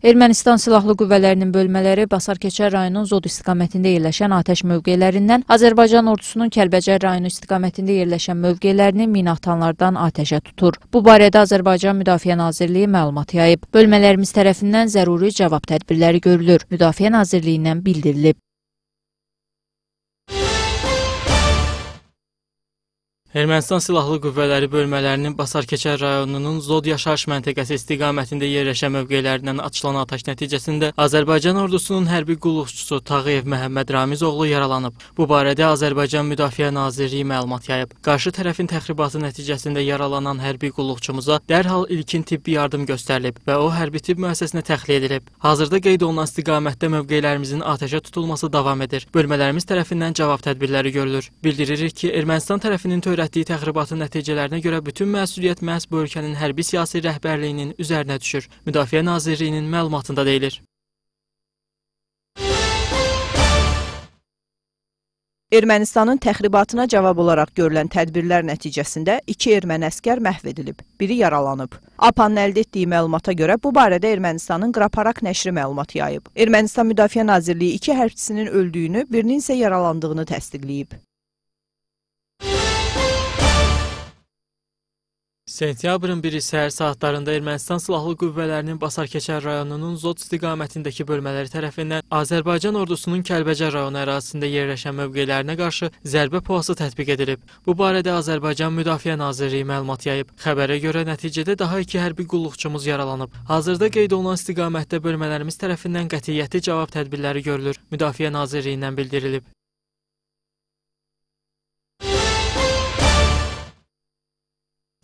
Ermənistan Silahlı Qüvvələrinin bölmələri Basarkeçər rayonunun Zod istiqamətində yerləşən atəş mövqelərindən Azərbaycan ordusunun Kəlbəcər rayonu istiqamətində yerləşən mövqelərini minatanlardan atəşə tutur. Bu barədə Azərbaycan Müdafiə Nazirliyi məlumat yayıb. Bölmələrimiz tərəfindən zəruri cavab tədbirləri görülür. Müdafiə Nazirliyindən bildirilib. Ermənistan Silahlı Qüvvələri bölmələrinin Basarkeçər rayonunun Zod yaşayış məntəqəsi istiqamətində yerləşən mövqelərindən açılan atəş nəticəsində Azərbaycan ordusunun hərbi qulluqçusu Tağıyev Məhəmməd Ramiz oğlu yaralanıb. Bu barədə Azərbaycan Müdafiə Nazirliyi məlumat yayıb. Qarşı tərəfin təxribatı nəticəsində yaralanan hərbi qulluqçumuza dərhal ilkin tibbi yardım göstərilib və o hərbi tibb müəssisəsinə təxliyə edilib. Hazırda qeyd olunan istiqamətdə mövqelərimizin atəşə tutulması davam edir. Bölmələrimiz tərəfindən cavab tədbirləri görülür. Bildiririk ki, Ermənistan tərəfinin törətdiyi törətdiyi təxribatın nəticələrinə görə bütün məsuliyyət məhz bu ölkənin hərbi siyasi rəhbərliyinin üzərinə düşür. Müdafiə Nazirliyinin məlumatında deyilir. Ermənistanın təxribatına cavab olaraq görülən tədbirlər nəticəsində iki erməni əskər məhv edilib, biri yaralanıb. APAN-ın əldə etdiyi məlumata görə bu barədə Ermənistanın Qraparak nəşri məlumat yayıb. Ermənistan Müdafiə Nazirliyi iki hərbçisinin öldüyünü, birinin isə yaralandığını təsdiqləyib. Sentyabrın 1-i səhər saatlarında Ermənistan Silahlı Qüvvələrinin Basarkeçər rayonunun Zod istiqamətindəki bölmələri tərəfindən Azərbaycan ordusunun Kəlbəcər rayonu ərazisində yerləşən mövqelərinə qarşı zərbə puası tətbiq edilib. Bu barədə Azərbaycan Müdafiə Nazirliyi məlumat yayıb. Xəbərə görə nəticədə daha iki hərbi qulluqçumuz yaralanıb. Hazırda qeyd olunan istiqamətdə bölmələrimiz tərəfindən qətiyyətli cavab tədbirləri görülür. Müdafiə Nazirliyindən bildirilib.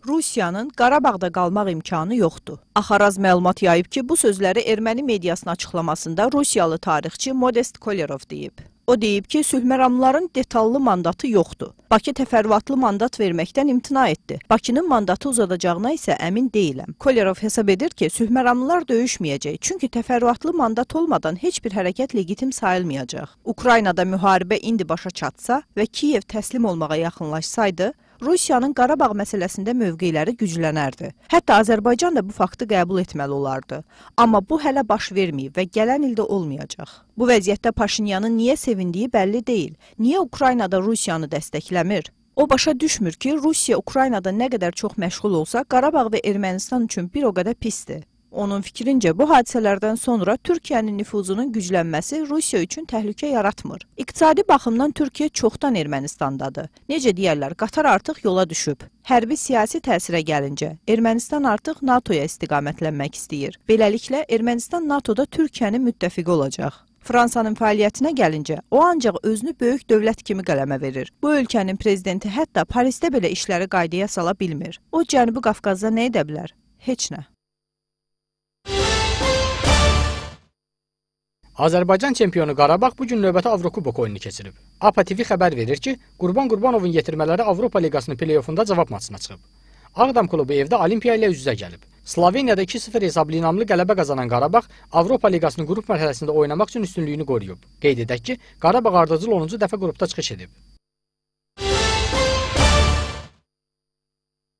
Rusiyanın Qarabağda qalmaq imkanı yoxdur. Axaraz məlumat yayıb ki, bu sözləri erməni mediasının açıqlamasında Rusiyalı tarixçi Modest Kolerov deyib. O deyib ki, sülhməramlıların detallı mandatı yoxdur. Bakı təfərrüatlı mandat verməkdən imtina etdi. Bakının mandatı uzadacağına isə əmin deyiləm. Kolerov hesab edir ki, sülhməramlılar döyüşməyəcək, çünki təfərrüatlı mandat olmadan heç bir hərəkət legitim sayılmayacaq. Ukraynada müharibə indi başa çatsa və Kiyev təslim olmağa yaxınlaşsaydı, Rusiyanın Qarabağ məsələsində mövqeləri güclənərdi. Hətta Azərbaycan da bu faktı qəbul etməli olardı. Amma bu hələ baş verməyib və gələn ildə olmayacaq. Bu vəziyyətdə Paşinyanın niyə sevindiyi bəlli deyil. Niyə Ukraynada Rusiyanı dəstəkləmir? O başa düşmür ki, Rusiya Ukraynada nə qədər çox məşğul olsa, Qarabağ və Ermənistan üçün bir o qədər pisdir. Onun fikrincə bu hadisələrdən sonra Türkiyənin nüfuzunun güclənməsi Rusiya üçün təhlükə yaratmır. İqtisadi baxımdan Türkiyə çoxdan Ermənistandadır. Necə deyərlər, qatar artıq yola düşüb. Hərbi siyasi təsirə gəlincə, Ermənistan artıq NATO-ya istiqamətlənmək istəyir. Beləliklə, Ermənistan NATO-da Türkiyənin müttəfiqi olacaq. Fransanın fəaliyyətinə gəlincə, o ancaq özünü böyük dövlət kimi qələmə verir. Bu ölkənin prezidenti hətta Parisdə belə işləri qaydaya sala bilmir. O Cənubi Qafqazda nə edə bilər? Heç nə. Azərbaycan çempionu Qarabağ bu gün növbəti Avrokubok oyununu keçirib. APA TV xəbər verir ki, Qurban Qurbanovun yetirmələri Avropa Liqasının play-offunda cavab maçına çıxıb. Ağdam klubu evdə Olimpiya ilə üz-üzə gəlib. Sloveniyada 2-0 hesablı inamlı qələbə qazanan Qarabağ Avropa Liqasının qrup mərhələsində oynamaq üçün üstünlüyünü qoruyub. Qeyd edək ki, Qarabağ ardıcıl 10-cu dəfə qrupda çıxış edib.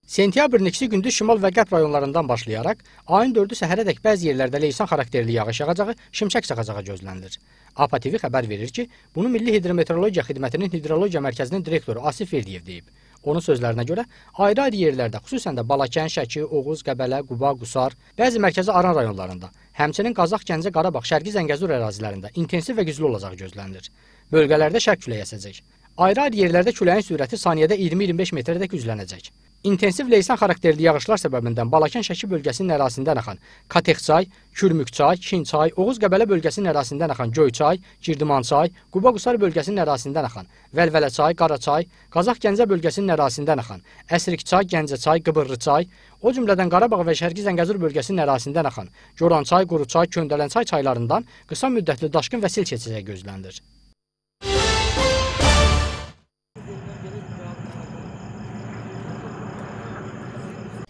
Sentyabrın 2-si gündüz şimal və qərb rayonlarından başlayaraq ayın 4-ü səhərədək bəzi yerlərdə leysan xarakterli yağış yağacağı, şimşək çaxacağı gözlənilir. APA TV xəbər verir ki, bunu Milli Hidrometeorologiya Xidmətinin Hidrologiya Mərkəzinin direktoru Asif Verdiyev deyib. Onun sözlərinə görə ayrı-ayrı yerlərdə, xüsusən də Balakən, Şəki, Oğuz, Qəbələ, Quba, Qusar, bəzi mərkəzi Aran rayonlarında, həmçinin Qazax, Gəncə, Qarabağ, Şərqi Zəngəzur ərazilərində intensiv və güclü olacağı gözlənilir. Bölgələrdə şərq küləyi əsəcək. Ayrı-ayrı yerlərdə küləyin sürəti saniyədə 20-25 metrədək güclənəcək. İntensiv leysan xarakterli yağışlar səbəbindən Balakən Şəki bölgəsinin ərazisindən axan Katex çay, Kürmük çay, Çin çay, Oğuz Qəbələ bölgəsinin ərazisindən axan Göy çay, Girdiman çay, Quba Qusar bölgəsinin ərazisindən axan Vəlvələ çay, Qara çay, Qazax Gəncə bölgəsinin ərazisindən axan Əsrik çay, Gəncə çay, Qıbırlı çay, o cümlədən Qarabağ və Şərqi Zəngəzur bölgəsinin ərazisindən axan Goran çay, Quru çay, Köndələn çay çaylarından qısa müddətli daşqın və sel keçəcəyi gözlənilir.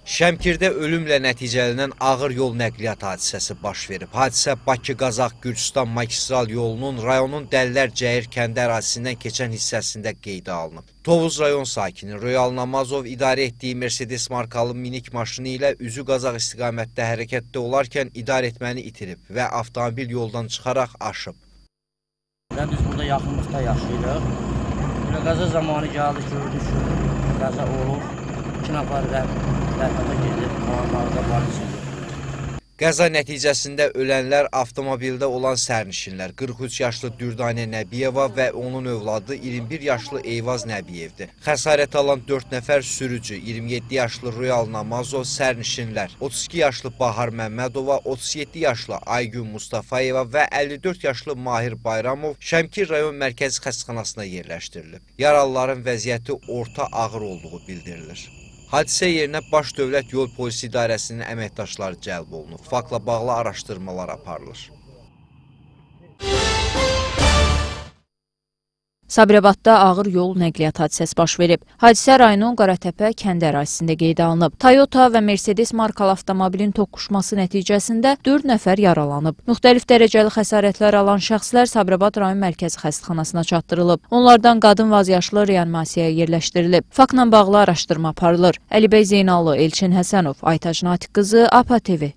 Şəmkirdə ölümlə nəticələnən ağır yol nəqliyyat hadisəsi baş verib. Hadisə Bakı-Qazax-Gürcüstan magistral yolunun rayonun Dəllər Cəyir kəndi ərazisindən keçən hissəsində qeydə alınıb. Tovuz rayon sakini Royal Namazov idarə etdiyi Mercedes markalı minik maşını ilə üzü Qazax istiqamətdə hərəkətdə olarkən idarə etməni itirib və avtomobil yoldan çıxaraq aşıb. Və biz burada yaxınlıqda yaşayırıq. Qəza zamanı gəldik, gördük ki, qəza olub. İki nəfər də rəhmətə gedib, qalanlarda polis Qəza nəticəsində ölənlər avtomobildə olan sərnişinlər 43 yaşlı Dürdanə Nəbiyeva və onun övladı 21 yaşlı Eyvaz Nəbiyevdir. Xəsarət alan 4 nəfər sürücü, 27 yaşlı Royal Namazov sərnişinlər, 32 yaşlı Bahar Məmmədova, 37 yaşlı Aygün Mustafayeva və 54 yaşlı Mahir Bayramov Şəmkir rayon mərkəzi xəstəxanasına yerləşdirilib. Yaralıların vəziyyəti orta ağır olduğu bildirilir. Hadisə yerinə Baş Dövlət Yol Polisi İdarəsinin əməkdaşları cəlb olunub. Faktla bağlı araşdırmalar aparılır. Sabirabadda ağır yol nəqliyyat hadisəsi baş verib. Hadisə rayonun Qaratəpə kəndi ərazisində qeydə alınıb. Toyota və Mercedes markalı avtomobilin toqquşması nəticəsində 4 nəfər yaralanıb. Müxtəlif dərəcəli xəsarətlər alan şəxslər Sabirabad rayon mərkəzi xəstəxanasına çatdırılıb. Onlardan qadın və azyaşlı reanimasiyaya yerləşdirilib. Faktla bağlı araşdırma aparılır. Əlibəy Zeynallı, Elçin Həsənov, Aytac Natiq qızı, APA TV.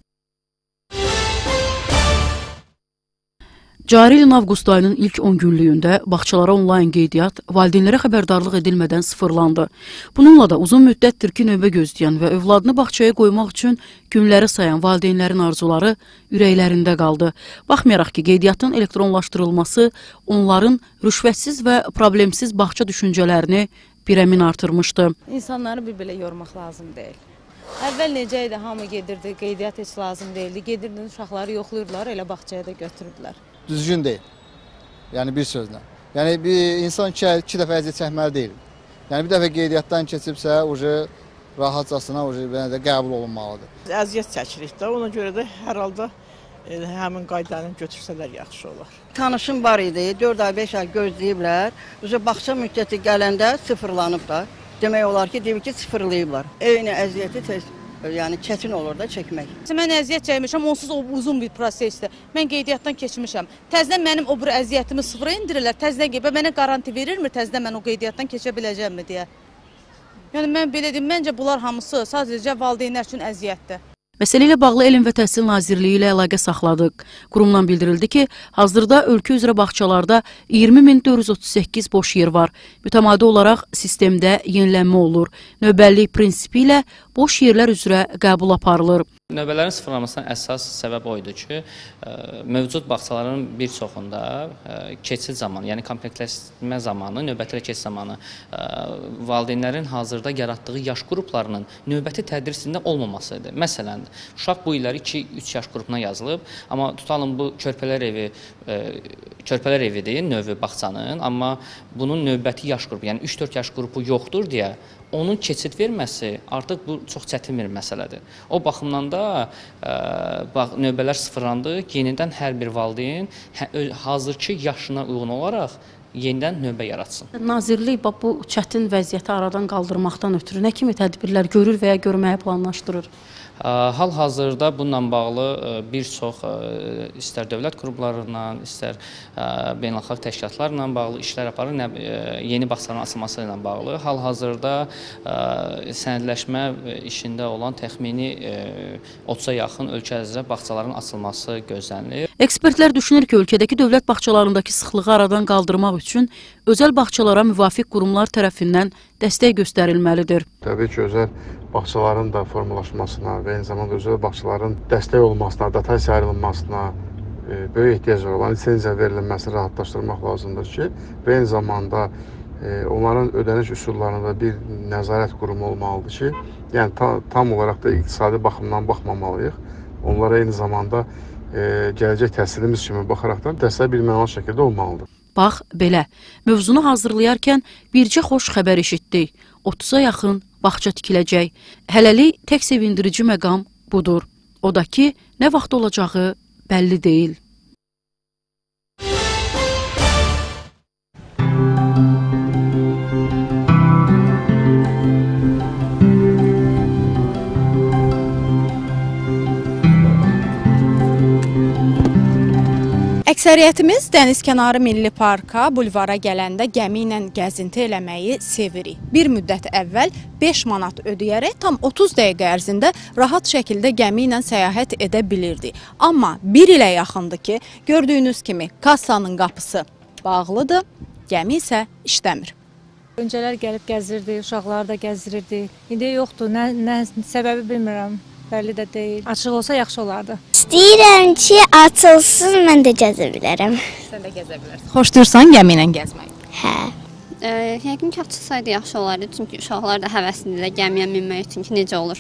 Cari ilin avqust ayının ilk 10 günlüyündə bağçalara onlayn qeydiyyat valideynlərə xəbərdarlıq edilmədən sıfırlandı. Bununla da uzun müddətdir ki, növbə gözləyən və övladını bağçaya qoymaq üçün günləri sayan valideynlərin arzuları ürəklərində qaldı. Baxmayaraq ki, qeydiyyatın elektronlaşdırılması onların rüşvətsiz və problemsiz bağça düşüncələrini birəmin artırmışdı. İnsanları bir belə yormaq lazım deyil. Əvvəl necə idi, hamı gedirdi, qeydiyyat heç lazım deyildi. Gedirdin, uşaqları yoxlayırdılar, elə bağçaya da götürürdülər. Düzgün deyil. Yəni bir sözlə. Yəni bir insan iki, iki dəfə əziyyət çəkməli deyil. Yəni bir dəfə qeydiyyatdan keçibsə, ucu rahatcasına ucu belə də qəbul olunmalıdır. Əziyyət çəkirik də, ona görə də hər halda e, həmin qaydanı götürsələr yaxşı olar. Tanışım var idi, 4 ay, 5 ay gözləyiblər. Uca bağça müddəti gələndə sıfırlanıb da. Demək olar ki, deyib ki, sıfırlayıblar. Eyni əziyyəti tez, yəni çətin olur da çəkmək. Mən əziyyət çəkmişəm, onsuz o uzun bir prosesdir. Mən qeydiyyatdan keçmişəm. Təzədən mənim o bir əziyyətimi sıfıra endirirlər. Təzədən qeydiyyat mənə qaranti verirmi təzədən mən o qeydiyyatdan keçə biləcəmmi deyə. Yəni mən belə deyim, məncə bunlar hamısı sadəcə valideynlər üçün əziyyətdir. Məsələ ilə bağlı Elm və Təhsil Nazirliyi ilə əlaqə saxladıq. Qurumdan bildirildi ki, hazırda ölkə üzrə bağçalarda 20438 boş yer var. Mütəmadi olaraq sistemdə yenilənmə olur. Növbəllik prinsipi ilə boş yerlər üzrə qəbul aparılır. Növbələrin sıfırlanmasına əsas səbəb o idi ki, ə, mövcud bağçaların bir çoxunda ə, keçid zamanı, yəni komplektləşmə zamanı, növbəti keçid zamanı ə, valideynlərin hazırda yaratdığı yaş qruplarının növbəti tədrisində olmaması idi. Məsələn, uşaq bu illəri 2-3 yaş qrupuna yazılıb, amma tutalım bu körpələr evi körpələr evidir növü bağçanın, amma bunun növbəti yaş qrupu, yəni 3-4 yaş qrupu yoxdur deyə onun keçid verməsi artıq bu çox çətin bir məsələdir. O baxımdan da ə, bax növbələr sıfırlandı. Yenidən hər bir valideyn hə, hazırki yaşına uyğun olaraq yenidən növbə yaratsın. Nazirlik bax bu çətin vəziyyəti aradan qaldırmaqdan ötürü nə kimi tədbirlər görür və ya görməyi planlaşdırır? Hal-hazırda bununla bağlı bir çox istər dövlət qurumlarından, istər beynəlxalq təşkilatlarla bağlı işlər aparır, yeni bağçaların açılması ilə bağlı. Hal-hazırda sənədləşmə işində olan təxmini 30-a yaxın ölkə üzrə bağçaların açılması gözlənilir. Ekspertlər düşünür ki, ölkədəki dövlət bağçalarındakı sıxlığı aradan qaldırmaq üçün özəl bağçalara müvafiq qurumlar tərəfindən dəstək göstərilməlidir. Təbii ki, özəl bağçaların da formalaşmasına və eyni zamanda özəl bağçaların dəstək olmasına, dotasiya ayrılmasına e, böyük ehtiyac var. Onların lisenziya verilməsini rahatlaşdırmaq lazımdır ki, və eyni zamanda e, onların ödəniş üsullarında bir nəzarət qurumu olmalıdır ki, yəni ta, tam olaraq da iqtisadi baxımdan baxmamalıyıq. Onlara eyni zamanda e, gələcək təhsilimiz kimi baxaraqdan dəstək bir mənalı şəkildə olmalıdır. Bax, belə. Mövzunu hazırlayarkən bircə xoş xəbər eşitdik. 30-a yaxın bağça tikiləcək. Hələlik tək sevindirici məqam budur. O da ki, nə vaxt olacağı bəlli deyil. Əksəriyyətimiz dənizkənarı milli parka, bulvara gələndə gəmi ilə gəzinti eləməyi sevirik. Bir müddət əvvəl 5 manat ödəyərək tam 30 dəqiqə ərzində rahat şəkildə gəmi ilə səyahət edə bilirdik. Amma 1 ilə yaxındır ki, gördüyünüz kimi kassanın qapısı bağlıdır, gəmi isə işləmir. Öncələr gəlib gəzirdi, uşaqları da gəzdirirdi. İndi yoxdur. Nə, nə səbəbi bilmirəm. Bəlli də deyil. Açıq olsa yaxşı olardı. İstəyirəm ki, açılsın, mən də gəzə bilərəm. Sən də gəzə bilərsən. Xoşdursan gəmi ilə gəzməyi? Hə. Ə, yəqin ki, açılsaydı yaxşı olardı. Çünki uşaqlar da həvəslidirlər gəmiyə minmək üçün ki, necə olur.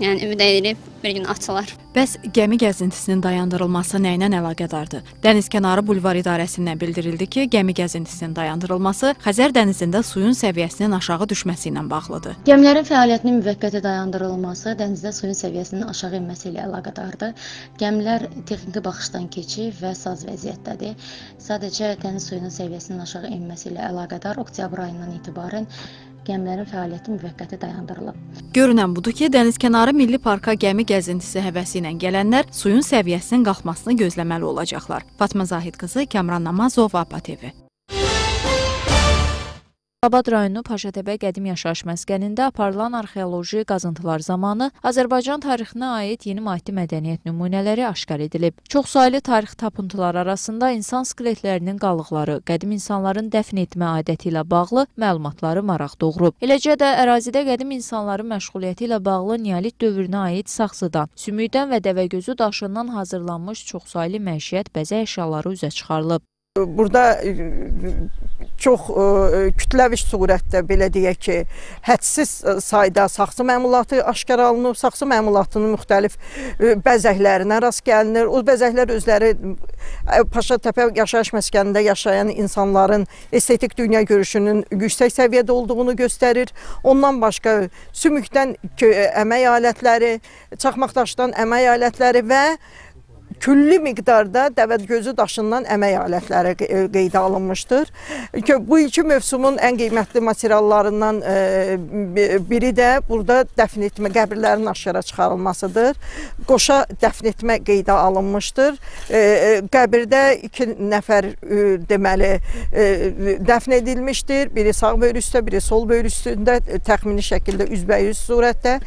Yəni ümid edirik bir gün açılar. Bəs gəmi gəzintisinin dayandırılması nə ilə əlaqədardır? Dənizkənarı bulvar idarəsindən bildirildi ki, gəmi gəzintisinin dayandırılması Xəzər dənizində suyun səviyyəsinin aşağı düşməsi ilə bağlıdır. Gəmilərin fəaliyyətinin müvəqqəti dayandırılması dənizdə suyun səviyyəsinin aşağı enməsi ilə əlaqədardır. Gəmilər texniki baxışdan keçib və saz vəziyyətdədir. Sadəcə dəniz suyunun səviyyəsinin aşağı enməsi ilə əlaqədar oktyabr ayından etibarən gəmilərin fəaliyyəti müvəqqəti dayandırılıb. Görünən budur ki, dənizkənarı milli parka gəmi gəzintisi həvəsi ilə gələnlər suyun səviyyəsinin qalxmasını gözləməli olacaqlar. Fatma Zahid qızı, Kəmran Namazov, APA TV. Abad rayonu Paşatəpə qədim yaşayış məskənində aparılan arxeoloji qazıntılar zamanı Azərbaycan tarixinə aid yeni maddi mədəniyyət nümunələri aşkar edilib. Çoxsaylı tarix tapıntıları arasında insan skeletlərinin qalıqları, qədim insanların dəfn etmə adəti ilə bağlı məlumatları maraq doğurub. Eləcə də ərazidə qədim insanların məşğuliyyəti ilə bağlı neolit dövrünə aid saxsıdan, sümükdən və dəvəgözü daşından hazırlanmış çoxsaylı məişət bəzək əşyaları üzə çıxarılıb. Burada çox ə, kütləvi surətdə belə deyək ki, hədsiz sayda saxsı məmulatı aşkar alınıb. Saxsı məmulatının müxtəlif bəzəklərinə rast gəlinir. O bəzəklər özləri Paşatəpə yaşayış məskənində yaşayan insanların estetik dünya görüşünün yüksək səviyyədə olduğunu göstərir. Ondan başqa sümükdən əmək alətləri, çaxmaqdaşdan əmək alətləri və külli miqdarda dəvəgözü daşından əmək alətləri qeydə alınmışdır. Bu iki mövsumun ən qiymətli materiallarından biri də burada dəfn etmə, qəbirlərin aşkara çıxarılmasıdır. Qoşa dəfn etmə qeydə alınmışdır. Qəbirdə iki nəfər deməli dəfn edilmişdir. Biri sağ böyrü üstə, biri sol böyrü üstündə təxmini şəkildə üzbəyüz surətdə.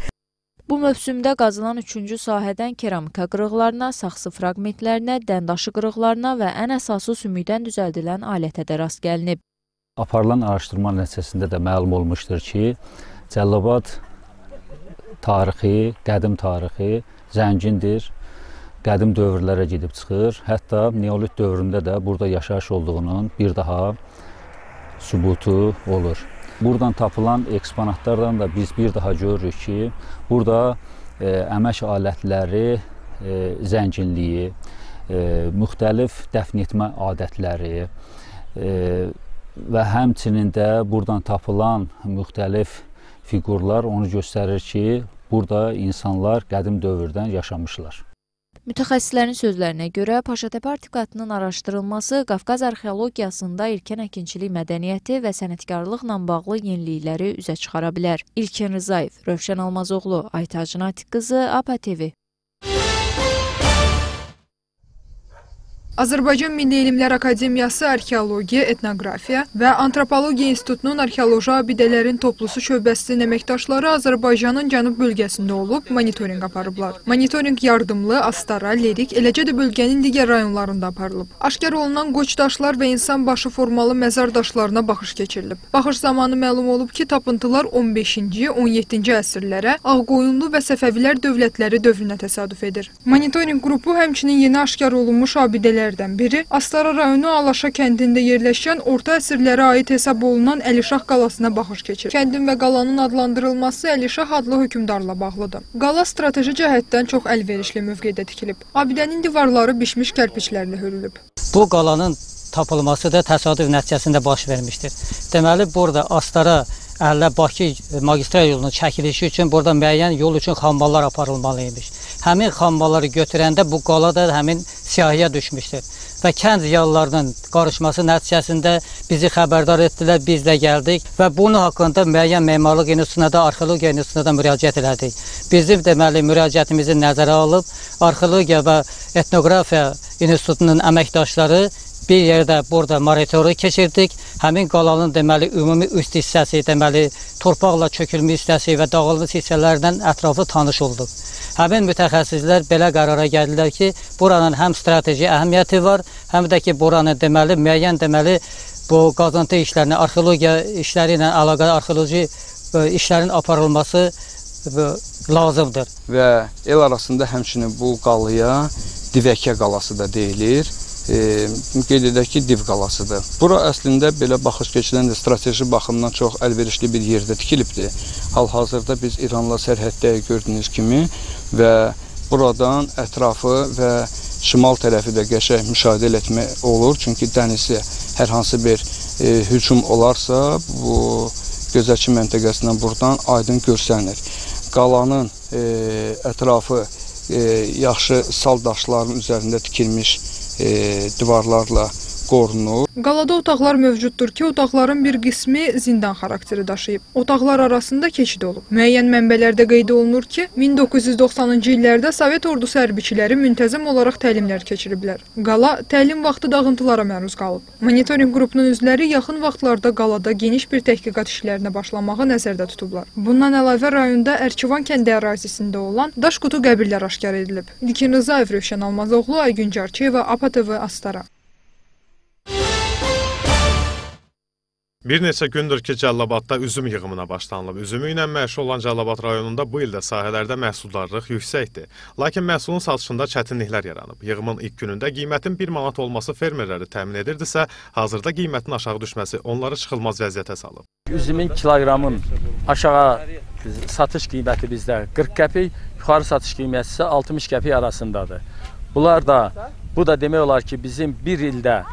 Bu mövsümdə qazılan üçüncü sahədən keramika qırıqlarına, saxsı fraqmentlərinə, dəndaşı qırıqlarına və ən əsası sümükdən düzəldilən alətə də rast gəlinib. Aparılan araşdırma nəticəsində də məlum olmuşdur ki, Cəllabad tarixi, qədim tarixi zəngindir. Qədim dövrlərə gedib çıxır. Hətta neolit dövründə də burada yaşayış olduğunun bir daha sübutu olur. Buradan tapılan eksponatlardan da biz bir daha görürük ki, burada e, əmək alətləri e, zənginliyi, e, müxtəlif dəfn etmə adətləri e, və həmçinin də buradan tapılan müxtəlif fiqurlar onu göstərir ki, burada insanlar qədim dövrdən yaşamışlar. Mütəxəssislərin sözlərinə görə Paşatəpə artikatının araşdırılması Qafqaz arxeologiyasında ilkin əkinçilik mədəniyyəti və sənətkarlıqla bağlı yenilikləri üzə çıxara bilər. İlkin Rızayev, Rövşən Almazoğlu, Aytac Natiq qızı, APA TV. Azərbaycan Milli Elmlər Akademiyası Arxeologiya, Etnografiya və Antropologiya İnstitutunun arxeoloji abidələrin toplusu şöbəsinin əməkdaşları Azərbaycanın cənub bölgəsində olub, monitorinq aparıblar. Monitorinq yardımlı, Astara, Lerik, eləcə də bölgənin digər rayonlarında aparılıb. Aşkar olunan qoç daşlar və insan başı formalı məzar daşlarına baxış keçirilib. Baxış zamanı məlum olub ki, tapıntılar 15-ci, 17-ci əsrlərə Ağqoyunlu və Səfəvilər dövlətləri dövrünə təsadüf edir. Monitorinq qrupu həmçinin yeni aşkar olunmuş abidələr abidələrdən biri Astara rayonu Alaşa kəndində yerləşən orta əsrlərə aid hesab olunan Əlişah qalasına baxış keçir. Kəndin və qalanın adlandırılması Əlişah adlı hökmdarla bağlıdır. Qala strateji cəhətdən çox əlverişli mövqedə tikilib. Abidənin divarları bişmiş kərpiçlərlə hörülüb. Bu qalanın tapılması da təsadüf nəticəsində baş vermişdir. Deməli, burada Astara Əllə Bakı magistral yolunun çəkilişi üçün burada müəyyən yol üçün xamballar aparılmalı imiş. Həmin xambalları götürəndə bu qala da həmin siyahıya düşmüşdür. Və kənd ziyalılarının qarışması nəticəsində bizi xəbərdar etdilər, biz də gəldik və bunun haqqında müəyyən memarlıq institutuna da, arxeologiya institutuna da müraciət elədik. Bizim deməli müraciətimizi nəzərə alıb, arxeologiya və etnografiya İnstitutunun əməkdaşları bir yerdə burada monitoru keçirdik. Həmin qalanın deməli ümumi üst hissəsi, deməli torpaqla çökülmüş hissəsi və dağılmış hissələrdən ətraflı tanış olduq. Həmin mütəxəssislər belə qərara gəldilər ki, buranın həm strateji əhəmiyyəti var, həm də ki, buranın deməli müəyyən deməli bu qazıntı işlərinə, arxeologiya işləri ilə əlaqəli arxeoloji ə, işlərin aparılması ə, lazımdır. Və el arasında həmçinin bu qalaya Divəkə qalası da deyilir. E, qeyd edək ki, Div qalasıdır. Bura əslində belə baxış keçiləndə strateji baxımdan çox əlverişli bir yerdə tikilibdir. Hal-hazırda biz İranla sərhəddəyik gördüyünüz kimi və buradan ətrafı və şimal tərəfi də qəşəng müşahidə etmək olur. Çünki dənizə hər hansı bir e, hücum olarsa, bu gözətçi məntəqəsindən buradan aydın görsənir. Qalanın e, ətrafı e, yaxşı sal daşların üzərində tikilmiş e, divarlarla qorunur. Qalada otaqlar mövcuddur ki, otaqların bir qismi zindan xarakteri daşıyıb. Otaqlar arasında keçid olub. Müəyyən mənbələrdə qeyd olunur ki, 1990-cı illərdə Sovet ordusu hərbiçiləri müntəzəm olaraq təlimlər keçiriblər. Qala təlim vaxtı dağıntılara məruz qalıb. Monitorinq qrupunun üzvləri yaxın vaxtlarda qalada geniş bir təhqiqat işlərinə başlamağı nəzərdə tutublar. Bundan əlavə rayonda Ərkivan kəndi ərazisində olan daş qutu qəbirlər aşkar edilib. İlkin Rızaev, Rövşən Almazoğlu, Aygün Carçıyeva, APA TV Astara. Bir neçə gündür ki, Cəllabadda üzüm yığımına başlanılıb. Üzümü ilə məşğul olan Cəllabad rayonunda bu ildə sahələrdə məhsuldarlıq yüksəkdir. Lakin məhsulun satışında çətinliklər yaranıb. Yığımın ilk günündə qiymətin 1 manat olması fermerləri təmin edirdisə, hazırda qiymətin aşağı düşməsi onları çıxılmaz vəziyyətə salıb. Üzümün kiloqramın aşağı satış qiyməti bizdə 40 qəpik, yuxarı satış qiyməti isə 60 qəpik arasındadır. Bunlar da bu da demək olar ki, bizim bir ildə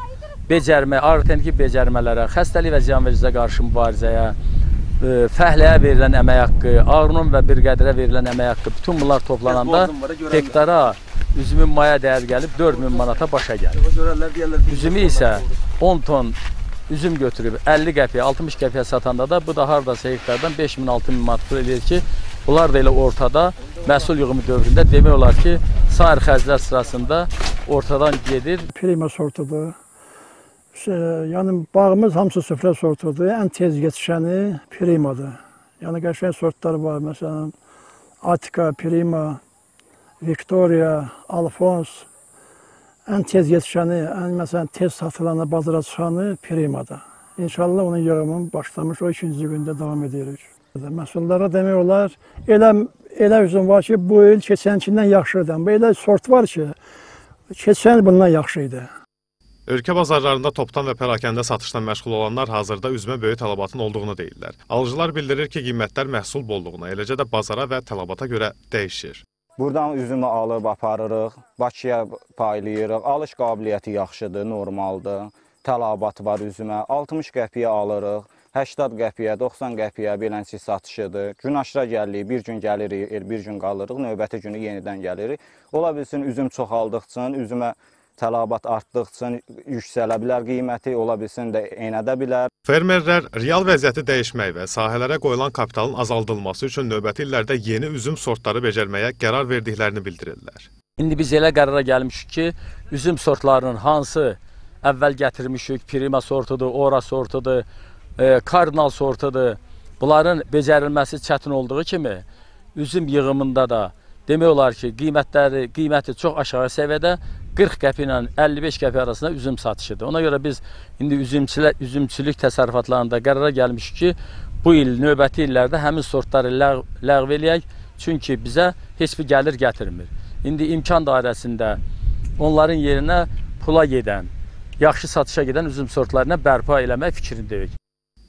becərmə, ağır-texniki becərmələrə, xəstəlik və ziyanvericiliyə qarşı mübarizəyə, e, fəhləyə verilən əmək haqqı, ağrının və bir qədərə verilən əmək haqqı, bütün bunlar toplananda hektara üzümün maya dəyər gəlib 4000 manata başa gəlir. Üzümü isə 10 ton üzüm götürüb 50 qəpiyə, 60 qəpiyə satanda da bu da hardasa hektardan 5000-6000 manat pul eləyir ki, bunlar da elə ortada məhsul yığımı dövründə demək olar ki, sair xərclər sırasında ortadan gedir. Prima sortudur. Yəni bağımız hamısı süfrə sortudur. Ən tez yetişəni primadır. Yəni qəşəng sortlar var. Məsələn, Atika, Prima, Victoria, Alfons. Ən tez yetişəni, ən məsələn tez satılanı, bazara çıxanı Primadır. İnşallah onun yığımı başlamış, o ikinci gündə davam edirik. Məhsullara demək olar, elə elə üzüm var ki, bu il keçənkindən yaxşıdır. Bu elə sort var ki, keçən il bundan yaxşı idi. Ölkə bazarlarında topdan və pərakəndə satışla məşğul olanlar hazırda üzümə böyük tələbatın olduğunu deyirlər. Alıcılar bildirir ki, qiymətlər məhsul bolluğuna, eləcə də bazara və tələbata görə dəyişir. Buradan üzümü alıb aparırıq, Bakıya paylayırıq. Alış qabiliyyəti yaxşıdır, normaldır. Tələbat var üzümə. 60 qəpiyə alırıq. 80 qəpiyə, 90 qəpiyə beləncə satışıdır. Gün aşıra gəlirik, bir gün gəlirik, bir gün qalırıq, növbəti günü yenidən gəlirik. Ola bilsin üzüm çoxaldıqca üzümə tələbat artdıqca yüksələ bilər qiyməti, ola bilsin də eynədə bilər. Fermerlər real vəziyyəti dəyişmək və sahələrə qoyulan kapitalın azaldılması üçün növbəti illərdə yeni üzüm sortları becərməyə qərar verdiklərini bildirirlər. İndi biz elə qərara gəlmişik ki, üzüm sortlarının hansı əvvəl gətirmişik, Prima sortudur, Ora sortudur, e, Kardinal sortudur. Bunların becərilməsi çətin olduğu kimi üzüm yığımında da demək olar ki, qiymətləri, qiyməti çox aşağı səviyyədə 40 qəpi ilə 55 qəpi arasında üzüm satışıdır. Ona görə biz indi üzümçülər, üzümçülük təsərrüfatlarında qərara gəlmişik ki, bu il növbəti illərdə həmin sortları ləğ, ləğv eləyək. Çünki bizə heç bir gəlir gətirmir. İndi imkan dairəsində onların yerinə pula gedən, yaxşı satışa gedən üzüm sortlarına bərpa eləmək fikrindəyik.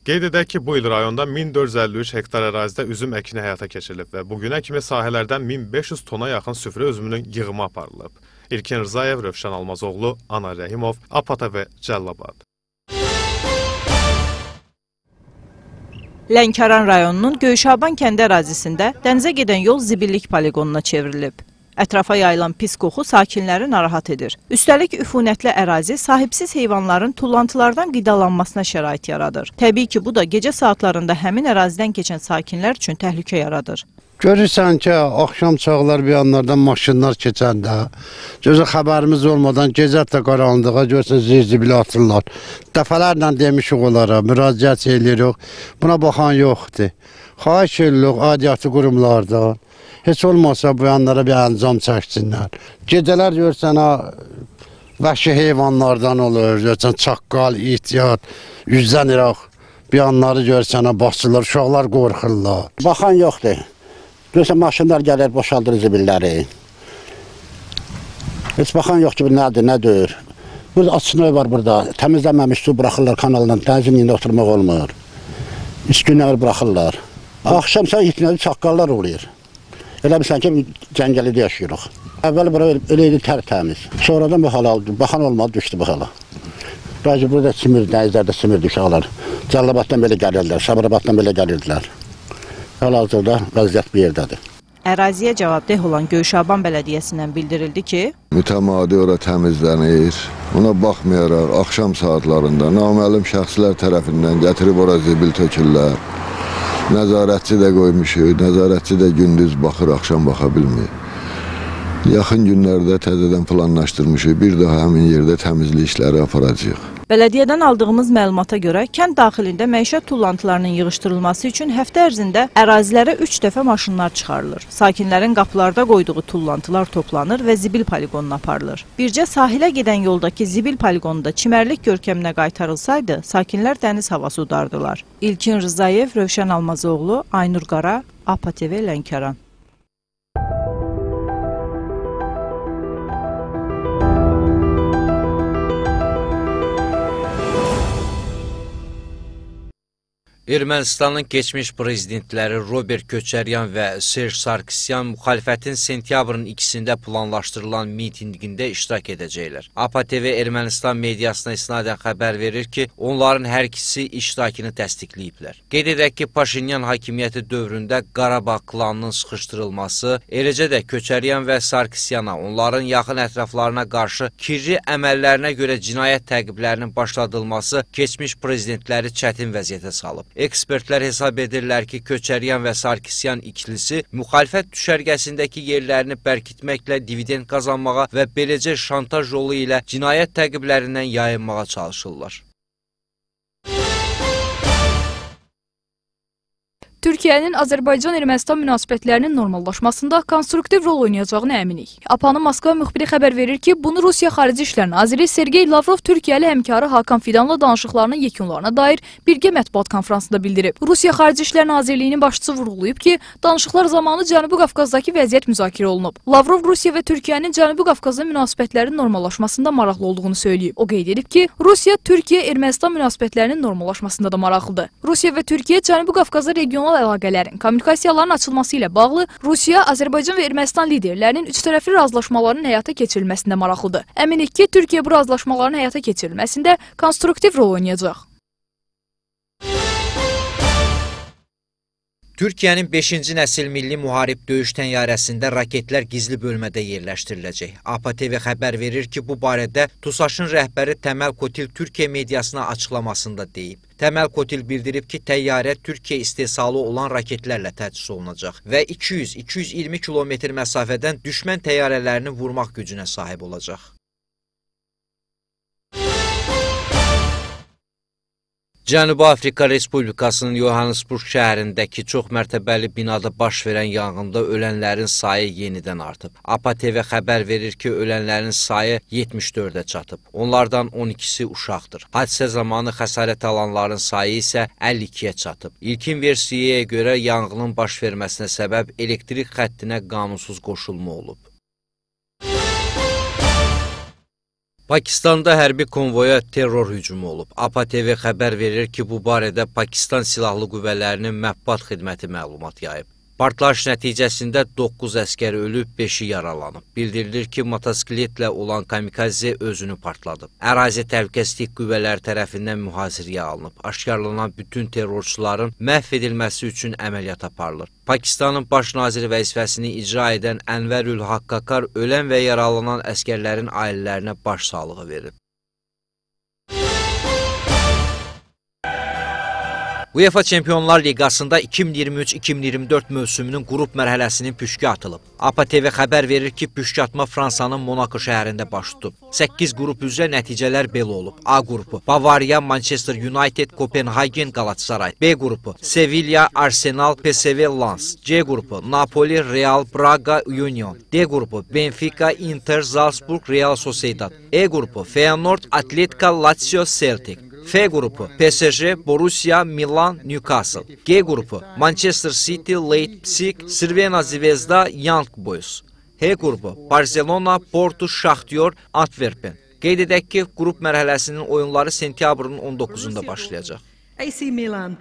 Qeyd edək ki, bu il rayonda 1453 hektar ərazidə üzüm əkini həyata keçirilib və bugünə kimi sahələrdən 1500 tona yaxın süfrə üzümünün yığımı aparılıb. İlkin Rzayev, Rövşən Almazoğlu, Ana Rəhimov, APATA və Cəllabad. Lənkəran rayonunun Göyşaban kəndi ərazisində dənizə gedən yol zibillik poliqonuna çevrilib. Ətrafa yayılan pis qoxu sakinləri narahat edir. Üstəlik üfunətli ərazi sahibsiz heyvanların tullantılardan qidalanmasına şərait yaradır. Təbii ki, bu da gecə saatlarında həmin ərazidən keçən sakinlər üçün təhlükə yaradır. Görürsən ki, axşam çağlar bir yanlardan maşınlar keçəndə, gözə xəbərimiz olmadan gecə də qaranlığa görsən zirzibilə atırlar. Dəfələrlə demişik onlara, müraciət eləyirik. Buna baxan yoxdur. Xahiş edirik aidiyyatı qurumlardan. Heç olmasa bu yanlara bir əncam çəksinlər. Gecələr görsən ha, vəhşi heyvanlardan olur, görsən çaqqal, ihtiyat, yüzdən iraq. Bir yanları görsən ha, basılır, uşaqlar qorxurlar. Baxan yoxdur. Görürsən maşınlar gəlir, boşaldır zibilləri. Heç baxan yox ki, nədir, nə deyir. Burada açınöy var burada. Təmizlənməmiş su buraxırlar kanaldan. Dənizin oturmaq olmur. Üç günlər buraxırlar. Axşam sən itinəli çaqqallar oluyor. Elə bilsən ki, cəngəlidə yaşayırıq. Əvvəl bura elə idi tərtəmiz. Sonradan bu hala. Baxan olmadı, düşdü bu hala. Bəzi burada simir, dənizlərdə simirdi uşaqlar. Cəllabaddan belə gəlirlər, Sabirabaddan belə gəlirdilər. Hal-hazırda vəziyyət bir yerdədir. Əraziyə cavabdeh olan Göyşaban Bələdiyyəsindən bildirildi ki, mütəmadi ora təmizlənir. Ona baxmayaraq axşam saatlarında naməlum şəxslər tərəfindən gətirib ora zibil tökürlər. Nəzarətçi də qoymuşuq, nəzarətçi də gündüz baxır, axşam baxa bilmir. Yaxın günlərdə təzədən planlaşdırmışıq, bir daha həmin yerdə təmizlik işləri aparacağıq. Bələdiyyədən aldığımız məlumata görə kənd daxilində məişət tullantılarının yığışdırılması üçün həftə ərzində ərazilərə 3 dəfə maşınlar çıxarılır. Sakinlərin qapılarda qoyduğu tullantılar toplanır və zibil poligonuna aparılır. Bircə sahilə gedən yoldakı zibil poligonunda çimərlik görkəminə qaytarılsaydı, sakinlər dəniz havası udardılar. İlkin Rızayev, Rövşən Almazoğlu, Aynur Qara, APA TV Lənkəran. Ermənistanın keçmiş prezidentləri Robert Köçəryan və Serj Sarkisyan müxalifətin sentyabrın 2-sində planlaşdırılan mitinqində iştirak edəcəklər. APA TV Ermənistan mediasına isnadən xəbər verir ki, onların hər ikisi iştirakını təsdiqləyiblər. Qeyd edək ki, Paşinyan hakimiyyəti dövründə Qarabağ klanının sıxışdırılması, eləcə də Köçəryan və Sarkisyana, onların yaxın ətraflarına qarşı kirri əməllərinə görə cinayət təqiblərinin başladılması keçmiş prezidentləri çətin vəziyyətə salıb. Ekspertlər hesab edirlər ki, Köçəryan və Sarkisyan ikilisi müxalifət düşərgəsindəki yerlərini bərkitməklə dividend qazanmağa və beləcə şantaj yolu ilə cinayət təqiblərindən yayınmağa çalışırlar. Türkiyənin Azərbaycan-Ermənistan münasibətlərinin normallaşmasında konstruktiv rol oynayacağını əminik. APA-nın Moskva müxbiri xəbər verir ki, bunu Rusiya Xarici İşlər Naziri Sergey Lavrov Türkiyəli həmkarı Hakan Fidanla danışıqlarının yekunlarına dair birgə mətbuat konfransında bildirib. Rusiya Xarici İşlər Nazirliyinin başçısı vurğulayıb ki, danışıqlar zamanı Cənubi Qafqazdakı vəziyyət müzakirə olunub. Lavrov Rusiya və Türkiyənin Cənubi Qafqazda münasibətlərin normallaşmasında maraqlı olduğunu söyləyib. O qeyd edib ki, Rusiya Türkiyə-Ermənistan münasibətlərinin normallaşmasında da maraqlıdır. Rusiya və Türkiyə Cənubi Qafqazda regional əlaqələrin, kommunikasiyaların açılması ilə bağlı Rusiya, Azərbaycan və Ermənistan liderlərinin üçtərəfli razılaşmaların həyata keçirilməsində maraqlıdır. Əminik ki, Türkiyə bu razılaşmaların həyata keçirilməsində konstruktiv rol oynayacaq. Türkiyənin 5-ci nəsil milli müharib döyüş təyyarəsində raketlər gizli bölmədə yerləşdiriləcək. APA TV xəbər verir ki, bu barədə TUSAŞın rəhbəri Təməl Kotil Türkiyə mediasına açıqlamasında deyib. Təməl Kotil bildirib ki, təyyarə Türkiyə istehsalı olan raketlərlə təchiz olunacaq və 200-220 kilometr məsafədən düşmən təyyarələrini vurmaq gücünə sahib olacaq. Cənubi Afrika Respublikasının Johannesburg şəhərindəki çox mərtəbəli binada baş verən yanğında ölənlərin sayı yenidən artıb. APA TV xəbər verir ki, ölənlərin sayı 74-ə çatıb. Onlardan 12-si uşaqdır. Hadisə zamanı xəsarət alanların sayı isə 52-yə çatıb. İlkin versiyaya görə yanğının baş verməsinə səbəb elektrik xəttinə qanunsuz qoşulma olub. Pakistanda hərbi konvoya terror hücumu olub. APA TV xəbər verir ki, bu barədə Pakistan Silahlı Qüvvələrinin mətbuat xidməti məlumat yayıb. Partlayış nəticəsində 9 əskər ölüb, 5-i yaralanıb. Bildirilir ki, motosikletlə olan kamikaze özünü partladıb. Ərazi təhlükəsizlik qüvvələri tərəfindən mühasirəyə alınıb. Aşkarlanan bütün terrorçuların məhv edilməsi üçün əməliyyat aparılır. Pakistanın baş naziri vəzifəsini icra edən Ənvərül Haqqaqar ölən və yaralanan əskərlərin ailələrinə başsağlığı verib. UEFA Çempionlar Liqasında 2023-2024 mövsümünün qrup mərhələsinin püşkü atılıb. APA TV xəbər verir ki, püşkü atma Fransanın Monaco şəhərində baş tutub. 8 qrup üzrə nəticələr belə olub. A qrupu Bavariya, Manchester United, Kopenhagen, Galatasaray. B qrupu Sevilla, Arsenal, PSV, Lens. C qrupu Napoli, Real, Braga, Union. D qrupu Benfica, Inter, Salzburg, Real Sociedad. E qrupu Feyenoord, Atletica, Lazio, Celtic. F qrupu PSG, Borussia, Milan, Newcastle. G qrupu Manchester City, Leipzig, Crvena Zvezda, Young Boys. H qrupu Barcelona, Porto, Shakhtar, Antwerpen. Qeyd edək ki, qrup mərhələsinin oyunları sentyabrın 19-da başlayacaq. AC Milan.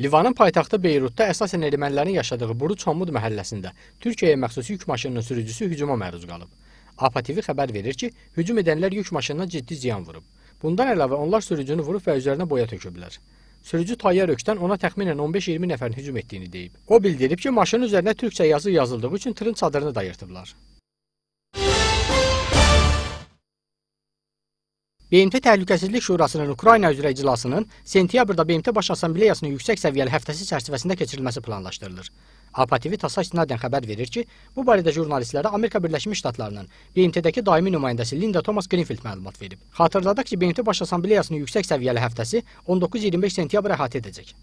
Livanın paytaxtı Beyrutda əsasən ermənilərin yaşadığı Buruç Homud məhəlləsində Türkiyəyə məxsus yük maşınının sürücüsü hücuma məruz qalıb. APA TV xəbər verir ki, hücum edənlər yük maşınına ciddi ziyan vurub. Bundan əlavə onlar sürücünü vurub və üzərinə boya töküblər. Sürücü Tayyar Ökdən ona təxminən 15-20 nəfərin hücum etdiyini deyib. O bildirib ki, maşının üzərinə türkçə yazı yazıldığı üçün tırın çadırını da yırtıblar. BMT Təhlükəsizlik Şurasının Ukrayna üzrə iclasının sentyabrda BMT Baş Assambleyasının yüksək səviyyəli həftəsi çərçivəsində keçirilməsi planlaşdırılır. APA TV TASS istinadən xəbər verir ki, bu barədə jurnalistlərə Amerika Birləşmiş Ştatlarının BMT-dəki daimi nümayəndəsi Linda Thomas Greenfield məlumat verib. Xatırladaq ki, BMT Baş Assambleyasının yüksək səviyyəli həftəsi 19-25 sentyabr əhatə edəcək.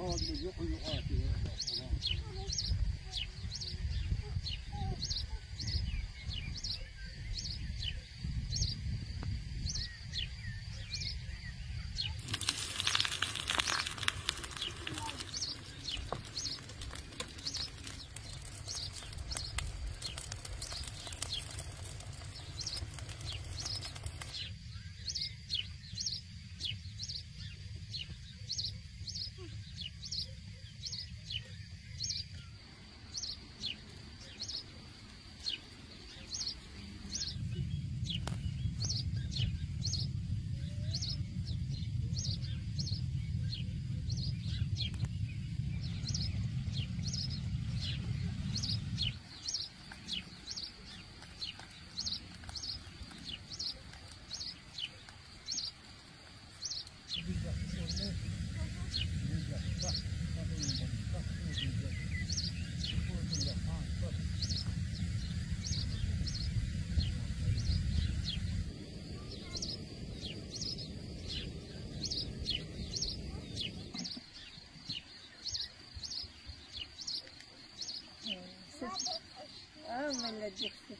Oh, the UFO.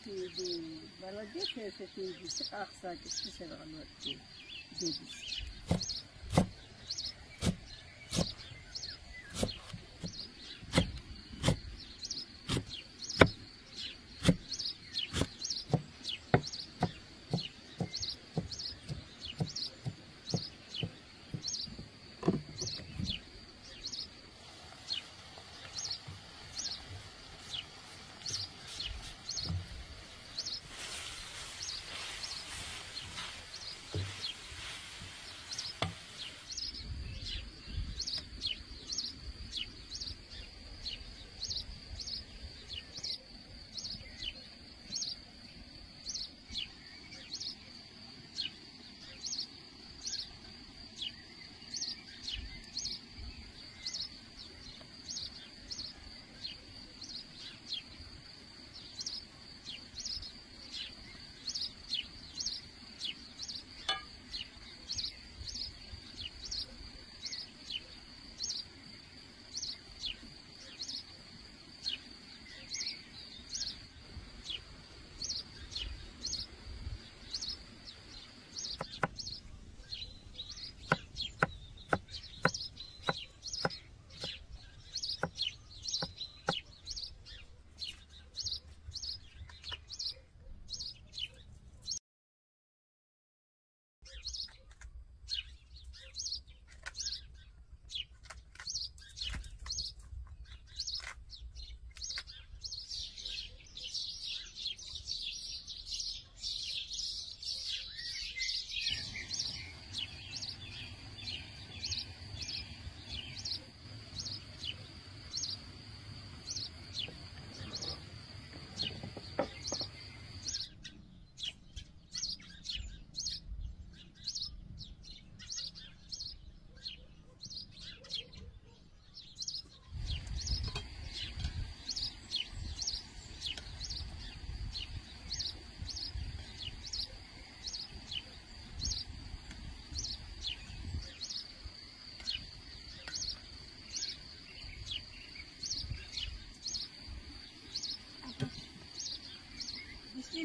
dedi. Valla diye tevfik edildik. Aksa gitti. Selam etti. Dedi.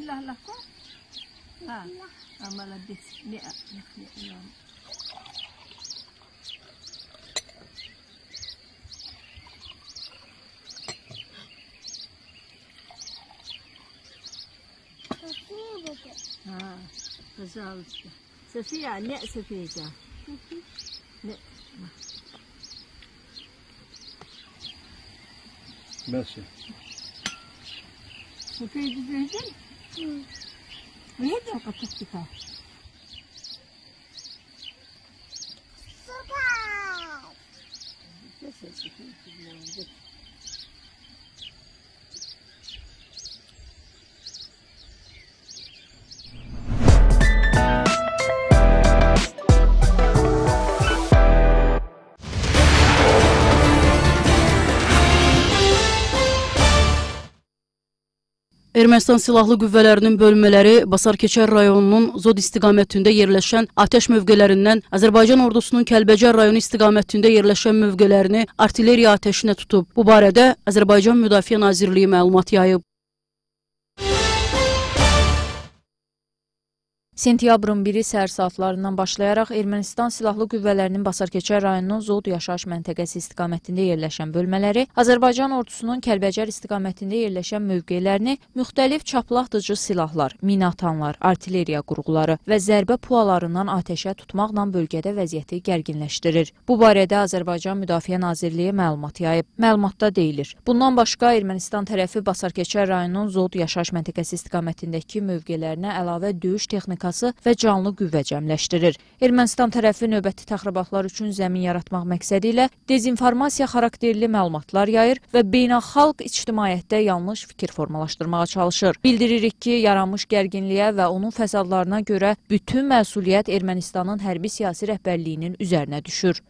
lah ko. Ha. Amala bis ni ni ni. Ha. Пожалуйста. София, не София. Не. Bəs. Sofia'yı düzledin? Hı. Видел, как их питал? Ermənistan Silahlı Qüvvələrinin bölmələri Basarkeçər rayonunun Zod istiqamətində yerləşən atəş mövqələrindən Azərbaycan ordusunun Kəlbəcər rayonu istiqamətində yerləşən mövqələrini artilleriya atəşinə tutub. Bu barədə Azərbaycan Müdafiə Nazirliyi məlumat yayıb. Sentyabrın 1-i səhər saatlarından başlayaraq Ermənistan Silahlı Qüvvələrinin Basarkeçər rayonunun Zod yaşayış məntəqəsi istiqamətində yerləşən bölmələri Azərbaycan ordusunun Kəlbəcər istiqamətində yerləşən mövqelərini müxtəlif çaplaxdıcı silahlar, minatanlar, artilleriya qurğuları və zərbə pualarından atəşə tutmaqla bölgədə vəziyyəti gərginləşdirir. Bu barədə Azərbaycan Müdafiə Nazirliyi məlumat yayıb. Məlumatda deyilir. Bundan başqa Ermənistan tərəfi Basarkeçər rayonunun Zod yaşayış məntəqəsi istiqamətindəki mövqelərinə əlavə döyüş texnikası texnikası və canlı qüvvə cəmləşdirir. Ermənistan tərəfi növbəti təxribatlar üçün zəmin yaratmaq məqsədi ilə dezinformasiya xarakterli məlumatlar yayır və beynəlxalq ictimaiyyətdə yanlış fikir formalaşdırmağa çalışır. Bildiririk ki, yaranmış gərginliyə və onun fəsadlarına görə bütün məsuliyyət Ermənistanın hərbi siyasi rəhbərliyinin üzərinə düşür.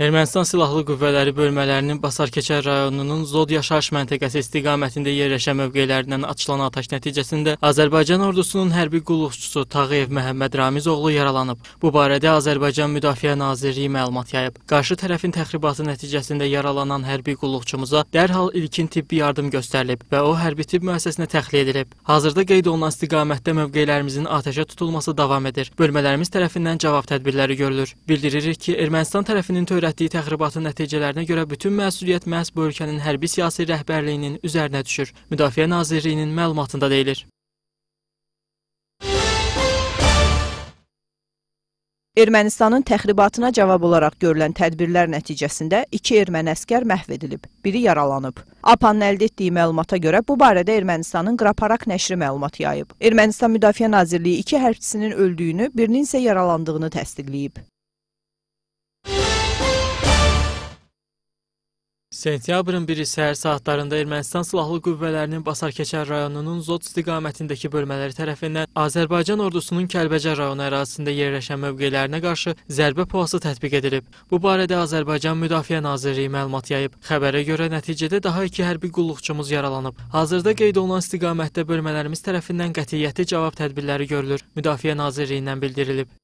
Ermənistan Silahlı Qüvvələri bölmələrinin Basarkeçər rayonunun Zod yaşayış məntəqəsi istiqamətində yerləşən mövqelərindən açılan atəş nəticəsində Azərbaycan ordusunun hərbi qulluqçusu Tağıyev Məhəmməd Ramiz oğlu yaralanıb. Bu barədə Azərbaycan Müdafiə Nazirliyi məlumat yayıb. Qarşı tərəfin təxribatı nəticəsində yaralanan hərbi qulluqçumuza dərhal ilkin tibbi yardım göstərilib və o hərbi tibb müəssisəsinə təxliyə edilib. Hazırda qeyd olunan istiqamətdə mövqelərimizin atəşə tutulması davam edir. Bölmələrimiz tərəfindən cavab tədbirləri görülür. Bildiririk ki, Ermənistan tərəfinin törətdiyi törətdiyi təxribatın nəticələrinə görə bütün məsuliyyət məhz bu ölkənin hərbi siyasi rəhbərliyinin üzərinə düşür. Müdafiə Nazirliyinin məlumatında deyilir. Ermənistanın təxribatına cavab olaraq görülən tədbirlər nəticəsində iki erməni əskər məhv edilib, biri yaralanıb. APAN-ın əldə etdiyi məlumata görə bu barədə Ermənistanın Qraparak nəşri məlumat yayıb. Ermənistan Müdafiə Nazirliyi iki hərbçisinin öldüyünü, birinin isə yaralandığını təsdiqləyib. Sentyabrın 1-i səhər saatlarında Ermənistan Silahlı Qüvvələrinin Basarkeçər rayonunun Zod istiqamətindəki bölmələri tərəfindən Azərbaycan ordusunun Kəlbəcər rayonu ərazisində yerləşən mövqelərinə qarşı zərbə puası tətbiq edilib. Bu barədə Azərbaycan Müdafiə Nazirliyi məlumat yayıb. Xəbərə görə nəticədə daha iki hərbi qulluqçumuz yaralanıb. Hazırda qeyd olunan istiqamətdə bölmələrimiz tərəfindən qətiyyətli cavab tədbirləri görülür. Müdafiə Nazirliyindən bildirilib.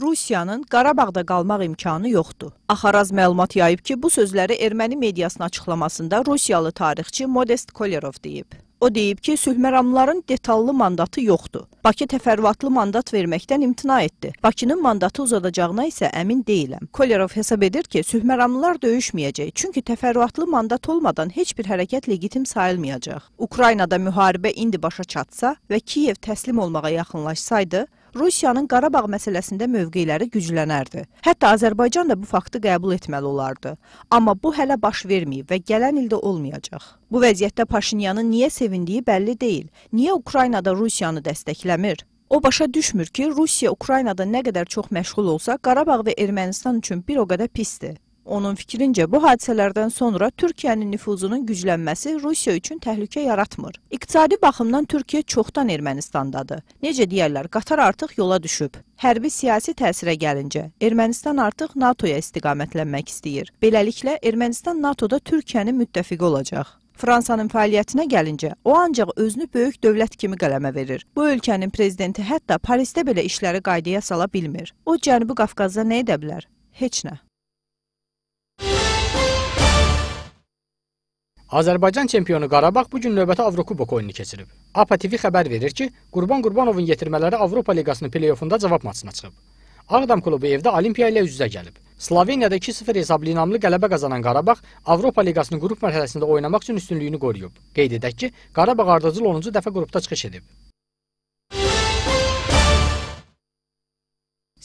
Rusiyanın Qarabağda qalmaq imkanı yoxdur. Axaraz məlumat yayıb ki, bu sözləri erməni mediasının açıqlamasında Rusiyalı tarixçi Modest Kolerov deyib. O deyib ki, sülhməramlıların detallı mandatı yoxdur. Bakı təfərrüatlı mandat verməkdən imtina etdi. Bakının mandatı uzadacağına isə əmin deyiləm. Kolerov hesab edir ki, sülhməramlılar döyüşməyəcək, çünki təfərrüatlı mandat olmadan heç bir hərəkət legitim sayılmayacaq. Ukraynada müharibə indi başa çatsa və Kiyev təslim olmağa yaxınlaşsaydı, Rusiyanın Qarabağ məsələsində mövqeləri güclənərdi. Hətta Azərbaycan da bu faktı qəbul etməli olardı. Amma bu hələ baş verməyib və gələn ildə olmayacaq. Bu vəziyyətdə Paşinyanın niyə sevindiyi bəlli deyil. Niyə Ukraynada Rusiyanı dəstəkləmir? O başa düşmür ki, Rusiya Ukraynada nə qədər çox məşğul olsa, Qarabağ və Ermənistan üçün bir o qədər pisdir. Onun fikrincə bu hadisələrdən sonra Türkiyənin nüfuzunun güclənməsi Rusiya üçün təhlükə yaratmır. İqtisadi baxımdan Türkiyə çoxdan Ermənistandadır. Necə deyərlər, qatar artıq yola düşüb. Hərbi siyasi təsirə gəlincə, Ermənistan artıq NATO-ya istiqamətlənmək istəyir. Beləliklə Ermənistan NATO-da Türkiyənin müttəfiqi olacaq. Fransanın fəaliyyətinə gəlincə, o ancaq özünü böyük dövlət kimi qələmə verir. Bu ölkənin prezidenti hətta Parisdə belə işləri qaydaya sala bilmir. O Cənubi Qafqazda nə edə bilər? heç nə. Azərbaycan çempionu Qarabağ bu gün növbəti Avrokubok oyununu keçirib. APA TV xəbər verir ki, Qurban Qurbanovun yetirmələri Avropa Liqasının play-offunda cavab maçına çıxıb. Ağdam klubu evdə Olimpiya ilə üz-üzə gəlib. Sloveniyada 2-0 hesablı inamlı qələbə qazanan Qarabağ Avropa Liqasının qrup mərhələsində oynamaq üçün üstünlüyünü qoruyub. Qeyd edək ki, Qarabağ ardıcıl 10-cu dəfə qrupda çıxış edib.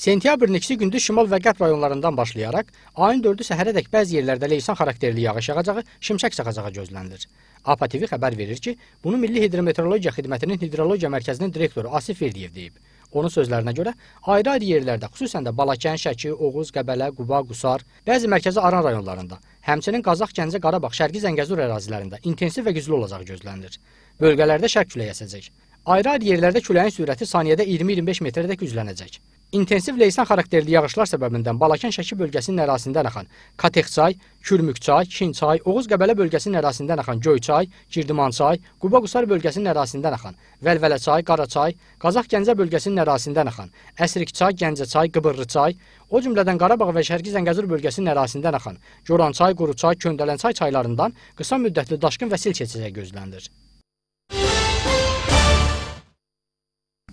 Sentyabrın 2-si gündüz şimal və qərb rayonlarından başlayaraq ayın 4-ü səhərədək bəzi yerlərdə leysan xarakterli yağış yağacağı, şimşək çaxacağı gözlənilir. APA TV xəbər verir ki, bunu Milli Hidrometeorologiya Xidmətinin Hidrologiya Mərkəzinin direktoru Asif Verdiyev deyib. Onun sözlərinə görə ayrı-ayrı yerlərdə, xüsusən də Balakən, Şəki, Oğuz, Qəbələ, Quba, Qusar, bəzi mərkəzi Aran rayonlarında, həmçinin Qazax, Gəncə, Qarabağ, Şərqi Zəngəzur ərazilərində intensiv və güclü olacağı gözlənilir. Bölgələrdə şərq küləyi əsəcək. Ayrı-ayrı yerlərdə küləyin sürəti saniyədə 20-25 metrədək güclənəcək. İntensiv leysan xarakterli yağışlar səbəbindən Balakən Şəki bölgəsinin ərazisindən axan Katexçay, Kürmükçay, Kinçay, Oğuz Qəbələ bölgəsinin ərazisindən axan Göyçay, Girdimançay, Quba Qusar bölgəsinin ərazisindən axan Vəlvələçay, Qaraçay, Qazax Gəncə bölgəsinin ərazisindən axan Əsrikçay, Gəncəçay, Qıbrıçay, o cümlədən Qarabağ və Şərqi Zəngəzur bölgəsinin ərazisindən axan Gorançay, Quruçay, Köndələnçay çaylarından qısa müddətli daşqın və sil keçəcəyi gözlənilir.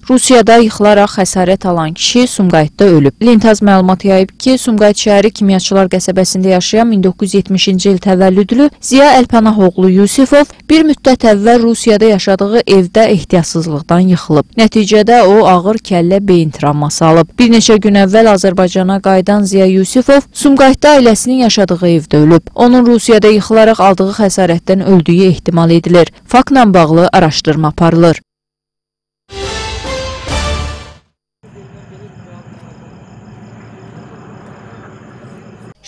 Rusiyada yıxılaraq xəsarət alan kişi Sumqayıtda ölüb. Lintaz məlumat yayıb ki, Sumqayıt şəhəri Kimyaçılar qəsəbəsində yaşayan 1970-ci il təvəllüdlü Ziya Əlpənahoğlu Yusifov bir müddət əvvəl Rusiyada yaşadığı evdə ehtiyatsızlıqdan yıxılıb. Nəticədə o ağır kəllə beyin travması alıb. Bir neçə gün əvvəl Azərbaycana qayıdan Ziya Yusifov Sumqayıtda ailəsinin yaşadığı evdə ölüb. Onun Rusiyada yıxılaraq aldığı xəsarətdən öldüyü ehtimal edilir. Faktla bağlı araşdırma aparılır.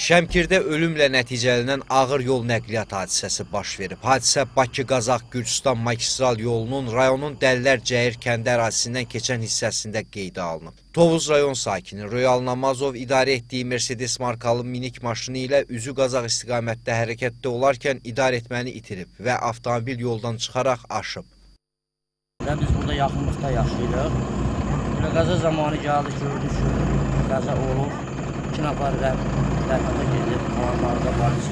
Şəmkirdə ölümlə nəticələnən ağır yol nəqliyyat hadisəsi baş verib. Hadisə Bakı-Qazax-Gürcüstan magistral yolunun rayonun Dəllər Cəyir kəndi ərazisindən keçən hissəsində qeydə alınıb. Tovuz rayon sakini Royal Namazov idarə etdiyi Mercedes markalı minik maşını ilə üzü Qazaq istiqamətdə hərəkətdə olarkən idarə etməni itirib və avtomobil yoldan çıxaraq aşıb. Biz burada yaxınlıqda yaşayırıq. Qəza zamanı gəldi, gördük ki, qəza olub. İki nəfər rəhmətə gedib, qalanları da polis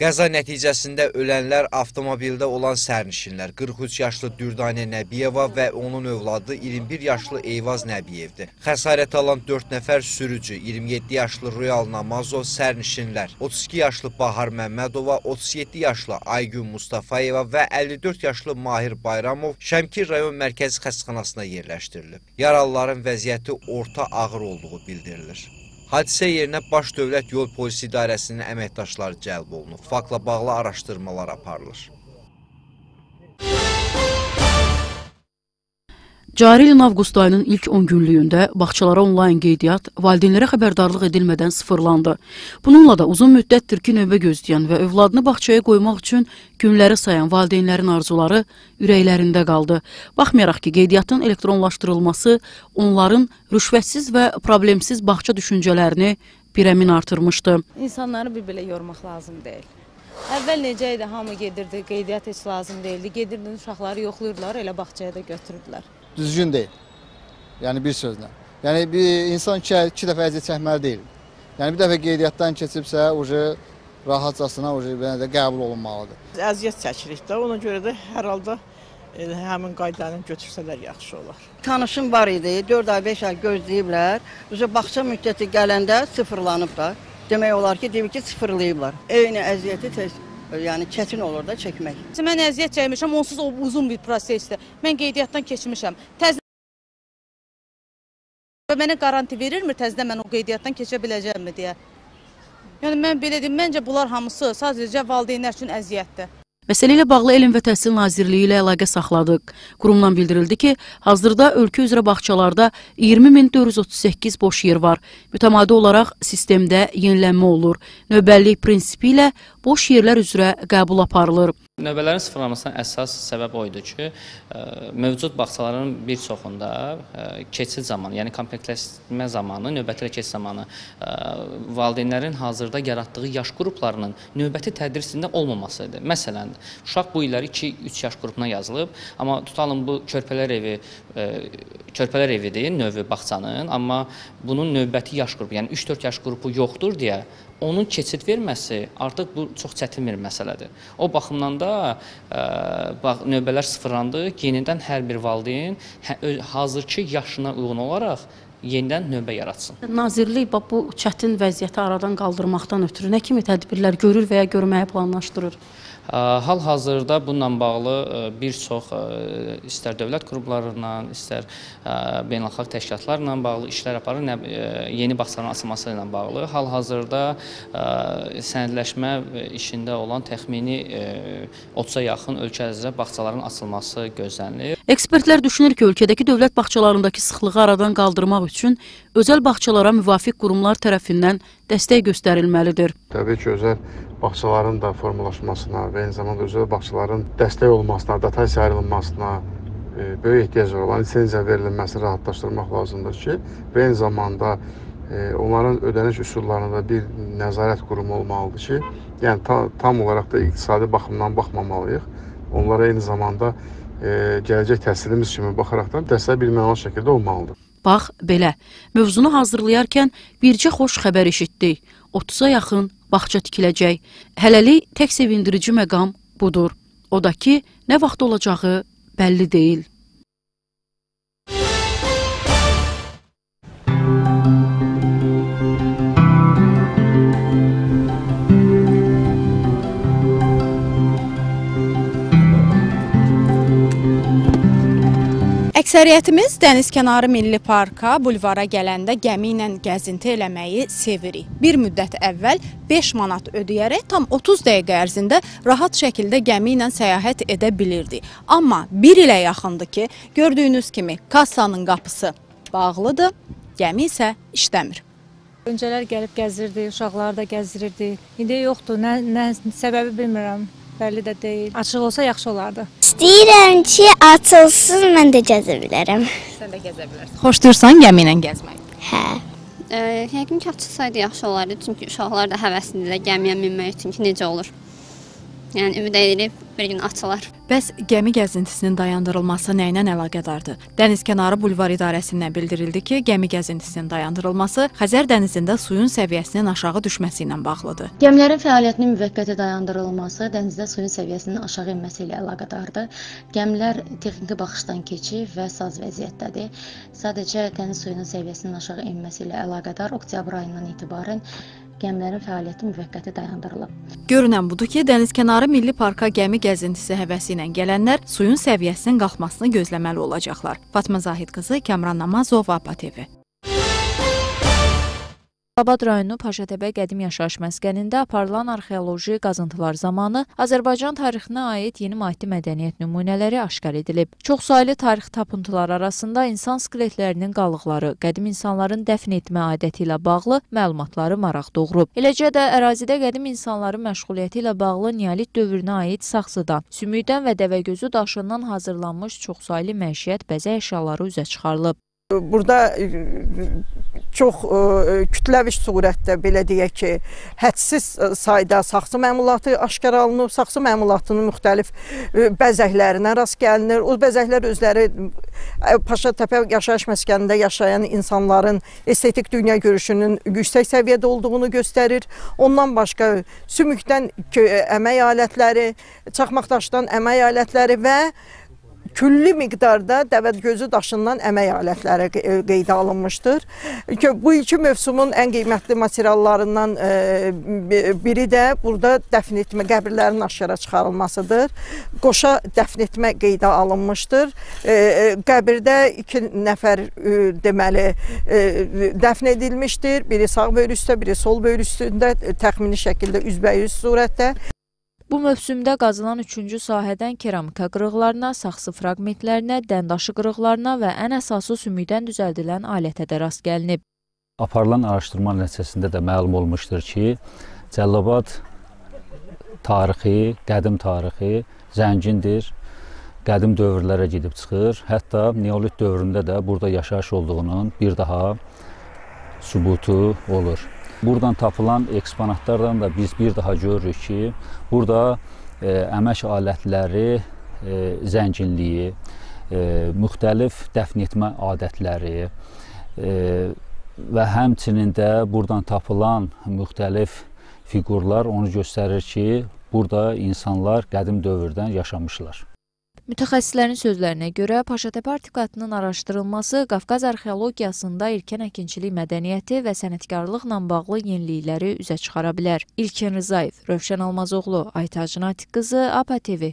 Qəza nəticəsində ölənlər avtomobildə olan sərnişinlər 43 yaşlı Dürdanə Nəbiyeva və onun övladı 21 yaşlı Eyvaz Nəbiyevdir. Xəsarət alan 4 nəfər sürücü, 27 yaşlı Royal Namazov sərnişinlər, 32 yaşlı Bahar Məmmədova, 37 yaşlı Aygün Mustafayeva və 54 yaşlı Mahir Bayramov Şəmkir rayon mərkəzi xəstəxanasına yerləşdirilib. Yaralıların vəziyyəti orta ağır olduğu bildirilir. Hadisə yerinə Baş Dövlət Yol Polisi İdarəsinin əməkdaşları cəlb olunub. Faktla bağlı araşdırmalar aparılır. Cari ilin avqust ayının ilk 10 günlüyündə bağçalara onlayn qeydiyyat valideynlərə xəbərdarlıq edilmədən sıfırlandı. Bununla da uzun müddətdir ki, növbə gözləyən və övladını bağçaya qoymaq üçün günləri sayan valideynlərin arzuları ürəklərində qaldı. Baxmayaraq ki, qeydiyyatın elektronlaşdırılması onların rüşvətsiz və problemsiz bağça düşüncələrini birəmin artırmışdı. İnsanları bir-belə yormaq lazım deyil. Əvvəl necə idi, hamı gedirdi, qeydiyyat heç lazım deyildi. Gedirdin, uşaqları yoxlayırdılar, elə bağçaya da götürürdülər düzgün deyil. Yəni bir sözlə. Yəni bir insan iki, iki dəfə əziyyət çəkməli deyil. Yəni bir dəfə qeydiyyatdan keçibsə, ucu rahatcasına ucu belə də qəbul olunmalıdır. Əziyyət çəkirik də, ona görə də hər halda e, həmin qaydanı götürsələr yaxşı olar. Tanışım var idi, 4 ay, 5 ay gözləyiblər. Uca bağça müddəti gələndə sıfırlanıb da. Demək olar ki, deyib ki, sıfırlayıblar. Eyni əziyyəti tez yəni çətin olur da çəkmək. Mən əziyyət çəkmişəm, onsuz o uzun bir prosesdir. Mən qeydiyyatdan keçmişəm. Təzə mənə qaranti verirmi təzədən mən o qeydiyyatdan keçə biləcəmmi deyə. Yəni mən belə deyim, məncə bunlar hamısı sadəcə valideynlər üçün əziyyətdir. Məsələ ilə bağlı Elm və Təhsil Nazirliyi ilə əlaqə saxladıq. Qurumdan bildirildi ki, hazırda ölkə üzrə bağçalarda 20438 boş yer var. Mütəmadi olaraq sistemdə yenilənmə olur. Növbəllik prinsipi ilə boş yerlər üzrə qəbul aparılır. Növbələrin sıfırlanmasına əsas səbəb o idi ki, ə, mövcud bağçaların bir çoxunda ə, keçid zamanı, yəni komplektləşmə zamanı, növbəti keçid zamanı ə, valideynlərin hazırda yaratdığı yaş qruplarının növbəti tədrisində olmaması idi. Məsələn, uşaq bu illəri 2-3 yaş qrupuna yazılıb, amma tutalım bu körpələr evi körpələr evidir növü bağçanın, amma bunun növbəti yaş qrupu, yəni 3-4 yaş qrupu yoxdur deyə onun keçid verməsi artıq bu çox çətin bir məsələdir. O baxımdan da ə, bax növbələr sıfırlandı. Yenidən hər bir valideyn hə, hazırki yaşına uyğun olaraq yenidən növbə yaratsın. Nazirlik bax bu çətin vəziyyəti aradan qaldırmaqdan ötürü nə kimi tədbirlər görür və ya görməyi planlaşdırır? Hal-hazırda bununla bağlı bir çox istər dövlət qurumlarından, istər beynəlxalq təşkilatlarla bağlı işlər aparır, yeni bağçaların açılması ilə bağlı. Hal-hazırda sənədləşmə işində olan təxmini 30-a yaxın ölkə üzrə bağçaların açılması gözlənilir. Ekspertlər düşünür ki, ölkədəki dövlət bağçalarındakı sıxlığı aradan qaldırmaq üçün özəl bağçalara müvafiq qurumlar tərəfindən dəstək göstərilməlidir. Təbii ki, özəl bağçaların da formalaşmasına və eyni zamanda özəl bağçaların dəstək olmasına, dotasiya ayrılmasına e, böyük ehtiyac var. Onların lisenziya verilməsini rahatlaşdırmaq lazımdır ki, və eyni zamanda e, onların ödəniş üsullarında bir nəzarət qurumu olmalıdır ki, yəni ta, tam olaraq da iqtisadi baxımdan baxmamalıyıq. Onlara eyni zamanda e, gələcək təhsilimiz kimi baxaraqdan dəstək bilməli şəkildə olmalıdır. Bax, belə. Mövzunu hazırlayarkən bircə xoş xəbər eşitdik. 30-a yaxın bağça tikiləcək. Hələlik tək sevindirici məqam budur. O da ki, nə vaxt olacağı bəlli deyil. Əksəriyyətimiz dənizkənarı milli parka, bulvara gələndə gəmi ilə gəzinti eləməyi sevirik. Bir müddət əvvəl 5 manat ödəyərək tam 30 dəqiqə ərzində rahat şəkildə gəmi ilə səyahət edə bilirdik. Amma 1 ilə yaxındır ki, gördüyünüz kimi kassanın qapısı bağlıdır, gəmi isə işləmir. Öncələr gəlib gəzirdi, uşaqları da gəzdirirdi. İndi yoxdur, nə, nə səbəbi bilmirəm bəlli də deyil. Açıq olsa yaxşı olardı. İstəyirəm ki, açılsın, mən də gəzə bilərəm. Sən də gəzə bilərsən. Xoşdursan gəmi ilə gəzməyi? Hə. Ə, yəqin ki, açılsaydı yaxşı olardı, çünki uşaqlar da həvəslidirlər gəmiyə minmək üçün ki, necə olur. Yəni ümid edirik bir gün açılar. Bəs gəmi gəzintisinin dayandırılması nə ilə əlaqədardır? Dənizkənarı bulvar idarəsindən bildirildi ki, gəmi gəzintisinin dayandırılması Xəzər dənizində suyun səviyyəsinin aşağı düşməsi ilə bağlıdır. Gəmilərin fəaliyyətinin müvəqqəti dayandırılması dənizdə suyun səviyyəsinin aşağı enməsi ilə əlaqədardır. Gəmilər texniki baxışdan keçib və saz vəziyyətdədir. Sadəcə dəniz suyunun səviyyəsinin aşağı enməsi ilə əlaqədar oktyabr ayından etibarən gəmilərin fəaliyyəti müvəqqəti dayandırılıb. Görünən budur ki, dənizkənarı milli parka gəmi gəzintisi həvəsi ilə gələnlər suyun səviyyəsinin qalxmasını gözləməli olacaqlar. Fatma Zahid qızı, Kəmran Namazov, APA TV. Abad rayonu Paşatəbə qədim yaşayış məskənində aparılan arxeoloji qazıntılar zamanı Azərbaycan tarixinə aid yeni maddi mədəniyyət nümunələri aşkar edilib. Çoxsaylı tarix tapıntıları arasında insan skeletlərinin qalıqları, qədim insanların dəfn etmə adəti ilə bağlı məlumatları maraq doğurub. Eləcə də ərazidə qədim insanların məşğuliyyəti ilə bağlı neolit dövrünə aid saxsıdan, sümükdən və dəvəgözü daşından hazırlanmış çoxsaylı məişət bəzək əşyaları üzə çıxarılıb. Burada çox kütləvi surətdə belə deyək ki, hədsiz sayda saxsı məmulatı aşkar alınıb. Saxsı məmulatının müxtəlif bəzəklərinə rast gəlinir. O bəzəklər özləri Paşatəpə yaşayış məskənində yaşayan insanların estetik dünya görüşünün yüksək səviyyədə olduğunu göstərir. Ondan başqa sümükdən əmək alətləri, çaxmaqdaşdan əmək alətləri və külli miqdarda dəvədgözü daşından əmək alətləri qeydə alınmışdır. Bu iki mövsumun ən qiymətli materiallarından biri də burada dəfn etmə, qəbirlərin aşkara çıxarılmasıdır. Qoşa dəfn etmə qeydə alınmışdır. Qəbirdə iki nəfər deməli dəfn edilmişdir. Biri sağ böyrü üstə, biri sol böyrü üstündə təxmini şəkildə üzbəyüz surətdə. Bu mövsümdə qazılan üçüncü sahədən keramika qırıqlarına, saxsı fraqmentlərinə, dəndaşı qırıqlarına və ən əsası sümükdən düzəldilən alətə də rast gəlinib. Aparılan araşdırma nəticəsində də məlum olmuşdur ki, Cəllabad tarixi, qədim tarixi zəngindir. Qədim dövrlərə gedib çıxır. Hətta neolit dövründə də burada yaşayış olduğunun bir daha sübutu olur. Buradan tapılan eksponatlardan da biz bir daha görürük ki, burada e, əmək alətləri e, zənginliyi, e, müxtəlif dəfn etmə adətləri e, və həmçinin də buradan tapılan müxtəlif fiqurlar onu göstərir ki, burada insanlar qədim dövrdən yaşamışlar. Mütəxəssislərin sözlərinə görə Paşatəpə artikatının araşdırılması Qafqaz arxeologiyasında ilkin əkinçilik mədəniyyəti və sənətkarlıqla bağlı yenilikləri üzə çıxara bilər. İlkin Rzayev, Rövşən Almazoğlu, Aytac Natiq qızı, APA TV.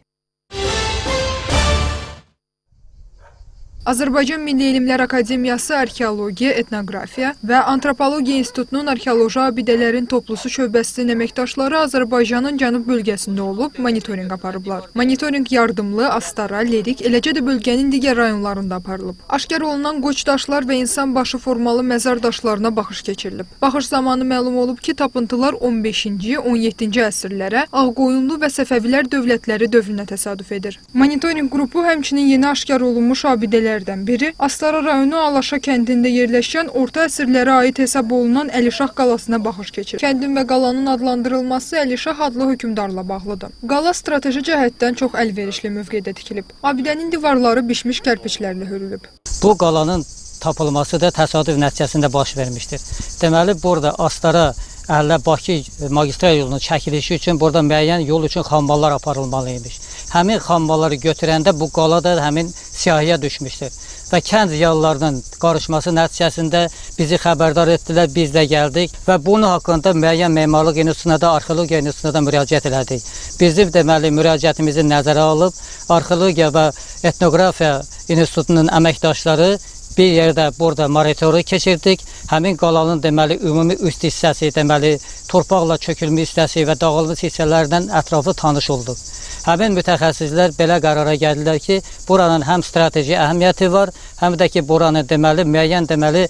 Azərbaycan Milli Elmlər Akademiyası Arxeologiya, Etnoqrafiya və Antropologiya İnstitutunun arxeoloji abidələrin toplusu şöbəsinin əməkdaşları Azərbaycanın cənub bölgəsində olub, monitorinq aparıblar. Monitorinq yardımlı, Astara, Lerik, eləcə də bölgənin digər rayonlarında aparılıb. Aşkar olunan qoç daşlar və insan başı formalı məzar daşlarına baxış keçirilib. Baxış zamanı məlum olub ki, tapıntılar 15-ci, 17-ci əsrlərə Ağqoyunlu və Səfəvilər dövlətləri dövrünə təsadüf edir. Monitorinq qrupu həmçinin yeni aşkar olunmuş abidələr abidələrdən biri Astara rayonu Alaşa kəndində yerləşən orta əsrlərə aid hesab olunan Əlişah qalasına baxış keçir. Kəndin və qalanın adlandırılması Əlişah adlı hökmdarla bağlıdır. Qala strateji cəhətdən çox əlverişli mövqedə tikilib. Abidənin divarları bişmiş kərpiçlərlə hörülüb. Bu qalanın tapılması da təsadüf nəticəsində baş vermişdir. Deməli, burada Astara Əhlə-Bakı magistral yolunun çəkilişi üçün burada müəyyən yol üçün xamballar aparılmalı imiş. Həmin xambalları götürəndə bu qala da həmin siyahıya düşmüşdür. Və kənd ziyalılarının qarışması nəticəsində bizi xəbərdar etdilər, biz də gəldik və bunun haqqında müəyyən memarlıq institutuna da, arxeologiya institutuna da müraciət elədik. Bizim deməli müraciətimizi nəzərə alıb, arxeologiya və etnografiya institutunun əməkdaşları bir yerdə burada monitoru keçirdik. Həmin qalanın deməli ümumi üst hissəsi, deməli torpaqla çökülmüş hissəsi və dağılmış hissələrdən ətraflı tanış olduq. Həmin mütəxəssislər belə qərara gəldilər ki, buranın həm strateji əhəmiyyəti var, həm də ki, buranın deməli müəyyən deməli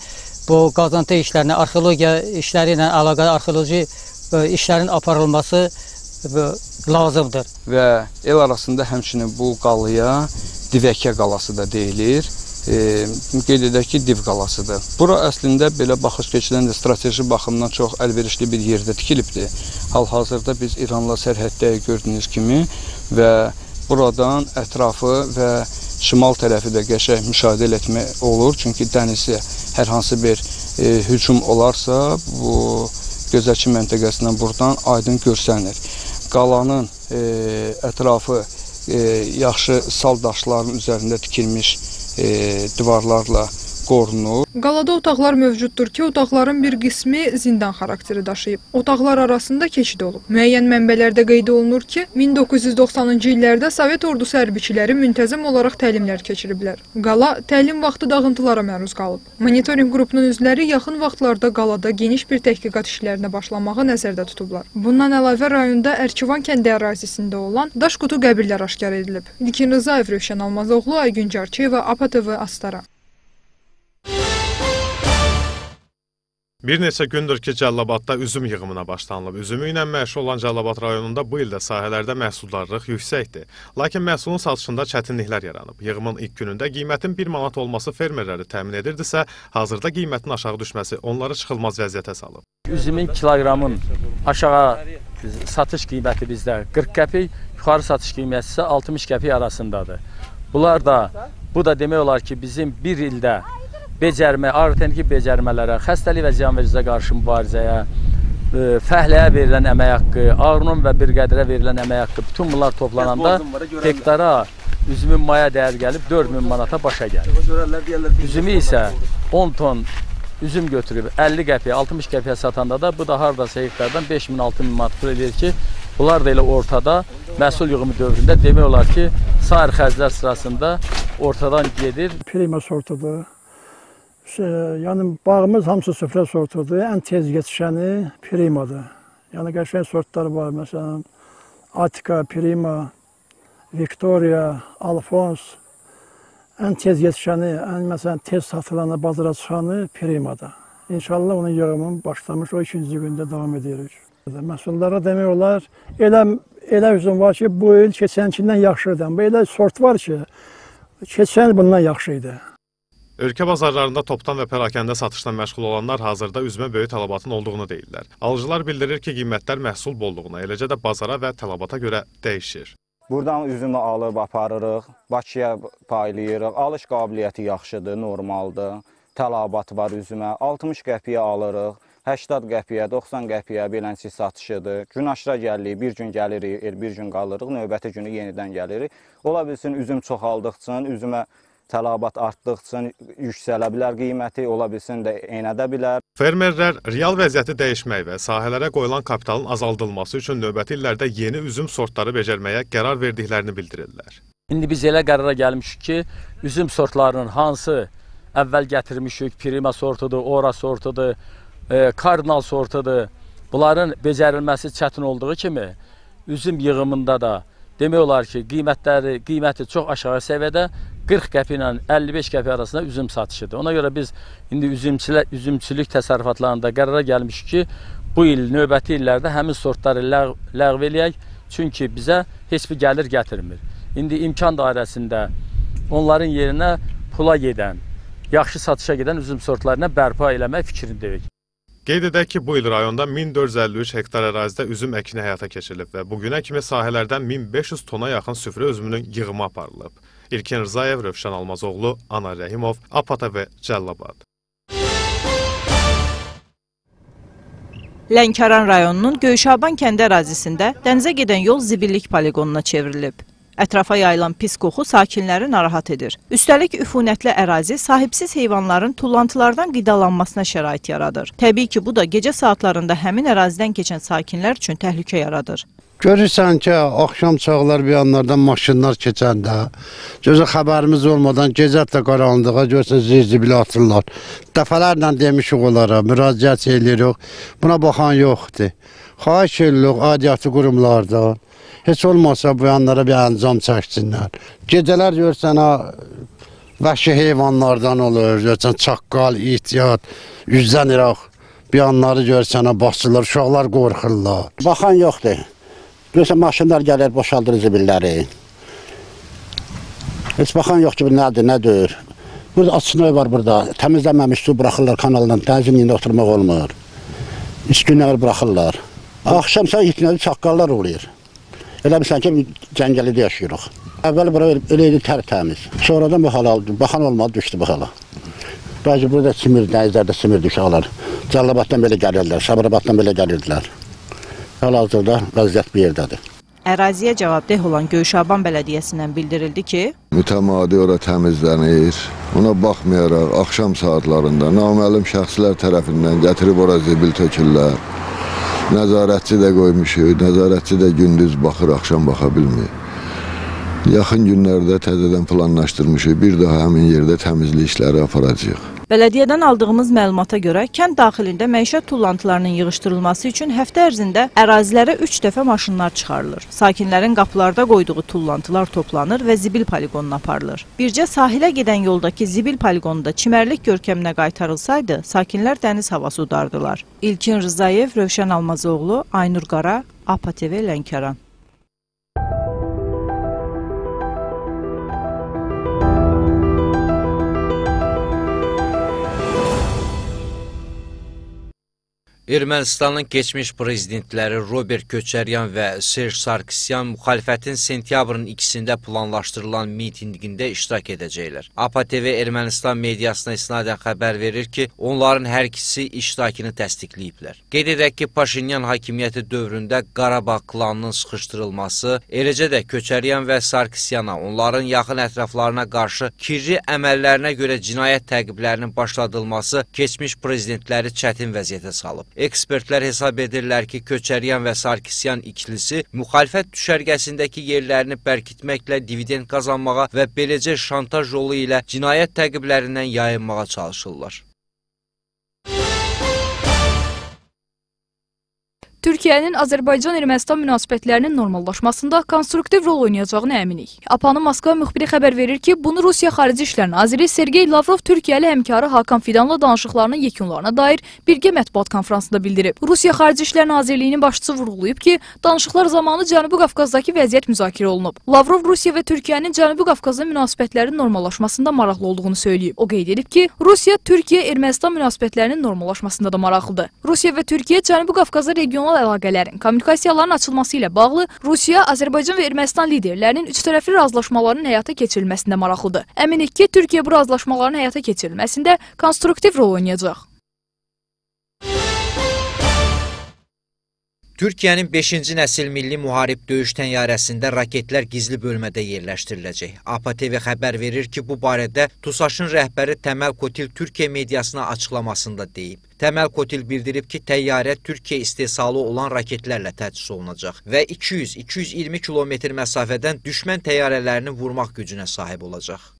bu qazıntı işlərinə, arxeologiya işləri ilə əlaqəli arxeoloji işlərin aparılması lazımdır. Və el arasında həmçinin bu qalaya Divəkə qalası da deyilir e, qeyd edək ki, Div qalasıdır. Bura əslində belə baxış keçiləndə strateji baxımdan çox əlverişli bir yerdə tikilibdir. Hal-hazırda biz İranla sərhəddəyik gördüyünüz kimi və buradan ətrafı və şimal tərəfi də qəşəng müşahidə etmək olur. Çünki dənizə hər hansı bir e, hücum olarsa, bu gözəlçi məntəqəsindən buradan aydın görsənir. Qalanın e, ətrafı e, yaxşı sal daşların üzərində tikilmiş e, divarlarla qorunur. Qalada otaqlar mövcuddur ki, otaqların bir qismi zindan xarakteri daşıyıb. Otaqlar arasında keçid olub. Müəyyən mənbələrdə qeyd olunur ki, 1990-cı illərdə Sovet ordusu hərbiçiləri müntəzəm olaraq təlimlər keçiriblər. Qala təlim vaxtı dağıntılara məruz qalıb. Monitorinq qrupunun üzvləri yaxın vaxtlarda qalada geniş bir təhqiqat işlərinə başlamağı nəzərdə tutublar. Bundan əlavə rayonda Ərkivan kəndi ərazisində olan daş qutu qəbirlər aşkar edilib. İlkin Rzayev, Rövşən Almazoğlu, Aygün Carçıyeva, APTV Astara. Bir neçə gündür ki, Cəllabadda üzüm yığımına başlanılıb. Üzümü ilə məşğul olan Cəllabad rayonunda bu ildə sahələrdə məhsuldarlıq yüksəkdir. Lakin məhsulun satışında çətinliklər yaranıb. Yığımın ilk günündə qiymətin 1 manat olması fermerləri təmin edirdisə, hazırda qiymətin aşağı düşməsi onları çıxılmaz vəziyyətə salıb. Üzümün kiloqramın aşağı satış qiyməti bizdə 40 qəpik, yuxarı satış qiyməti isə 60 qəpik arasındadır. Bunlar da bu da demək olar ki, bizim bir ildə becərmə, ağır-texniki becərmələrə, xəstəlik və ziyanvericiliyə qarşı mübarizəyə, fəhləyə verilən əmək haqqı, ağrının və bir qədərə verilən əmək haqqı, bütün bunlar toplananda hektara üzümün maya dəyər gəlib 4000 manata başa gəlir. Üzümü isə 10 ton üzüm götürüb 50 qəpiyə, 60 qəpiyə satanda da bu da hardasa hektardan 5000-6000 manat pul edir ki, bunlar da elə ortada məhsul yığımı dövründə demək olar ki, sair xərclər sırasında ortadan gedir. Prima sortudur. Yəni bağımız hamısı süfrə sortudur. Ən tez yetişəni primadır. Yəni qəşəng sortlar var. Məsələn, Atika, Prima, Victoria, Alfons. Ən tez yetişəni, ən məsələn tez satılana, bazara çıxanı Primadır. İnşallah onun yığımı başlamış, o ikinci gündə davam edirik. Məhsullara demək olar, elə elə üzüm var ki, bu il keçənkindən yaxşıdır. Bu elə sort var ki, keçən il bundan yaxşı idi. Ölkə bazarlarında topdan və pərakəndə satışla məşğul olanlar hazırda üzümə böyük tələbatın olduğunu deyirlər. Alıcılar bildirir ki, qiymətlər məhsul bolluğuna, eləcə də bazara və tələbata görə dəyişir. Buradan üzümü alıb aparırıq, Bakıya paylayırıq. Alış qabiliyyəti yaxşıdır, normaldır. Tələbat var üzümə. 60 qəpiyə alırıq. 80 qəpiyə, 90 qəpiyə beləncə satışıdır. Gün aşıra gəlirik, bir gün gəlirik, bir gün qalırıq, növbəti günü yenidən gəlirik. Ola bilsin üzüm çoxaldıqca, üzümə tələbat artdıqca yüksələ bilər qiyməti, ola bilsin də eynədə bilər. Fermerlər real vəziyyəti dəyişmək və sahələrə qoyulan kapitalın azaldılması üçün növbəti illərdə yeni üzüm sortları becərməyə qərar verdiklərini bildirirlər. İndi biz elə qərara gəlmişik ki, üzüm sortlarının hansı əvvəl gətirmişik, Prima sortudur, Ora sortudur, e, Kardinal sortudur. Bunların becərilməsi çətin olduğu kimi üzüm yığımında da demək olar ki, qiymətləri, qiyməti çox aşağı səviyyədə 40 qəpi ilə 55 qəpi arasında üzüm satışıdır. Ona görə biz indi üzümçülər, üzümçülük təsərrüfatlarında qərara gəlmişik ki, bu il növbəti illərdə həmin sortları ləğv, ləğv eləyək. Çünki bizə heç bir gəlir gətirmir. İndi imkan dairəsində onların yerinə pula gedən, yaxşı satışa gedən üzüm sortlarına bərpa eləmək fikrindəyik. Qeyd edək ki, bu il rayonda 1453 hektar ərazidə üzüm əkini həyata keçirilib və bugünə kimi sahələrdən 1500 tona yaxın süfrə üzümünün yığımı aparılıb. İlkin Rzayev, Rövşən Almazoğlu, Ana Rəhimov, Apata və Cəllabad. Lənkəran rayonunun Göyşaban kəndi ərazisində dənizə gedən yol zibillik poliqonuna çevrilib. Ətrafa yayılan pis qoxu sakinləri narahat edir. Üstəlik üfunətli ərazi sahibsiz heyvanların tullantılardan qidalanmasına şərait yaradır. Təbii ki, bu da gecə saatlarında həmin ərazidən keçən sakinlər üçün təhlükə yaradır. Görürsən ki, axşam çağlar bir yanlardan maşınlar keçəndə, gözə xəbərimiz olmadan gecə də qaranlığa görsən zirzibilə atırlar. Dəfələrlə demişik onlara, müraciət edirik. Buna baxan yoxdur. Xahiş edirik aidiyyatı qurumlardan. Heç olmasa bu yanlara bir əncam çəksinlər. Gecələr görsən ha, vəhşi heyvanlardan olur, görsən çaqqal, ihtiyat, üzdən iraq. Bir yanları görsən ha, basılır, uşaqlar qorxurlar. Baxan yoxdur. Görsən maşınlar gəlir, boşaldır zibilləri. Heç baxan yox ki, bu nədir, nədir. Burada açınay var burada. Təmizlənməmiş su buraxırlar kanaldan. Dənizin indi oturmaq olmur. İş günləri buraxırlar. Axşam sən itinəli çaqqallar olur. Elə bilsən ki, cəngəlidə yaşayırıq. Əvvəl bura elə idi tərtəmiz. Sonradan bu hala aldı. Baxan olmadı, düşdü bu hala. Bəzi burada simir, dənizlərdə simirdi uşaqlar. Cəllabaddan belə gəlirlər, Sabirabaddan belə gəlirdilər. Hal-hazırda vəziyyət bir yerdədir. Əraziyə cavabdeh olan Göyşaban Bələdiyyəsindən bildirildi ki, mütəmadi ora təmizlənir. Ona baxmayaraq axşam saatlarında naməlum şəxslər tərəfindən gətirib ora zibil tökürlər. Nəzarətçi də qoymuşuq, nəzarətçi də gündüz baxır, axşam baxa bilmir. Yaxın günlərdə təzədən planlaşdırmışıq, bir daha həmin yerdə təmizlik işləri aparacağıq. Bələdiyyədən aldığımız məlumata görə kənd daxilində məişət tullantılarının yığışdırılması üçün həftə ərzində ərazilərə 3 dəfə maşınlar çıxarılır. Sakinlərin qapılarda qoyduğu tullantılar toplanır və zibil poliqonuna aparılır. Bircə sahilə gedən yoldakı zibil poliqonu da çimərlik görkəminə qaytarılsaydı, sakinlər dəniz havası udardılar. İlkin Rzayev, Rövşən Almazoğlu, Aynur Qara, APA TV Lənkəran. Ermənistanın keçmiş prezidentləri Robert Köçəryan və Serj Sarkisyan müxalifətin sentyabrın ikisində planlaşdırılan mitinqində iştirak edəcəklər. APA TV Ermənistan mediasına isnadən xəbər verir ki, onların hər ikisi iştirakını təsdiqləyiblər. Qeyd edək ki, Paşinyan hakimiyyəti dövründə Qarabağ klanının sıxışdırılması, eləcə də Köçəryan və Sarkisyana, onların yaxın ətraflarına qarşı kirri əməllərinə görə cinayət təqiblərinin başladılması keçmiş prezidentləri çətin vəziyyətə salıb. Ekspertlər hesab edirlər ki, Köçəryan və Sarkisyan ikilisi müxalifət düşərgəsindəki yerlərini bərkitməklə dividend qazanmağa və beləcə şantaj yolu ilə cinayət təqiblərindən yayınmağa çalışırlar. Türkiyənin Azərbaycan-Ermənistan münasibətlərinin normallaşmasında konstruktiv rol oynayacağını əminik. APA-nın Moskva müxbiri xəbər verir ki, bunu Rusiya Xarici İşlər Naziri Sergey Lavrov Türkiyəli həmkarı Hakan Fidanla danışıqlarının yekunlarına dair birgə mətbuat konfransında bildirib. Rusiya Xarici İşlər Nazirliyinin başçısı vurğulayıb ki, danışıqlar zamanı Cənubi Qafqazdakı vəziyyət müzakirə olunub. Lavrov Rusiya və Türkiyənin Cənubi Qafqazda münasibətlərin normallaşmasında maraqlı olduğunu söyləyib. O qeyd edib ki, Rusiya Türkiyə-Ermənistan münasibətlərinin normallaşmasında da maraqlıdır. Rusiya və Türkiyə Cənubi Qafqazda regional əlaqələrin, kommunikasiyaların açılması ilə bağlı Rusiya, Azərbaycan və Ermənistan liderlərinin üçtərəfli razılaşmaların həyata keçirilməsində maraqlıdır. Əminik ki, Türkiyə bu razılaşmaların həyata keçirilməsində konstruktiv rol oynayacaq. Türkiyənin 5-ci nəsil milli müharib döyüş təyyarəsində raketlər gizli bölmədə yerləşdiriləcək. APA TV xəbər verir ki, bu barədə TUSAŞın rəhbəri Təməl Kotil Türkiyə mediasına açıqlamasında deyib. Təməl Kotil bildirib ki, təyyarə Türkiyə istehsalı olan raketlərlə təchiz olunacaq və 200-220 kilometr məsafədən düşmən təyyarələrini vurmaq gücünə sahib olacaq.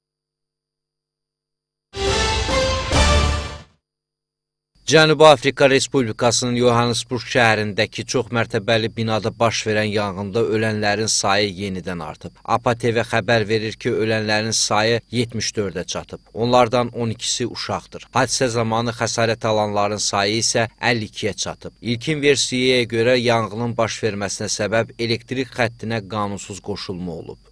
Cənubi Afrika Respublikasının Johannesburg şəhərindəki çoxmərtəbəli binada baş verən yanğında ölənlərin sayı yenidən artıb. APA TV xəbər verir ki, ölənlərin sayı 74-ə çatıb. Onlardan 12-si uşaqdır. Hadisə zamanı xəsarət alanların sayı isə 52-yə çatıb. İlkin versiyaya görə yanğının baş verməsinə səbəb elektrik xəttinə qanunsuz qoşulma olub.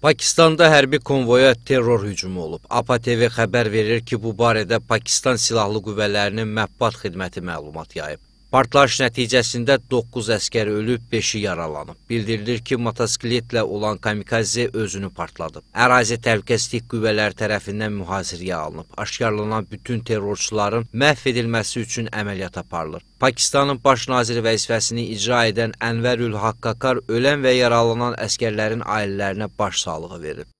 Pakistanda hərbi konvoya terror hücumu olub. APA TV xəbər verir ki, bu barədə Pakistan Silahlı Qüvvələrinin mətbuat xidməti məlumat yayıb. Partlayış nəticəsində 9 əskər ölüb, 5-i yaralanıb. Bildirilir ki, motosikletlə olan kamikaze özünü partladıb. Ərazi təhlükəsizlik qüvvələri tərəfindən mühasirəyə alınıb. Aşkarlanan bütün terrorçuların məhv edilməsi üçün əməliyyat aparılır. Pakistanın baş naziri vəzifəsini icra edən Ənvərül Haqqaqar ölən və yaralanan əskərlərin ailələrinə başsağlığı verib.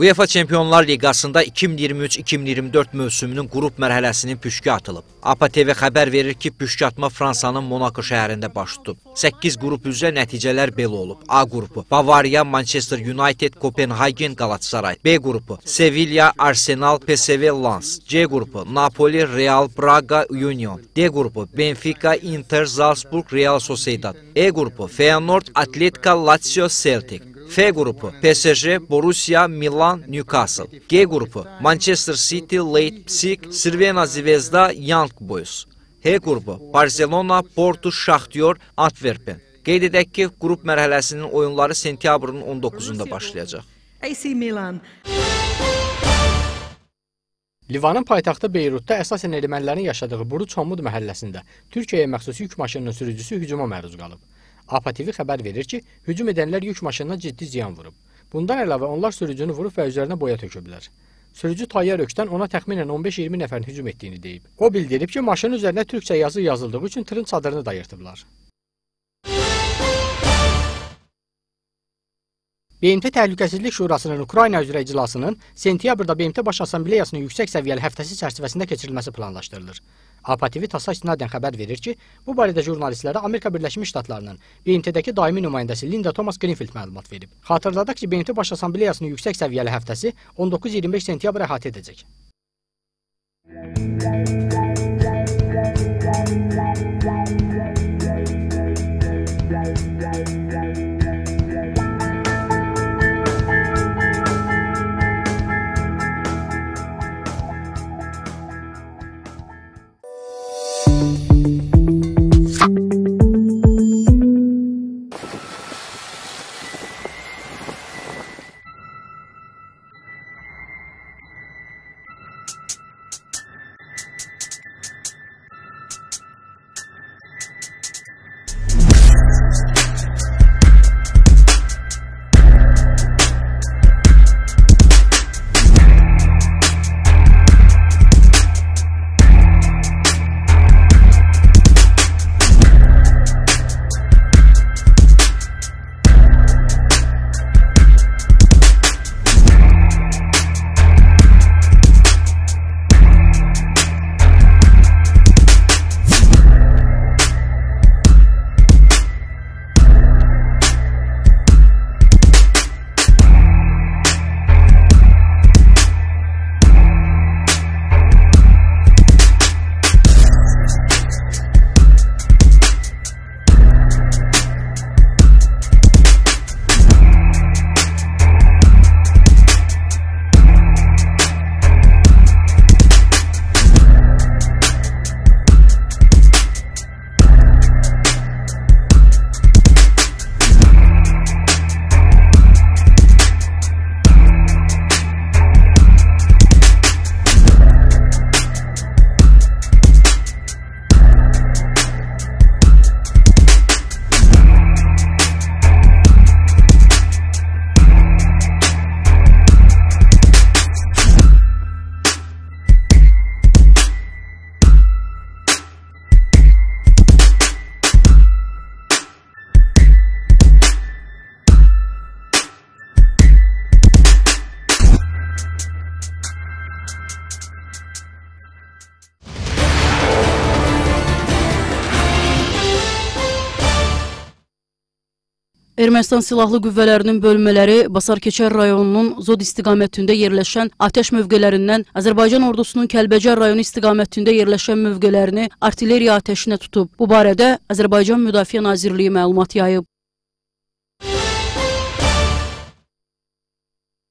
UEFA Çempionlar Liqasında 2023-2024 mövsümünün qrup mərhələsinin püşkü atılıb. APA TV xəbər verir ki, püşkü atma Fransanın Monaco şəhərində baş tutub. 8 qrup üzrə nəticələr belə olub. A qrupu: Bavariya, Manchester United, Kopenhagen, Galatasaray. B qrupu: Sevilla, Arsenal, PSV Lens. C qrupu: Napoli, Real, Braga, Union. D qrupu: Benfica, Inter, Salzburg, Real Sociedad. E qrupu: Feyenoord, Atletica, Lazio, Celtic. F qrupu: PSG, Borussia, Milan, Newcastle. G qrupu: Manchester City, Leipzig, Crvena Zvezda, Young Boys. H qrupu: Barcelona, Porto, Shakhtar, Antwerpen. Qeyd edək ki, qrup mərhələsinin oyunları sentyabrın 19-da başlayacaq. AC Milan Livanın paytaxtı Beyrutda əsasən ermənilərin yaşadığı Buruç Homud məhəlləsində Türkiyəyə məxsus yük maşınının sürücüsü hücuma məruz qalıb. APA TV xəbər verir ki, hücum edənlər yük maşınına ciddi ziyan vurub. Bundan əlavə onlar sürücünü vurub və üzərinə boya töküblər. Sürücü Tayyar Ökdən ona təxminən 15-20 nəfərin hücum etdiyini deyib. O bildirib ki, maşının üzərinə türkçə yazı yazıldığı üçün tırın çadırını da yırtıblar. BMT Təhlükəsizlik Şurasının Ukrayna üzrə iclasının sentyabrda BMT Baş Assambleyasının yüksək səviyyəli həftəsi çərçivəsində keçirilməsi planlaşdırılır. APA TV TASS istinadən xəbər verir ki, bu barədə jurnalistlərə Amerika Birləşmiş Ştatlarının BMT-dəki daimi nümayəndəsi Linda Thomas Greenfield məlumat verib. Xatırladaq ki, BMT Baş Assambleyasının yüksək səviyyəli həftəsi 19-25 sentyabr əhatə edəcək. Ermənistan Silahlı Qüvvələrinin bölmələri Basarkeçər rayonunun Zod istiqamətində yerləşən atəş mövqələrindən Azərbaycan ordusunun Kəlbəcər rayonu istiqamətində yerləşən mövqələrini artilleriya atəşinə tutub. Bu barədə Azərbaycan Müdafiə Nazirliyi məlumat yayıb.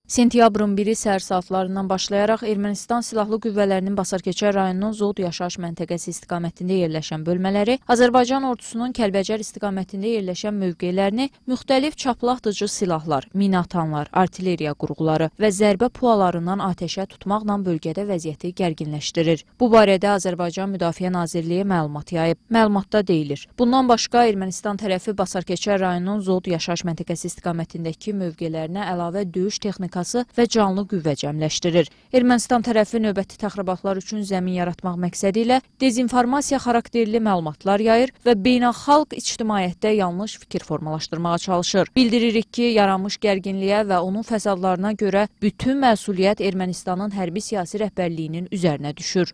Sentyabrın 1-i səhər saatlarından başlayaraq Ermənistan Silahlı Qüvvələrinin Basarkeçər rayonunun Zod yaşayış məntəqəsi istiqamətində yerləşən bölmələri Azərbaycan ordusunun Kəlbəcər istiqamətində yerləşən mövqelərini müxtəlif çaplaxdıcı silahlar, minatanlar, artilleriya qurğuları və zərbə pualarından atəşə tutmaqla bölgədə vəziyyəti gərginləşdirir. Bu barədə Azərbaycan Müdafiə Nazirliyi məlumat yayıb. Məlumatda deyilir. Bundan başqa Ermənistan tərəfi Basarkeçər rayonunun Zod yaşayış məntəqəsi istiqamətindəki mövqelərinə əlavə döyüş texnikası texnikası və canlı qüvvə cəmləşdirir. Ermənistan tərəfi növbəti təxribatlar üçün zəmin yaratmaq məqsədi ilə dezinformasiya xarakterli məlumatlar yayır və beynəlxalq ictimaiyyətdə yanlış fikir formalaşdırmağa çalışır. Bildiririk ki, yaranmış gərginliyə və onun fəsadlarına görə bütün məsuliyyət Ermənistanın hərbi siyasi rəhbərliyinin üzərinə düşür.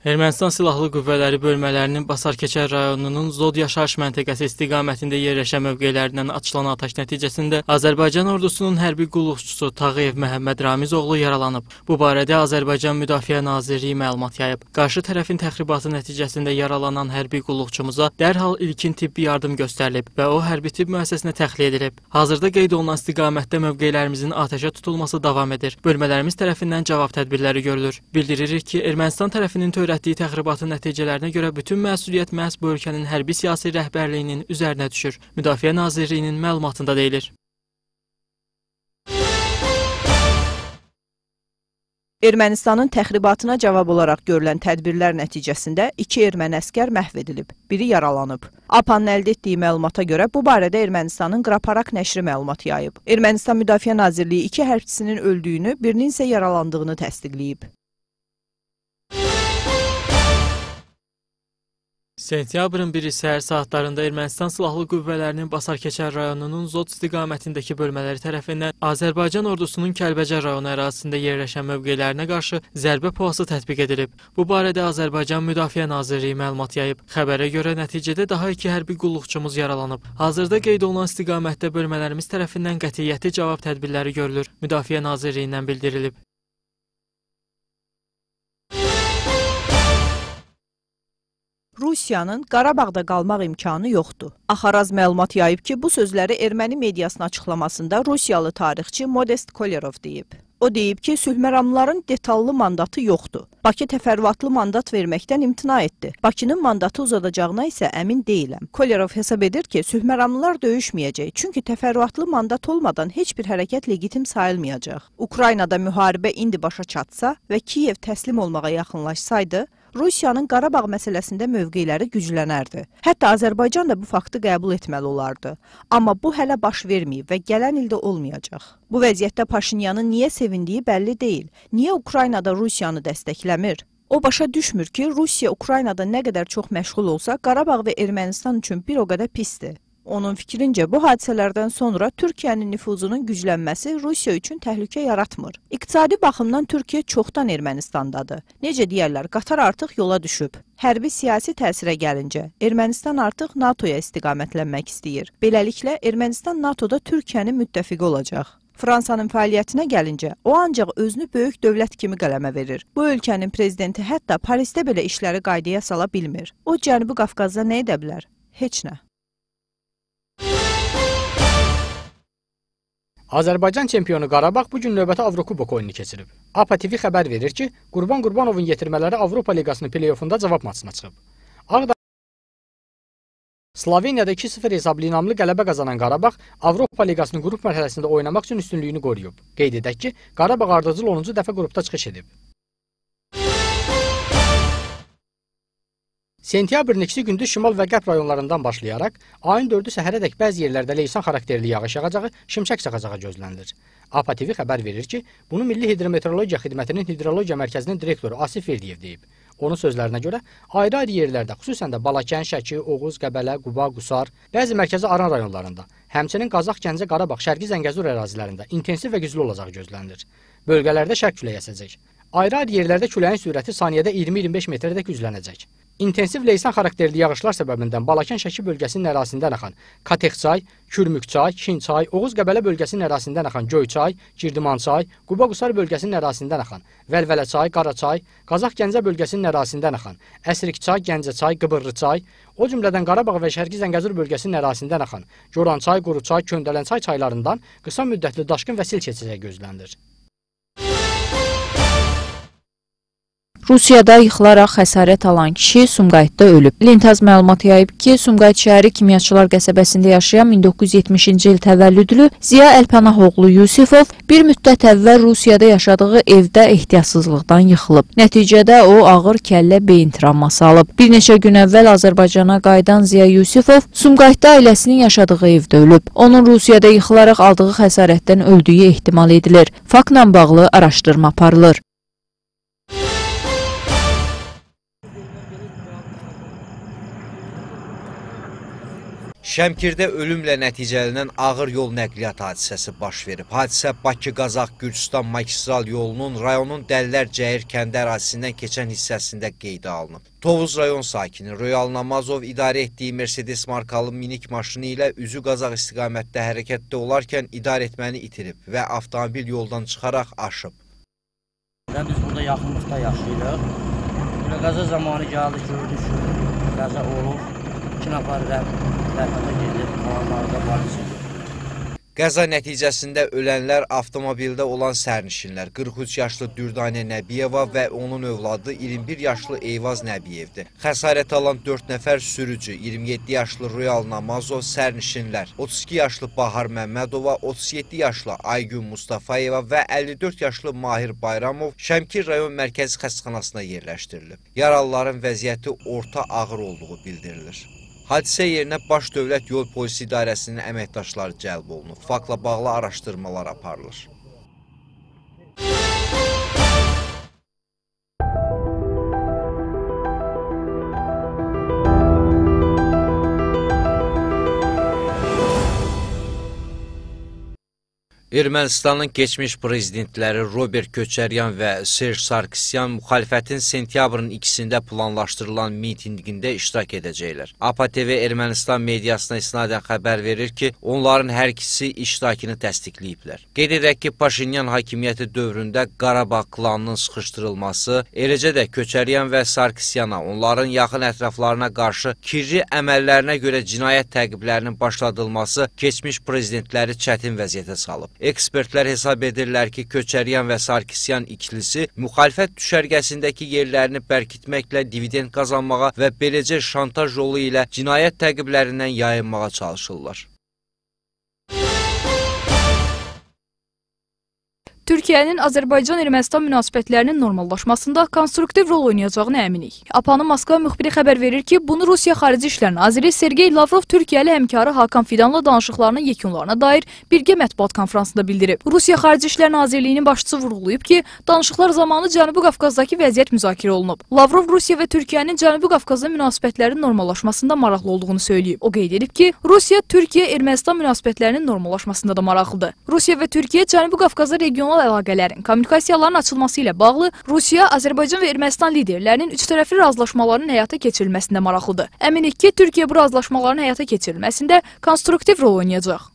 Ermənistan Silahlı Qüvvələri bölmələrinin Basarkeçər rayonunun Zod yaşayış məntəqəsi istiqamətində yerləşən mövqelərindən açılan atəş nəticəsində Azərbaycan ordusunun hərbi qulluqçusu Tağıyev Məhəmməd Ramiz oğlu yaralanıb. Bu barədə Azərbaycan Müdafiə Nazirliyi məlumat yayıb. Qarşı tərəfin təxribatı nəticəsində yaralanan hərbi qulluqçumuza dərhal ilkin tibbi yardım göstərilib və o hərbi tibb müəssisəsinə təxliyə edilib. Hazırda qeyd olunan istiqamətdə mövqelərimizin atəşə tutulması davam edir. Bölmələrimiz tərəfindən cavab tədbirləri görülür. Bildiririk ki, Ermənistan tərəfinin törətdiyi törətdiyi təxribatın nəticələrinə görə bütün məsuliyyət məhz bu ölkənin hərbi siyasi rəhbərliyinin üzərinə düşür. Müdafiə Nazirliyinin məlumatında deyilir. Ermənistanın təxribatına cavab olaraq görülən tədbirlər nəticəsində iki erməni əskər məhv edilib, biri yaralanıb. APAN-ın əldə etdiyi məlumata görə bu barədə Ermənistanın Qraparak nəşri məlumat yayıb. Ermənistan Müdafiə Nazirliyi iki hərbçisinin öldüyünü, birinin isə yaralandığını təsdiqləyib. Sentyabrın 1-i səhər saatlarında Ermənistan Silahlı Qüvvələrinin Basarkeçər rayonunun Zod istiqamətindəki bölmələri tərəfindən Azərbaycan ordusunun Kəlbəcər rayonu ərazisində yerləşən mövqelərinə qarşı zərbə puası tətbiq edilib. Bu barədə Azərbaycan Müdafiə Nazirliyi məlumat yayıb. Xəbərə görə nəticədə daha iki hərbi qulluqçumuz yaralanıb. Hazırda qeyd olunan istiqamətdə bölmələrimiz tərəfindən qətiyyətli cavab tədbirləri görülür. Müdafiə Nazirliyindən bildirilib. Rusiyanın Qarabağda qalmaq imkanı yoxdur. Axaraz məlumat yayıb ki, bu sözləri erməni mediasının açıqlamasında Rusiyalı tarixçi Modest Kolerov deyib. O deyib ki, sülhməramlıların detallı mandatı yoxdur. Bakı təfərrüatlı mandat verməkdən imtina etdi. Bakının mandatı uzadacağına isə əmin deyiləm. Kolerov hesab edir ki, sülhməramlılar döyüşməyəcək, çünki təfərrüatlı mandat olmadan heç bir hərəkət legitim sayılmayacaq. Ukraynada müharibə indi başa çatsa və Kiyev təslim olmağa yaxınlaşsaydı, Rusiyanın Qarabağ məsələsində mövqeləri güclənərdi. Hətta Azərbaycan da bu faktı qəbul etməli olardı. Amma bu hələ baş verməyib və gələn ildə olmayacaq. Bu vəziyyətdə Paşinyanın niyə sevindiyi bəlli deyil. Niyə Ukraynada Rusiyanı dəstəkləmir? O başa düşmür ki, Rusiya Ukraynada nə qədər çox məşğul olsa, Qarabağ və Ermənistan üçün bir o qədər pisdir. Onun fikrincə bu hadisələrdən sonra Türkiyənin nüfuzunun güclənməsi Rusiya üçün təhlükə yaratmır. İqtisadi baxımdan Türkiyə çoxdan Ermənistandadır. Necə deyərlər, qatar artıq yola düşüb. Hərbi siyasi təsirə gəlincə, Ermənistan artıq NATO-ya istiqamətlənmək istəyir. Beləliklə, Ermənistan NATO-da Türkiyənin müttəfiqi olacaq. Fransanın fəaliyyətinə gəlincə, o ancaq özünü böyük dövlət kimi qələmə verir. Bu ölkənin prezidenti hətta Parisdə belə işləri qaydaya sala bilmir. O Cənubi Qafqazda nə edə bilər? Heç nə. Azərbaycan çempionu Qarabağ bu gün növbəti Avrokubok oyununu keçirib. APA TV xəbər verir ki, Qurban Qurbanovun yetirmələri Avropa Liqasının play-offunda cavab maçına çıxıb. Ağdam Sloveniyada 2-0 hesablı inamlı qələbə qazanan Qarabağ Avropa Liqasının qrup mərhələsində oynamaq üçün üstünlüyünü qoruyub. Qeyd edək ki, Qarabağ ardıcıl 10-cu dəfə qrupda çıxış edib. Sentyabrın 2-si gündüz şimal və qərb rayonlarından başlayaraq, ayın 4-ü səhərədək bəzi yerlərdə leysan xarakterli yağış yağacağı, şimşək çaxacağı gözlənilir. APA TV xəbər verir ki, bunu Milli Hidrometeorologiya Xidmətinin Hidrologiya Mərkəzinin direktoru Asif Verdiyev deyib. Onun sözlərinə görə, ayrı-ayrı yerlərdə, xüsusən də Balakən, Şəki, Oğuz, Qəbələ, Quba, Qusar, bəzi mərkəzi Aran rayonlarında, həmçinin Qazax, Gəncə, Qarabağ, Şərqi Zəngəzur ərazilərində intensiv və güclü olacağı gözlənilir. Bölgələrdə şərq küləyi əsəcək. Ayrı-ayrı yerlərdə küləyin sürəti saniyədə 20-25 metrədək güclənəcək. İntensiv leysan xarakterli yağışlar səbəbindən Balakən-Şəki bölgəsinin ərazisindən axan Katexçay, Kürmükçay, Şinçay, Oğuz-Qəbələ bölgəsinin ərazisindən axan Göyçay, Girdimançay, Quba-Qusar bölgəsinin ərazisindən axan Vəlvələçay, Qaraçay, Qazax-Gəncə bölgəsinin ərazisindən axan Əsrikçay, Gəncəçay, Qıbırlıçay, o cümlədən Qarabağ və Şərqi Zəngəzur bölgəsinin ərazisindən axan Gorançay, Quruçay, Köndələnçay çaylarından qısa müddətli daşqın və sil keçəcəyi gözlənilir. Rusiyada yıxılaraq xəsarət alan kişi Sumqayıtda ölüb. Lentaz məlumat yayıb ki, Sumqayıt şəhəri Kimyaçılar qəsəbəsində yaşayan 1970-ci il təvəllüdlü Ziya Əlpənahoğlu Yusifov bir müddət əvvəl Rusiyada yaşadığı evdə ehtiyatsızlıqdan yıxılıb. Nəticədə o ağır kəllə beyin travması alıb. Bir neçə gün əvvəl Azərbaycana qayıdan Ziya Yusifov Sumqayıtda ailəsinin yaşadığı evdə ölüb. Onun Rusiyada yıxılaraq aldığı xəsarətdən öldüyü ehtimal edilir. Faktla bağlı araşdırma aparılır. Şəmkirdə ölümlə nəticələnən ağır yol nəqliyyat hadisəsi baş verib. Hadisə Bakı-Qazax-Gürcistan magistral yolunun rayonun Dəllər Cəyir kəndi ərazisindən keçən hissəsində qeydə alınıb. Tovuz rayon sakini Royal Namazov idarə etdiyi Mercedes markalı minik maşını ilə üzü Qazaq istiqamətdə hərəkətdə olarkən idarə etməni itirib və avtomobil yoldan çıxaraq aşıb. Və biz burada yaxınlıqda yaşayırıq. Qəza zamanı gəldi, gördük ki, qəza olub. Nəfər rəhmətə gedib, qalanlarda polisə. Qəza nəticəsində ölənlər avtomobildə olan sərnişinlər 43 yaşlı Dürdanə Nəbiyeva və onun övladı 21 yaşlı Eyvaz Nəbiyevdir. Xəsarət alan 4 nəfər sürücü, 27 yaşlı Royal Namazov sərnişinlər, 32 yaşlı Bahar Məmmədova, 37 yaşlı Aygün Mustafayeva və 54 yaşlı Mahir Bayramov Şəmkir rayon mərkəzi xəstəxanasına yerləşdirilib. Yaralıların vəziyyəti orta ağır olduğu bildirilir. Hadisə yerinə Baş Dövlət Yol Polisi İdarəsinin əməkdaşları cəlb olunub. Faktla bağlı araşdırmalar aparılır. Ermənistanın keçmiş prezidentləri Robert Köçəryan və Serj Sarkisyan müxalifətin sentyabrın 2-sində planlaşdırılan mitinqində iştirak edəcəklər. APA-TV Ermənistan mediasına isnadən xəbər verir ki, onların hər ikisi iştirakını təsdiqləyiblər. Qeyd edək ki, Paşinyan hakimiyyəti dövründə Qarabağ klanının sıxışdırılması, eləcə də Köçəryan və Sarkisyana, onların yaxın ətraflarına qarşı kirri əməllərinə görə cinayət təqiblərinin başladılması keçmiş prezidentləri çətin vəziyyətə salıb. Ekspertlər hesab edirlər ki, Köçəryan və Sarkisyan ikilisi müxalifət düşərgəsindəki yerlərini bərkitməklə dividend qazanmağa və beləcə şantaj yolu ilə cinayət təqiblərindən yayınmağa çalışırlar. Türkiyənin Azərbaycan-Ermənistan münasibətlərinin normallaşmasında konstruktiv rol oynayacağını əminik. APA-nın Moskva müxbiri xəbər verir ki, bunu Rusiya Xarici İşlər Naziri Sergey Lavrov Türkiyəli həmkarı Hakan Fidanla danışıqlarının yekunlarına dair birgə mətbuat konfransında bildirib. Rusiya Xarici İşlər Nazirliyinin başçısı vurğulayıb ki, danışıqlar zamanı Cənubi Qafqazdakı vəziyyət müzakirə olunub. Lavrov Rusiya və Türkiyənin Cənubi Qafqazda münasibətlərin normallaşmasında maraqlı olduğunu söyləyib. O qeyd edib ki, Rusiya Türkiyə-Ermənistan münasibətlərinin normallaşmasında da maraqlıdır. Rusiya və Türkiyə Cənubi Qafqazda regional əlaqələrin, kommunikasiyaların açılması ilə bağlı Rusiya, Azərbaycan və Ermənistan liderlərinin üçtərəfli razılaşmaların həyata keçirilməsində maraqlıdır. Əminik ki, Türkiyə bu razılaşmaların həyata keçirilməsində konstruktiv rol oynayacaq.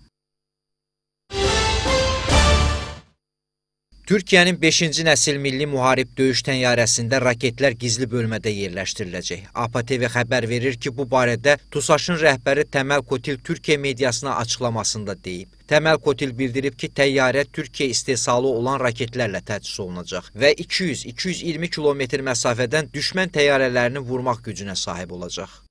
Türkiyənin 5-ci nəsil milli müharib döyüş təyyarəsində raketlər gizli bölmədə yerləşdiriləcək. APA TV xəbər verir ki, bu barədə TUSAŞın rəhbəri Təməl Kotil Türkiyə mediasına açıqlamasında deyib. Təməl Kotil bildirib ki, təyyarə Türkiyə istehsalı olan raketlərlə təchiz olunacaq və 200-220 kilometr məsafədən düşmən təyyarələrini vurmaq gücünə sahib olacaq.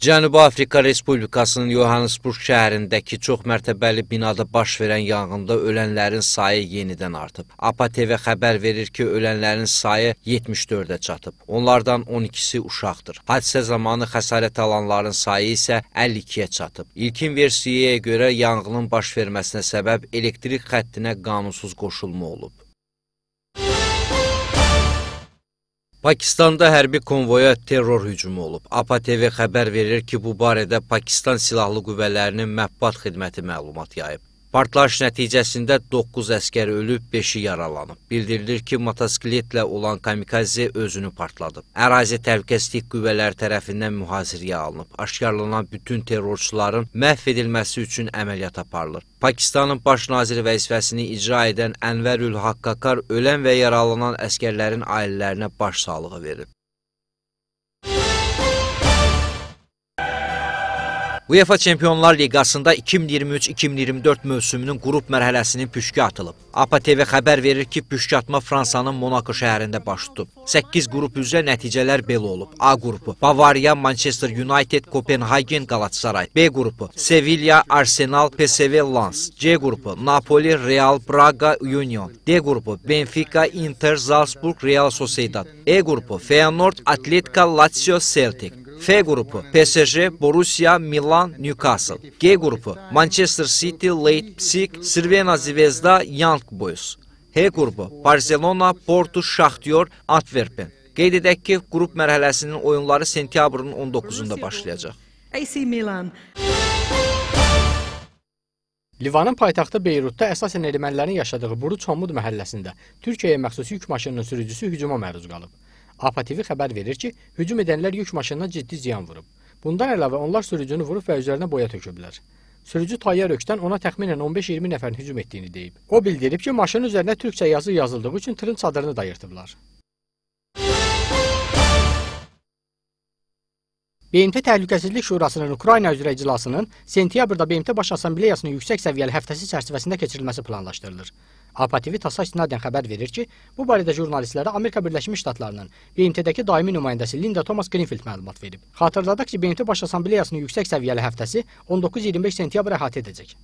Cənubi Afrika Respublikasının Johannesburg şəhərindəki çoxmərtəbəli binada baş verən yanğında ölənlərin sayı yenidən artıb. APA TV xəbər verir ki, ölənlərin sayı 74-ə çatıb. Onlardan 12-si uşaqdır. Hadisə zamanı xəsarət alanların sayı isə 52-yə çatıb. İlkin versiyaya görə yanğının baş verməsinə səbəb elektrik xəttinə qanunsuz qoşulma olub. Pakistanda hərbi konvoya terror hücumu olub. APA TV xəbər verir ki, bu barədə Pakistan Silahlı Qüvvələrinin mətbuat xidməti məlumat yayıb. Partlayış nəticəsində 9 əskər ölüb, 5-i yaralanıb. Bildirilir ki, motosikletlə olan kamikaze özünü partladıb. Ərazi təhlükəsizlik qüvvələri tərəfindən mühasirəyə alınıb. Aşkarlanan bütün terrorçuların məhv edilməsi üçün əməliyyat aparılır. Pakistanın baş naziri vəzifəsini icra edən Ənvərül Haqqaqar ölən və yaralanan əskərlərin ailələrinə başsağlığı verib. UEFA Çempionlar Liqasında 2023-2024 mövsümünün qrup mərhələsinin püşkü atılıb. APA TV xəbər verir ki, püşkü atma Fransanın Monako şəhərində baş tutub. 8 qrup üzrə nəticələr belə olub. A qrupu: Bavariya, Manchester United, Kopenhagen, Galatasaray. B qrupu: Sevilla, Arsenal, PSV Lens. C qrupu: Napoli, Real, Braga, Union. D qrupu: Benfica, Inter, Salzburg, Real Sociedad. E qrupu: Feyenoord, Atletica, Lazio, Celtic. F qrupu: PSG, Borussia, Milan, Newcastle. G qrupu: Manchester City, Leipzig, Crvena Zvezda, Young Boys. H qrupu: Barcelona, Porto, Shakhtar, Antwerpen. Qeyd edək ki, qrup mərhələsinin oyunları sentyabrın 19-da başlayacaq. AC Milan. Livanın paytaxtı Beyrutda əsasən ermənilərin yaşadığı Buruç Homud məhəlləsində Türkiyəyə məxsus yük maşınının sürücüsü hücuma məruz qalıb. APA TV xəbər verir ki, hücum edənlər yük maşınına ciddi ziyan vurub. Bundan əlavə onlar sürücünü vurub və üzərinə boya töküblər. Sürücü Tayyar Ökdən ona təxminən 15-20 nəfərin hücum etdiyini deyib. O bildirib ki, maşının üzərinə türkçə yazı yazıldığı üçün tırın çadırını da yırtıblar. BMT Təhlükəsizlik Şurasının Ukrayna üzrə iclasının sentyabrda BMT Baş Assambleyasının yüksək səviyyəli həftəsi çərçivəsində keçirilməsi planlaşdırılır. APA TV TASS istinadən xəbər verir ki, bu barədə jurnalistlərə Amerika Birləşmiş Ştatlarının BMT-dəki daimi nümayəndəsi Linda Thomas Greenfield məlumat verib. Xatırladaq ki, BMT Baş Assambleyasının yüksək səviyyəli həftəsi 19-25 sentyabr əhatə edəcək.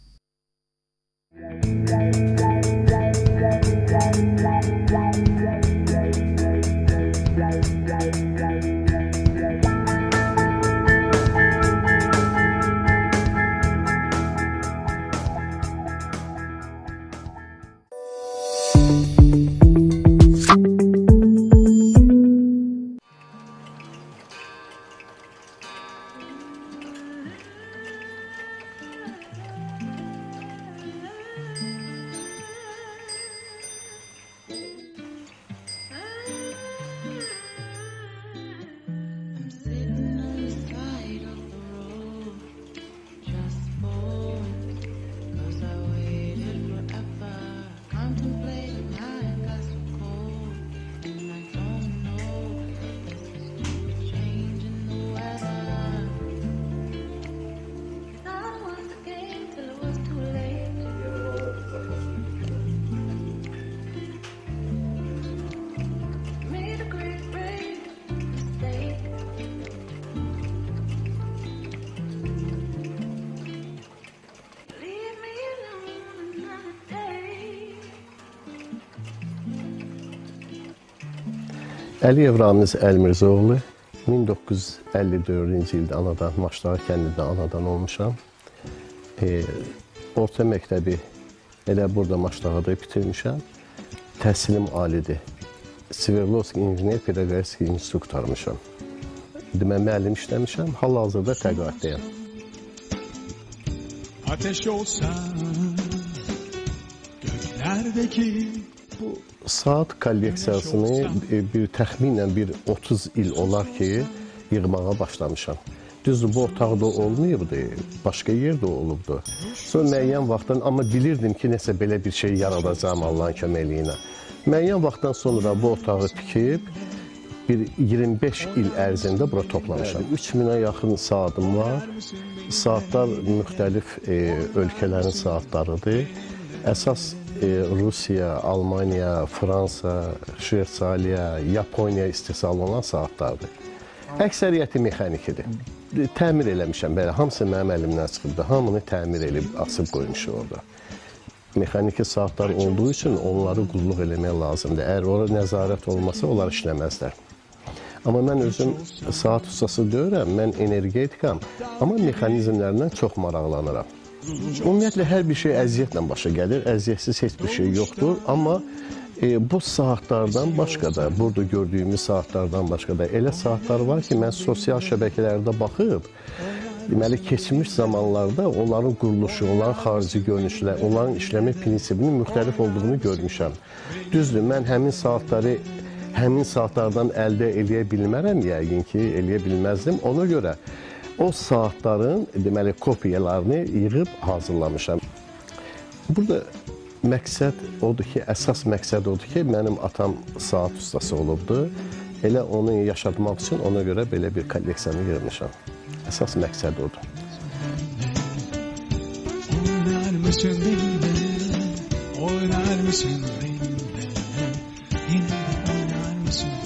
Əliyev Ramiz Əlmirzoğlu 1954-cü ildə anadan Maçdağı kəndində anadan olmuşam. E, orta məktəbi elə burada Maçdağda bitirmişəm. Təhsilim alidir. Sverdlovsk İnjiner Pedaqogik İnstitutu qurtarmışam. Demə müəllim işləmişəm. Hal-hazırda təqaüddəyəm. Ateş olsan göklerdeki saat kolleksiyasını e, bir təxminən bir 30 il olar ki, yığmağa başlamışam. Düzdür, bu otaqda olmayıbdı, başqa yerdə olubdu. Sonra müəyyən vaxtdan, amma bilirdim ki, nəsə belə bir şey yaradacağam Allahın köməkliyi. Müəyyən vaxtdan sonra bu otağı tikib, bir 25 il ərzində bura toplamışam. 3000-ə yaxın saatım var. Saatlar müxtəlif e, ölkələrin saatlarıdır. Əsas Rusiya, Almaniya, Fransa, Şveysariya, Yaponiya istehsal olunan saatlardır. Əksəriyyəti mexanikidir. Təmir eləmişəm, belə hamısı mənim əlimdən çıxıbdı. Hamını təmir edib asıb qoymuşuq orada. Mexaniki saatlar olduğu üçün onları qulluq eləmək lazımdır. Əgər ora nəzarət olmasa, onlar işləməzlər. Amma mən özüm saat ustası deyirəm, mən energetikam, amma mexanizmlərdən çox maraqlanıram. Ümumiyyətlə hər bir şey əziyyətlə başa gəlir, əziyyətsiz heç bir şey yoxdur, amma e, bu saatlardan başqa da, burada gördüyümüz saatlardan başqa da elə saatlar var ki, mən sosial şəbəkələrdə baxıb, deməli keçmiş zamanlarda onların quruluşu, onların xarici görünüşlər, onların işləmə prinsipinin müxtəlif olduğunu görmüşəm. Düzdür, mən həmin saatları həmin saatlardan əldə eləyə bilmərəm, yəqin ki, eləyə bilməzdim. Ona görə o saatların deməli kopiyalarını yığıb hazırlamışam. Burada məqsəd odur ki, əsas məqsəd odur ki, mənim atam saat ustası olubdu. Elə onu yaşatmaq üçün ona görə belə bir kolleksiyanı yığmışam. Əsas məqsəd odur. Oynar mısın benimle? Oynar mısın benimle? Yine oynar mısın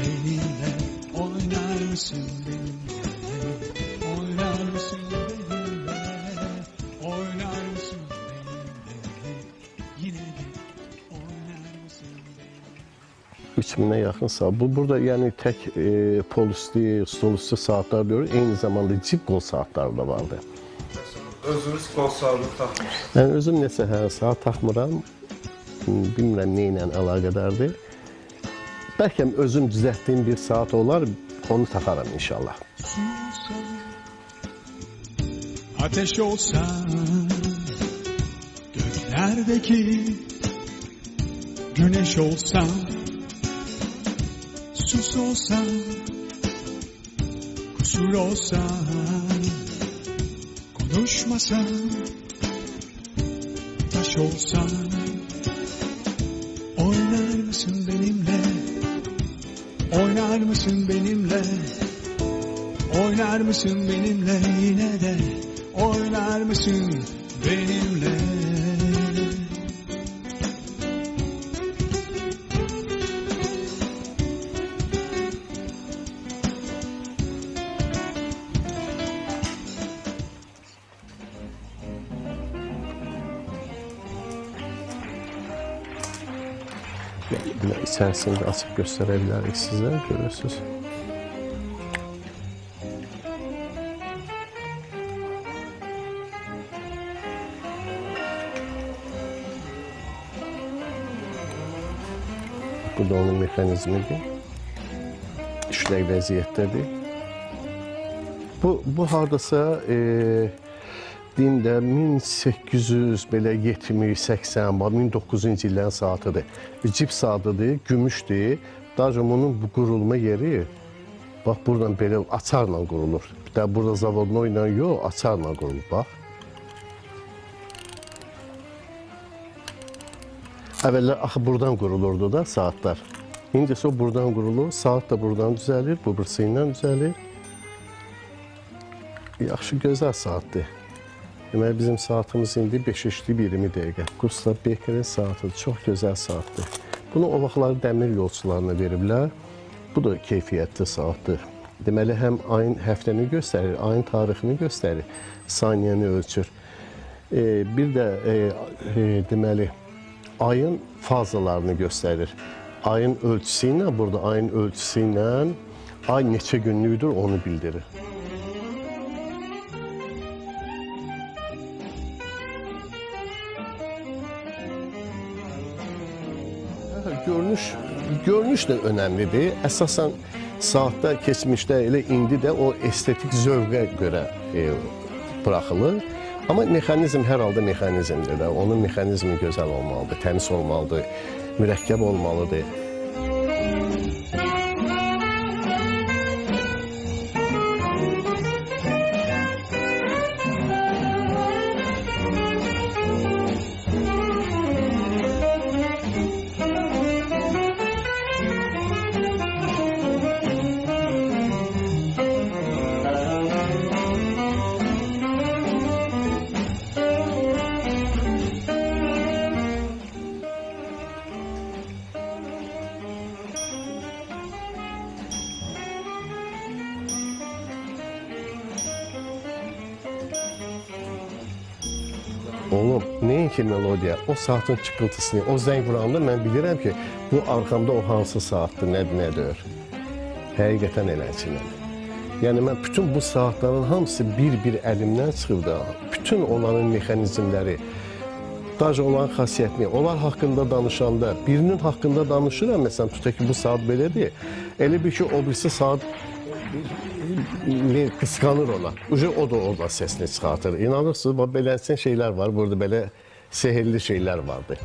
benimle? Oynar mısın benimle? 3000-ə yaxın saat. Bu burada yəni tək e, polisli, stoluslu saatlar deyil, eyni zamanda cib qol saatları da vardı. Özünüz qol saatı taxmırsınız. Mən özüm neçə hə, saat taxmıram. Bilmirəm nə ilə əlaqədardır. Bəlkə özüm düzəltdiyim bir saat olar, onu taxaram inşallah. Ateş olsan göklerdeki güneş olsan olsan kusur olsan konuşmasan taş olsan oynar mısın benimle? Oynar mısın benimle? Oynar mısın benimle? Yine de oynar mısın benimle Belə içərisini də açıb göstərə bilərik sizə, görürsünüz. Bu da onun mexanizmidir. İşlək vəziyyətdədir. Bu, bu hardasa e, deyim də 1800 belə 70, 80, 1900-cu illərin saatıdır. Cip saatıdır, gümüşdür. Daha onun bu qurulma yeri bax buradan belə açarla qurulur. Bir də burada zavodla ilə yox, açarla qurulur bax. Əvvəllər axı buradan qurulurdu da saatlar. İndi isə buradan qurulur, saat da buradan düzəlir, bu birisi ilə düzəlir. Yaxşı, gözəl saatdır. Deməli, bizim saatımız indi 5 işli 20 dəqiqə. Gustav Bekerin saatıdır, çox gözəl saatdır. Bunu o vaxtları dəmir yolçularına veriblər. Bu da keyfiyyətli saatdır. Deməli, həm ayın həftəni göstərir, ayın tarixini göstərir, saniyəni ölçür. E, bir də e, e, deməli, ayın fazalarını göstərir. Ayın ölçüsü ilə, burada ayın ölçüsü ilə ay neçə günlükdür onu bildirir. Görünüş, görünüş də önəmlidir. Əsasən saatda, keçmişdə elə indi də o estetik zövqə görə e, buraxılır. Amma mexanizm hər halda mexanizmdir də. Onun mexanizmi gözəl olmalıdır, təmiz olmalıdır, mürəkkəb olmalıdır. O saatın çıkıntısını, o zəng vuranda mən bilirəm ki, bu arxamda o hansı saatdır, nədir, nədir. Həqiqətən eləçinədir. Yəni mən bütün bu saatların hamısı bir-bir əlimdən çıxıb da, bütün onların mexanizmləri, Daj onların xasiyyətini, onlar haqqında danışanda, birinin haqqında danışıram, məsələn, tutaq ki, bu saat belədir. Elə bir ki, o birisi saat qısqanır ona. Uje o da orada səsini çıxartır. İnanırsınız, bax belə şeylər var, burada belə sehirli şeylər vardı.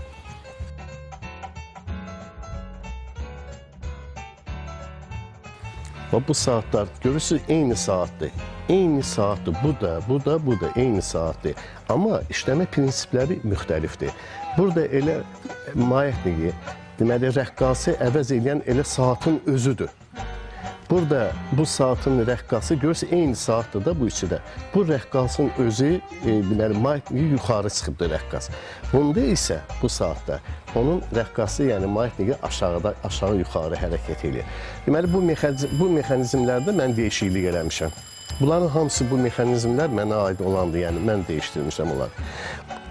Bax bu saatlar görürsüz eyni saatdır. Eyni saatdır. Bu da, bu da, bu da eyni saatdır. Amma işləmə prinsipləri müxtəlifdir. Burada elə mahiyyətliyi, deməli rəqqası əvəz edən elə saatın özüdür. Burada bu saatın rəqqası görürsə eyni saatdır da bu içidə. Bu rəqqasın özü e, deməli mahiyyətliyi yuxarı çıxıbdır rəqqas. Bunda isə bu saatda onun rəqqası, yəni mahiyyətliyi aşağıda aşağı yuxarı hərəkət edir. Deməli bu mexanizm bu mexanizmlərdə mən dəyişiklik eləmişəm. Bunların hamısı bu mexanizmlər mənə aid olandır, yəni mən dəyişdirmişəm onları.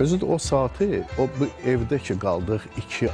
Özü də o saatı, o bu evdə ki qaldıq 2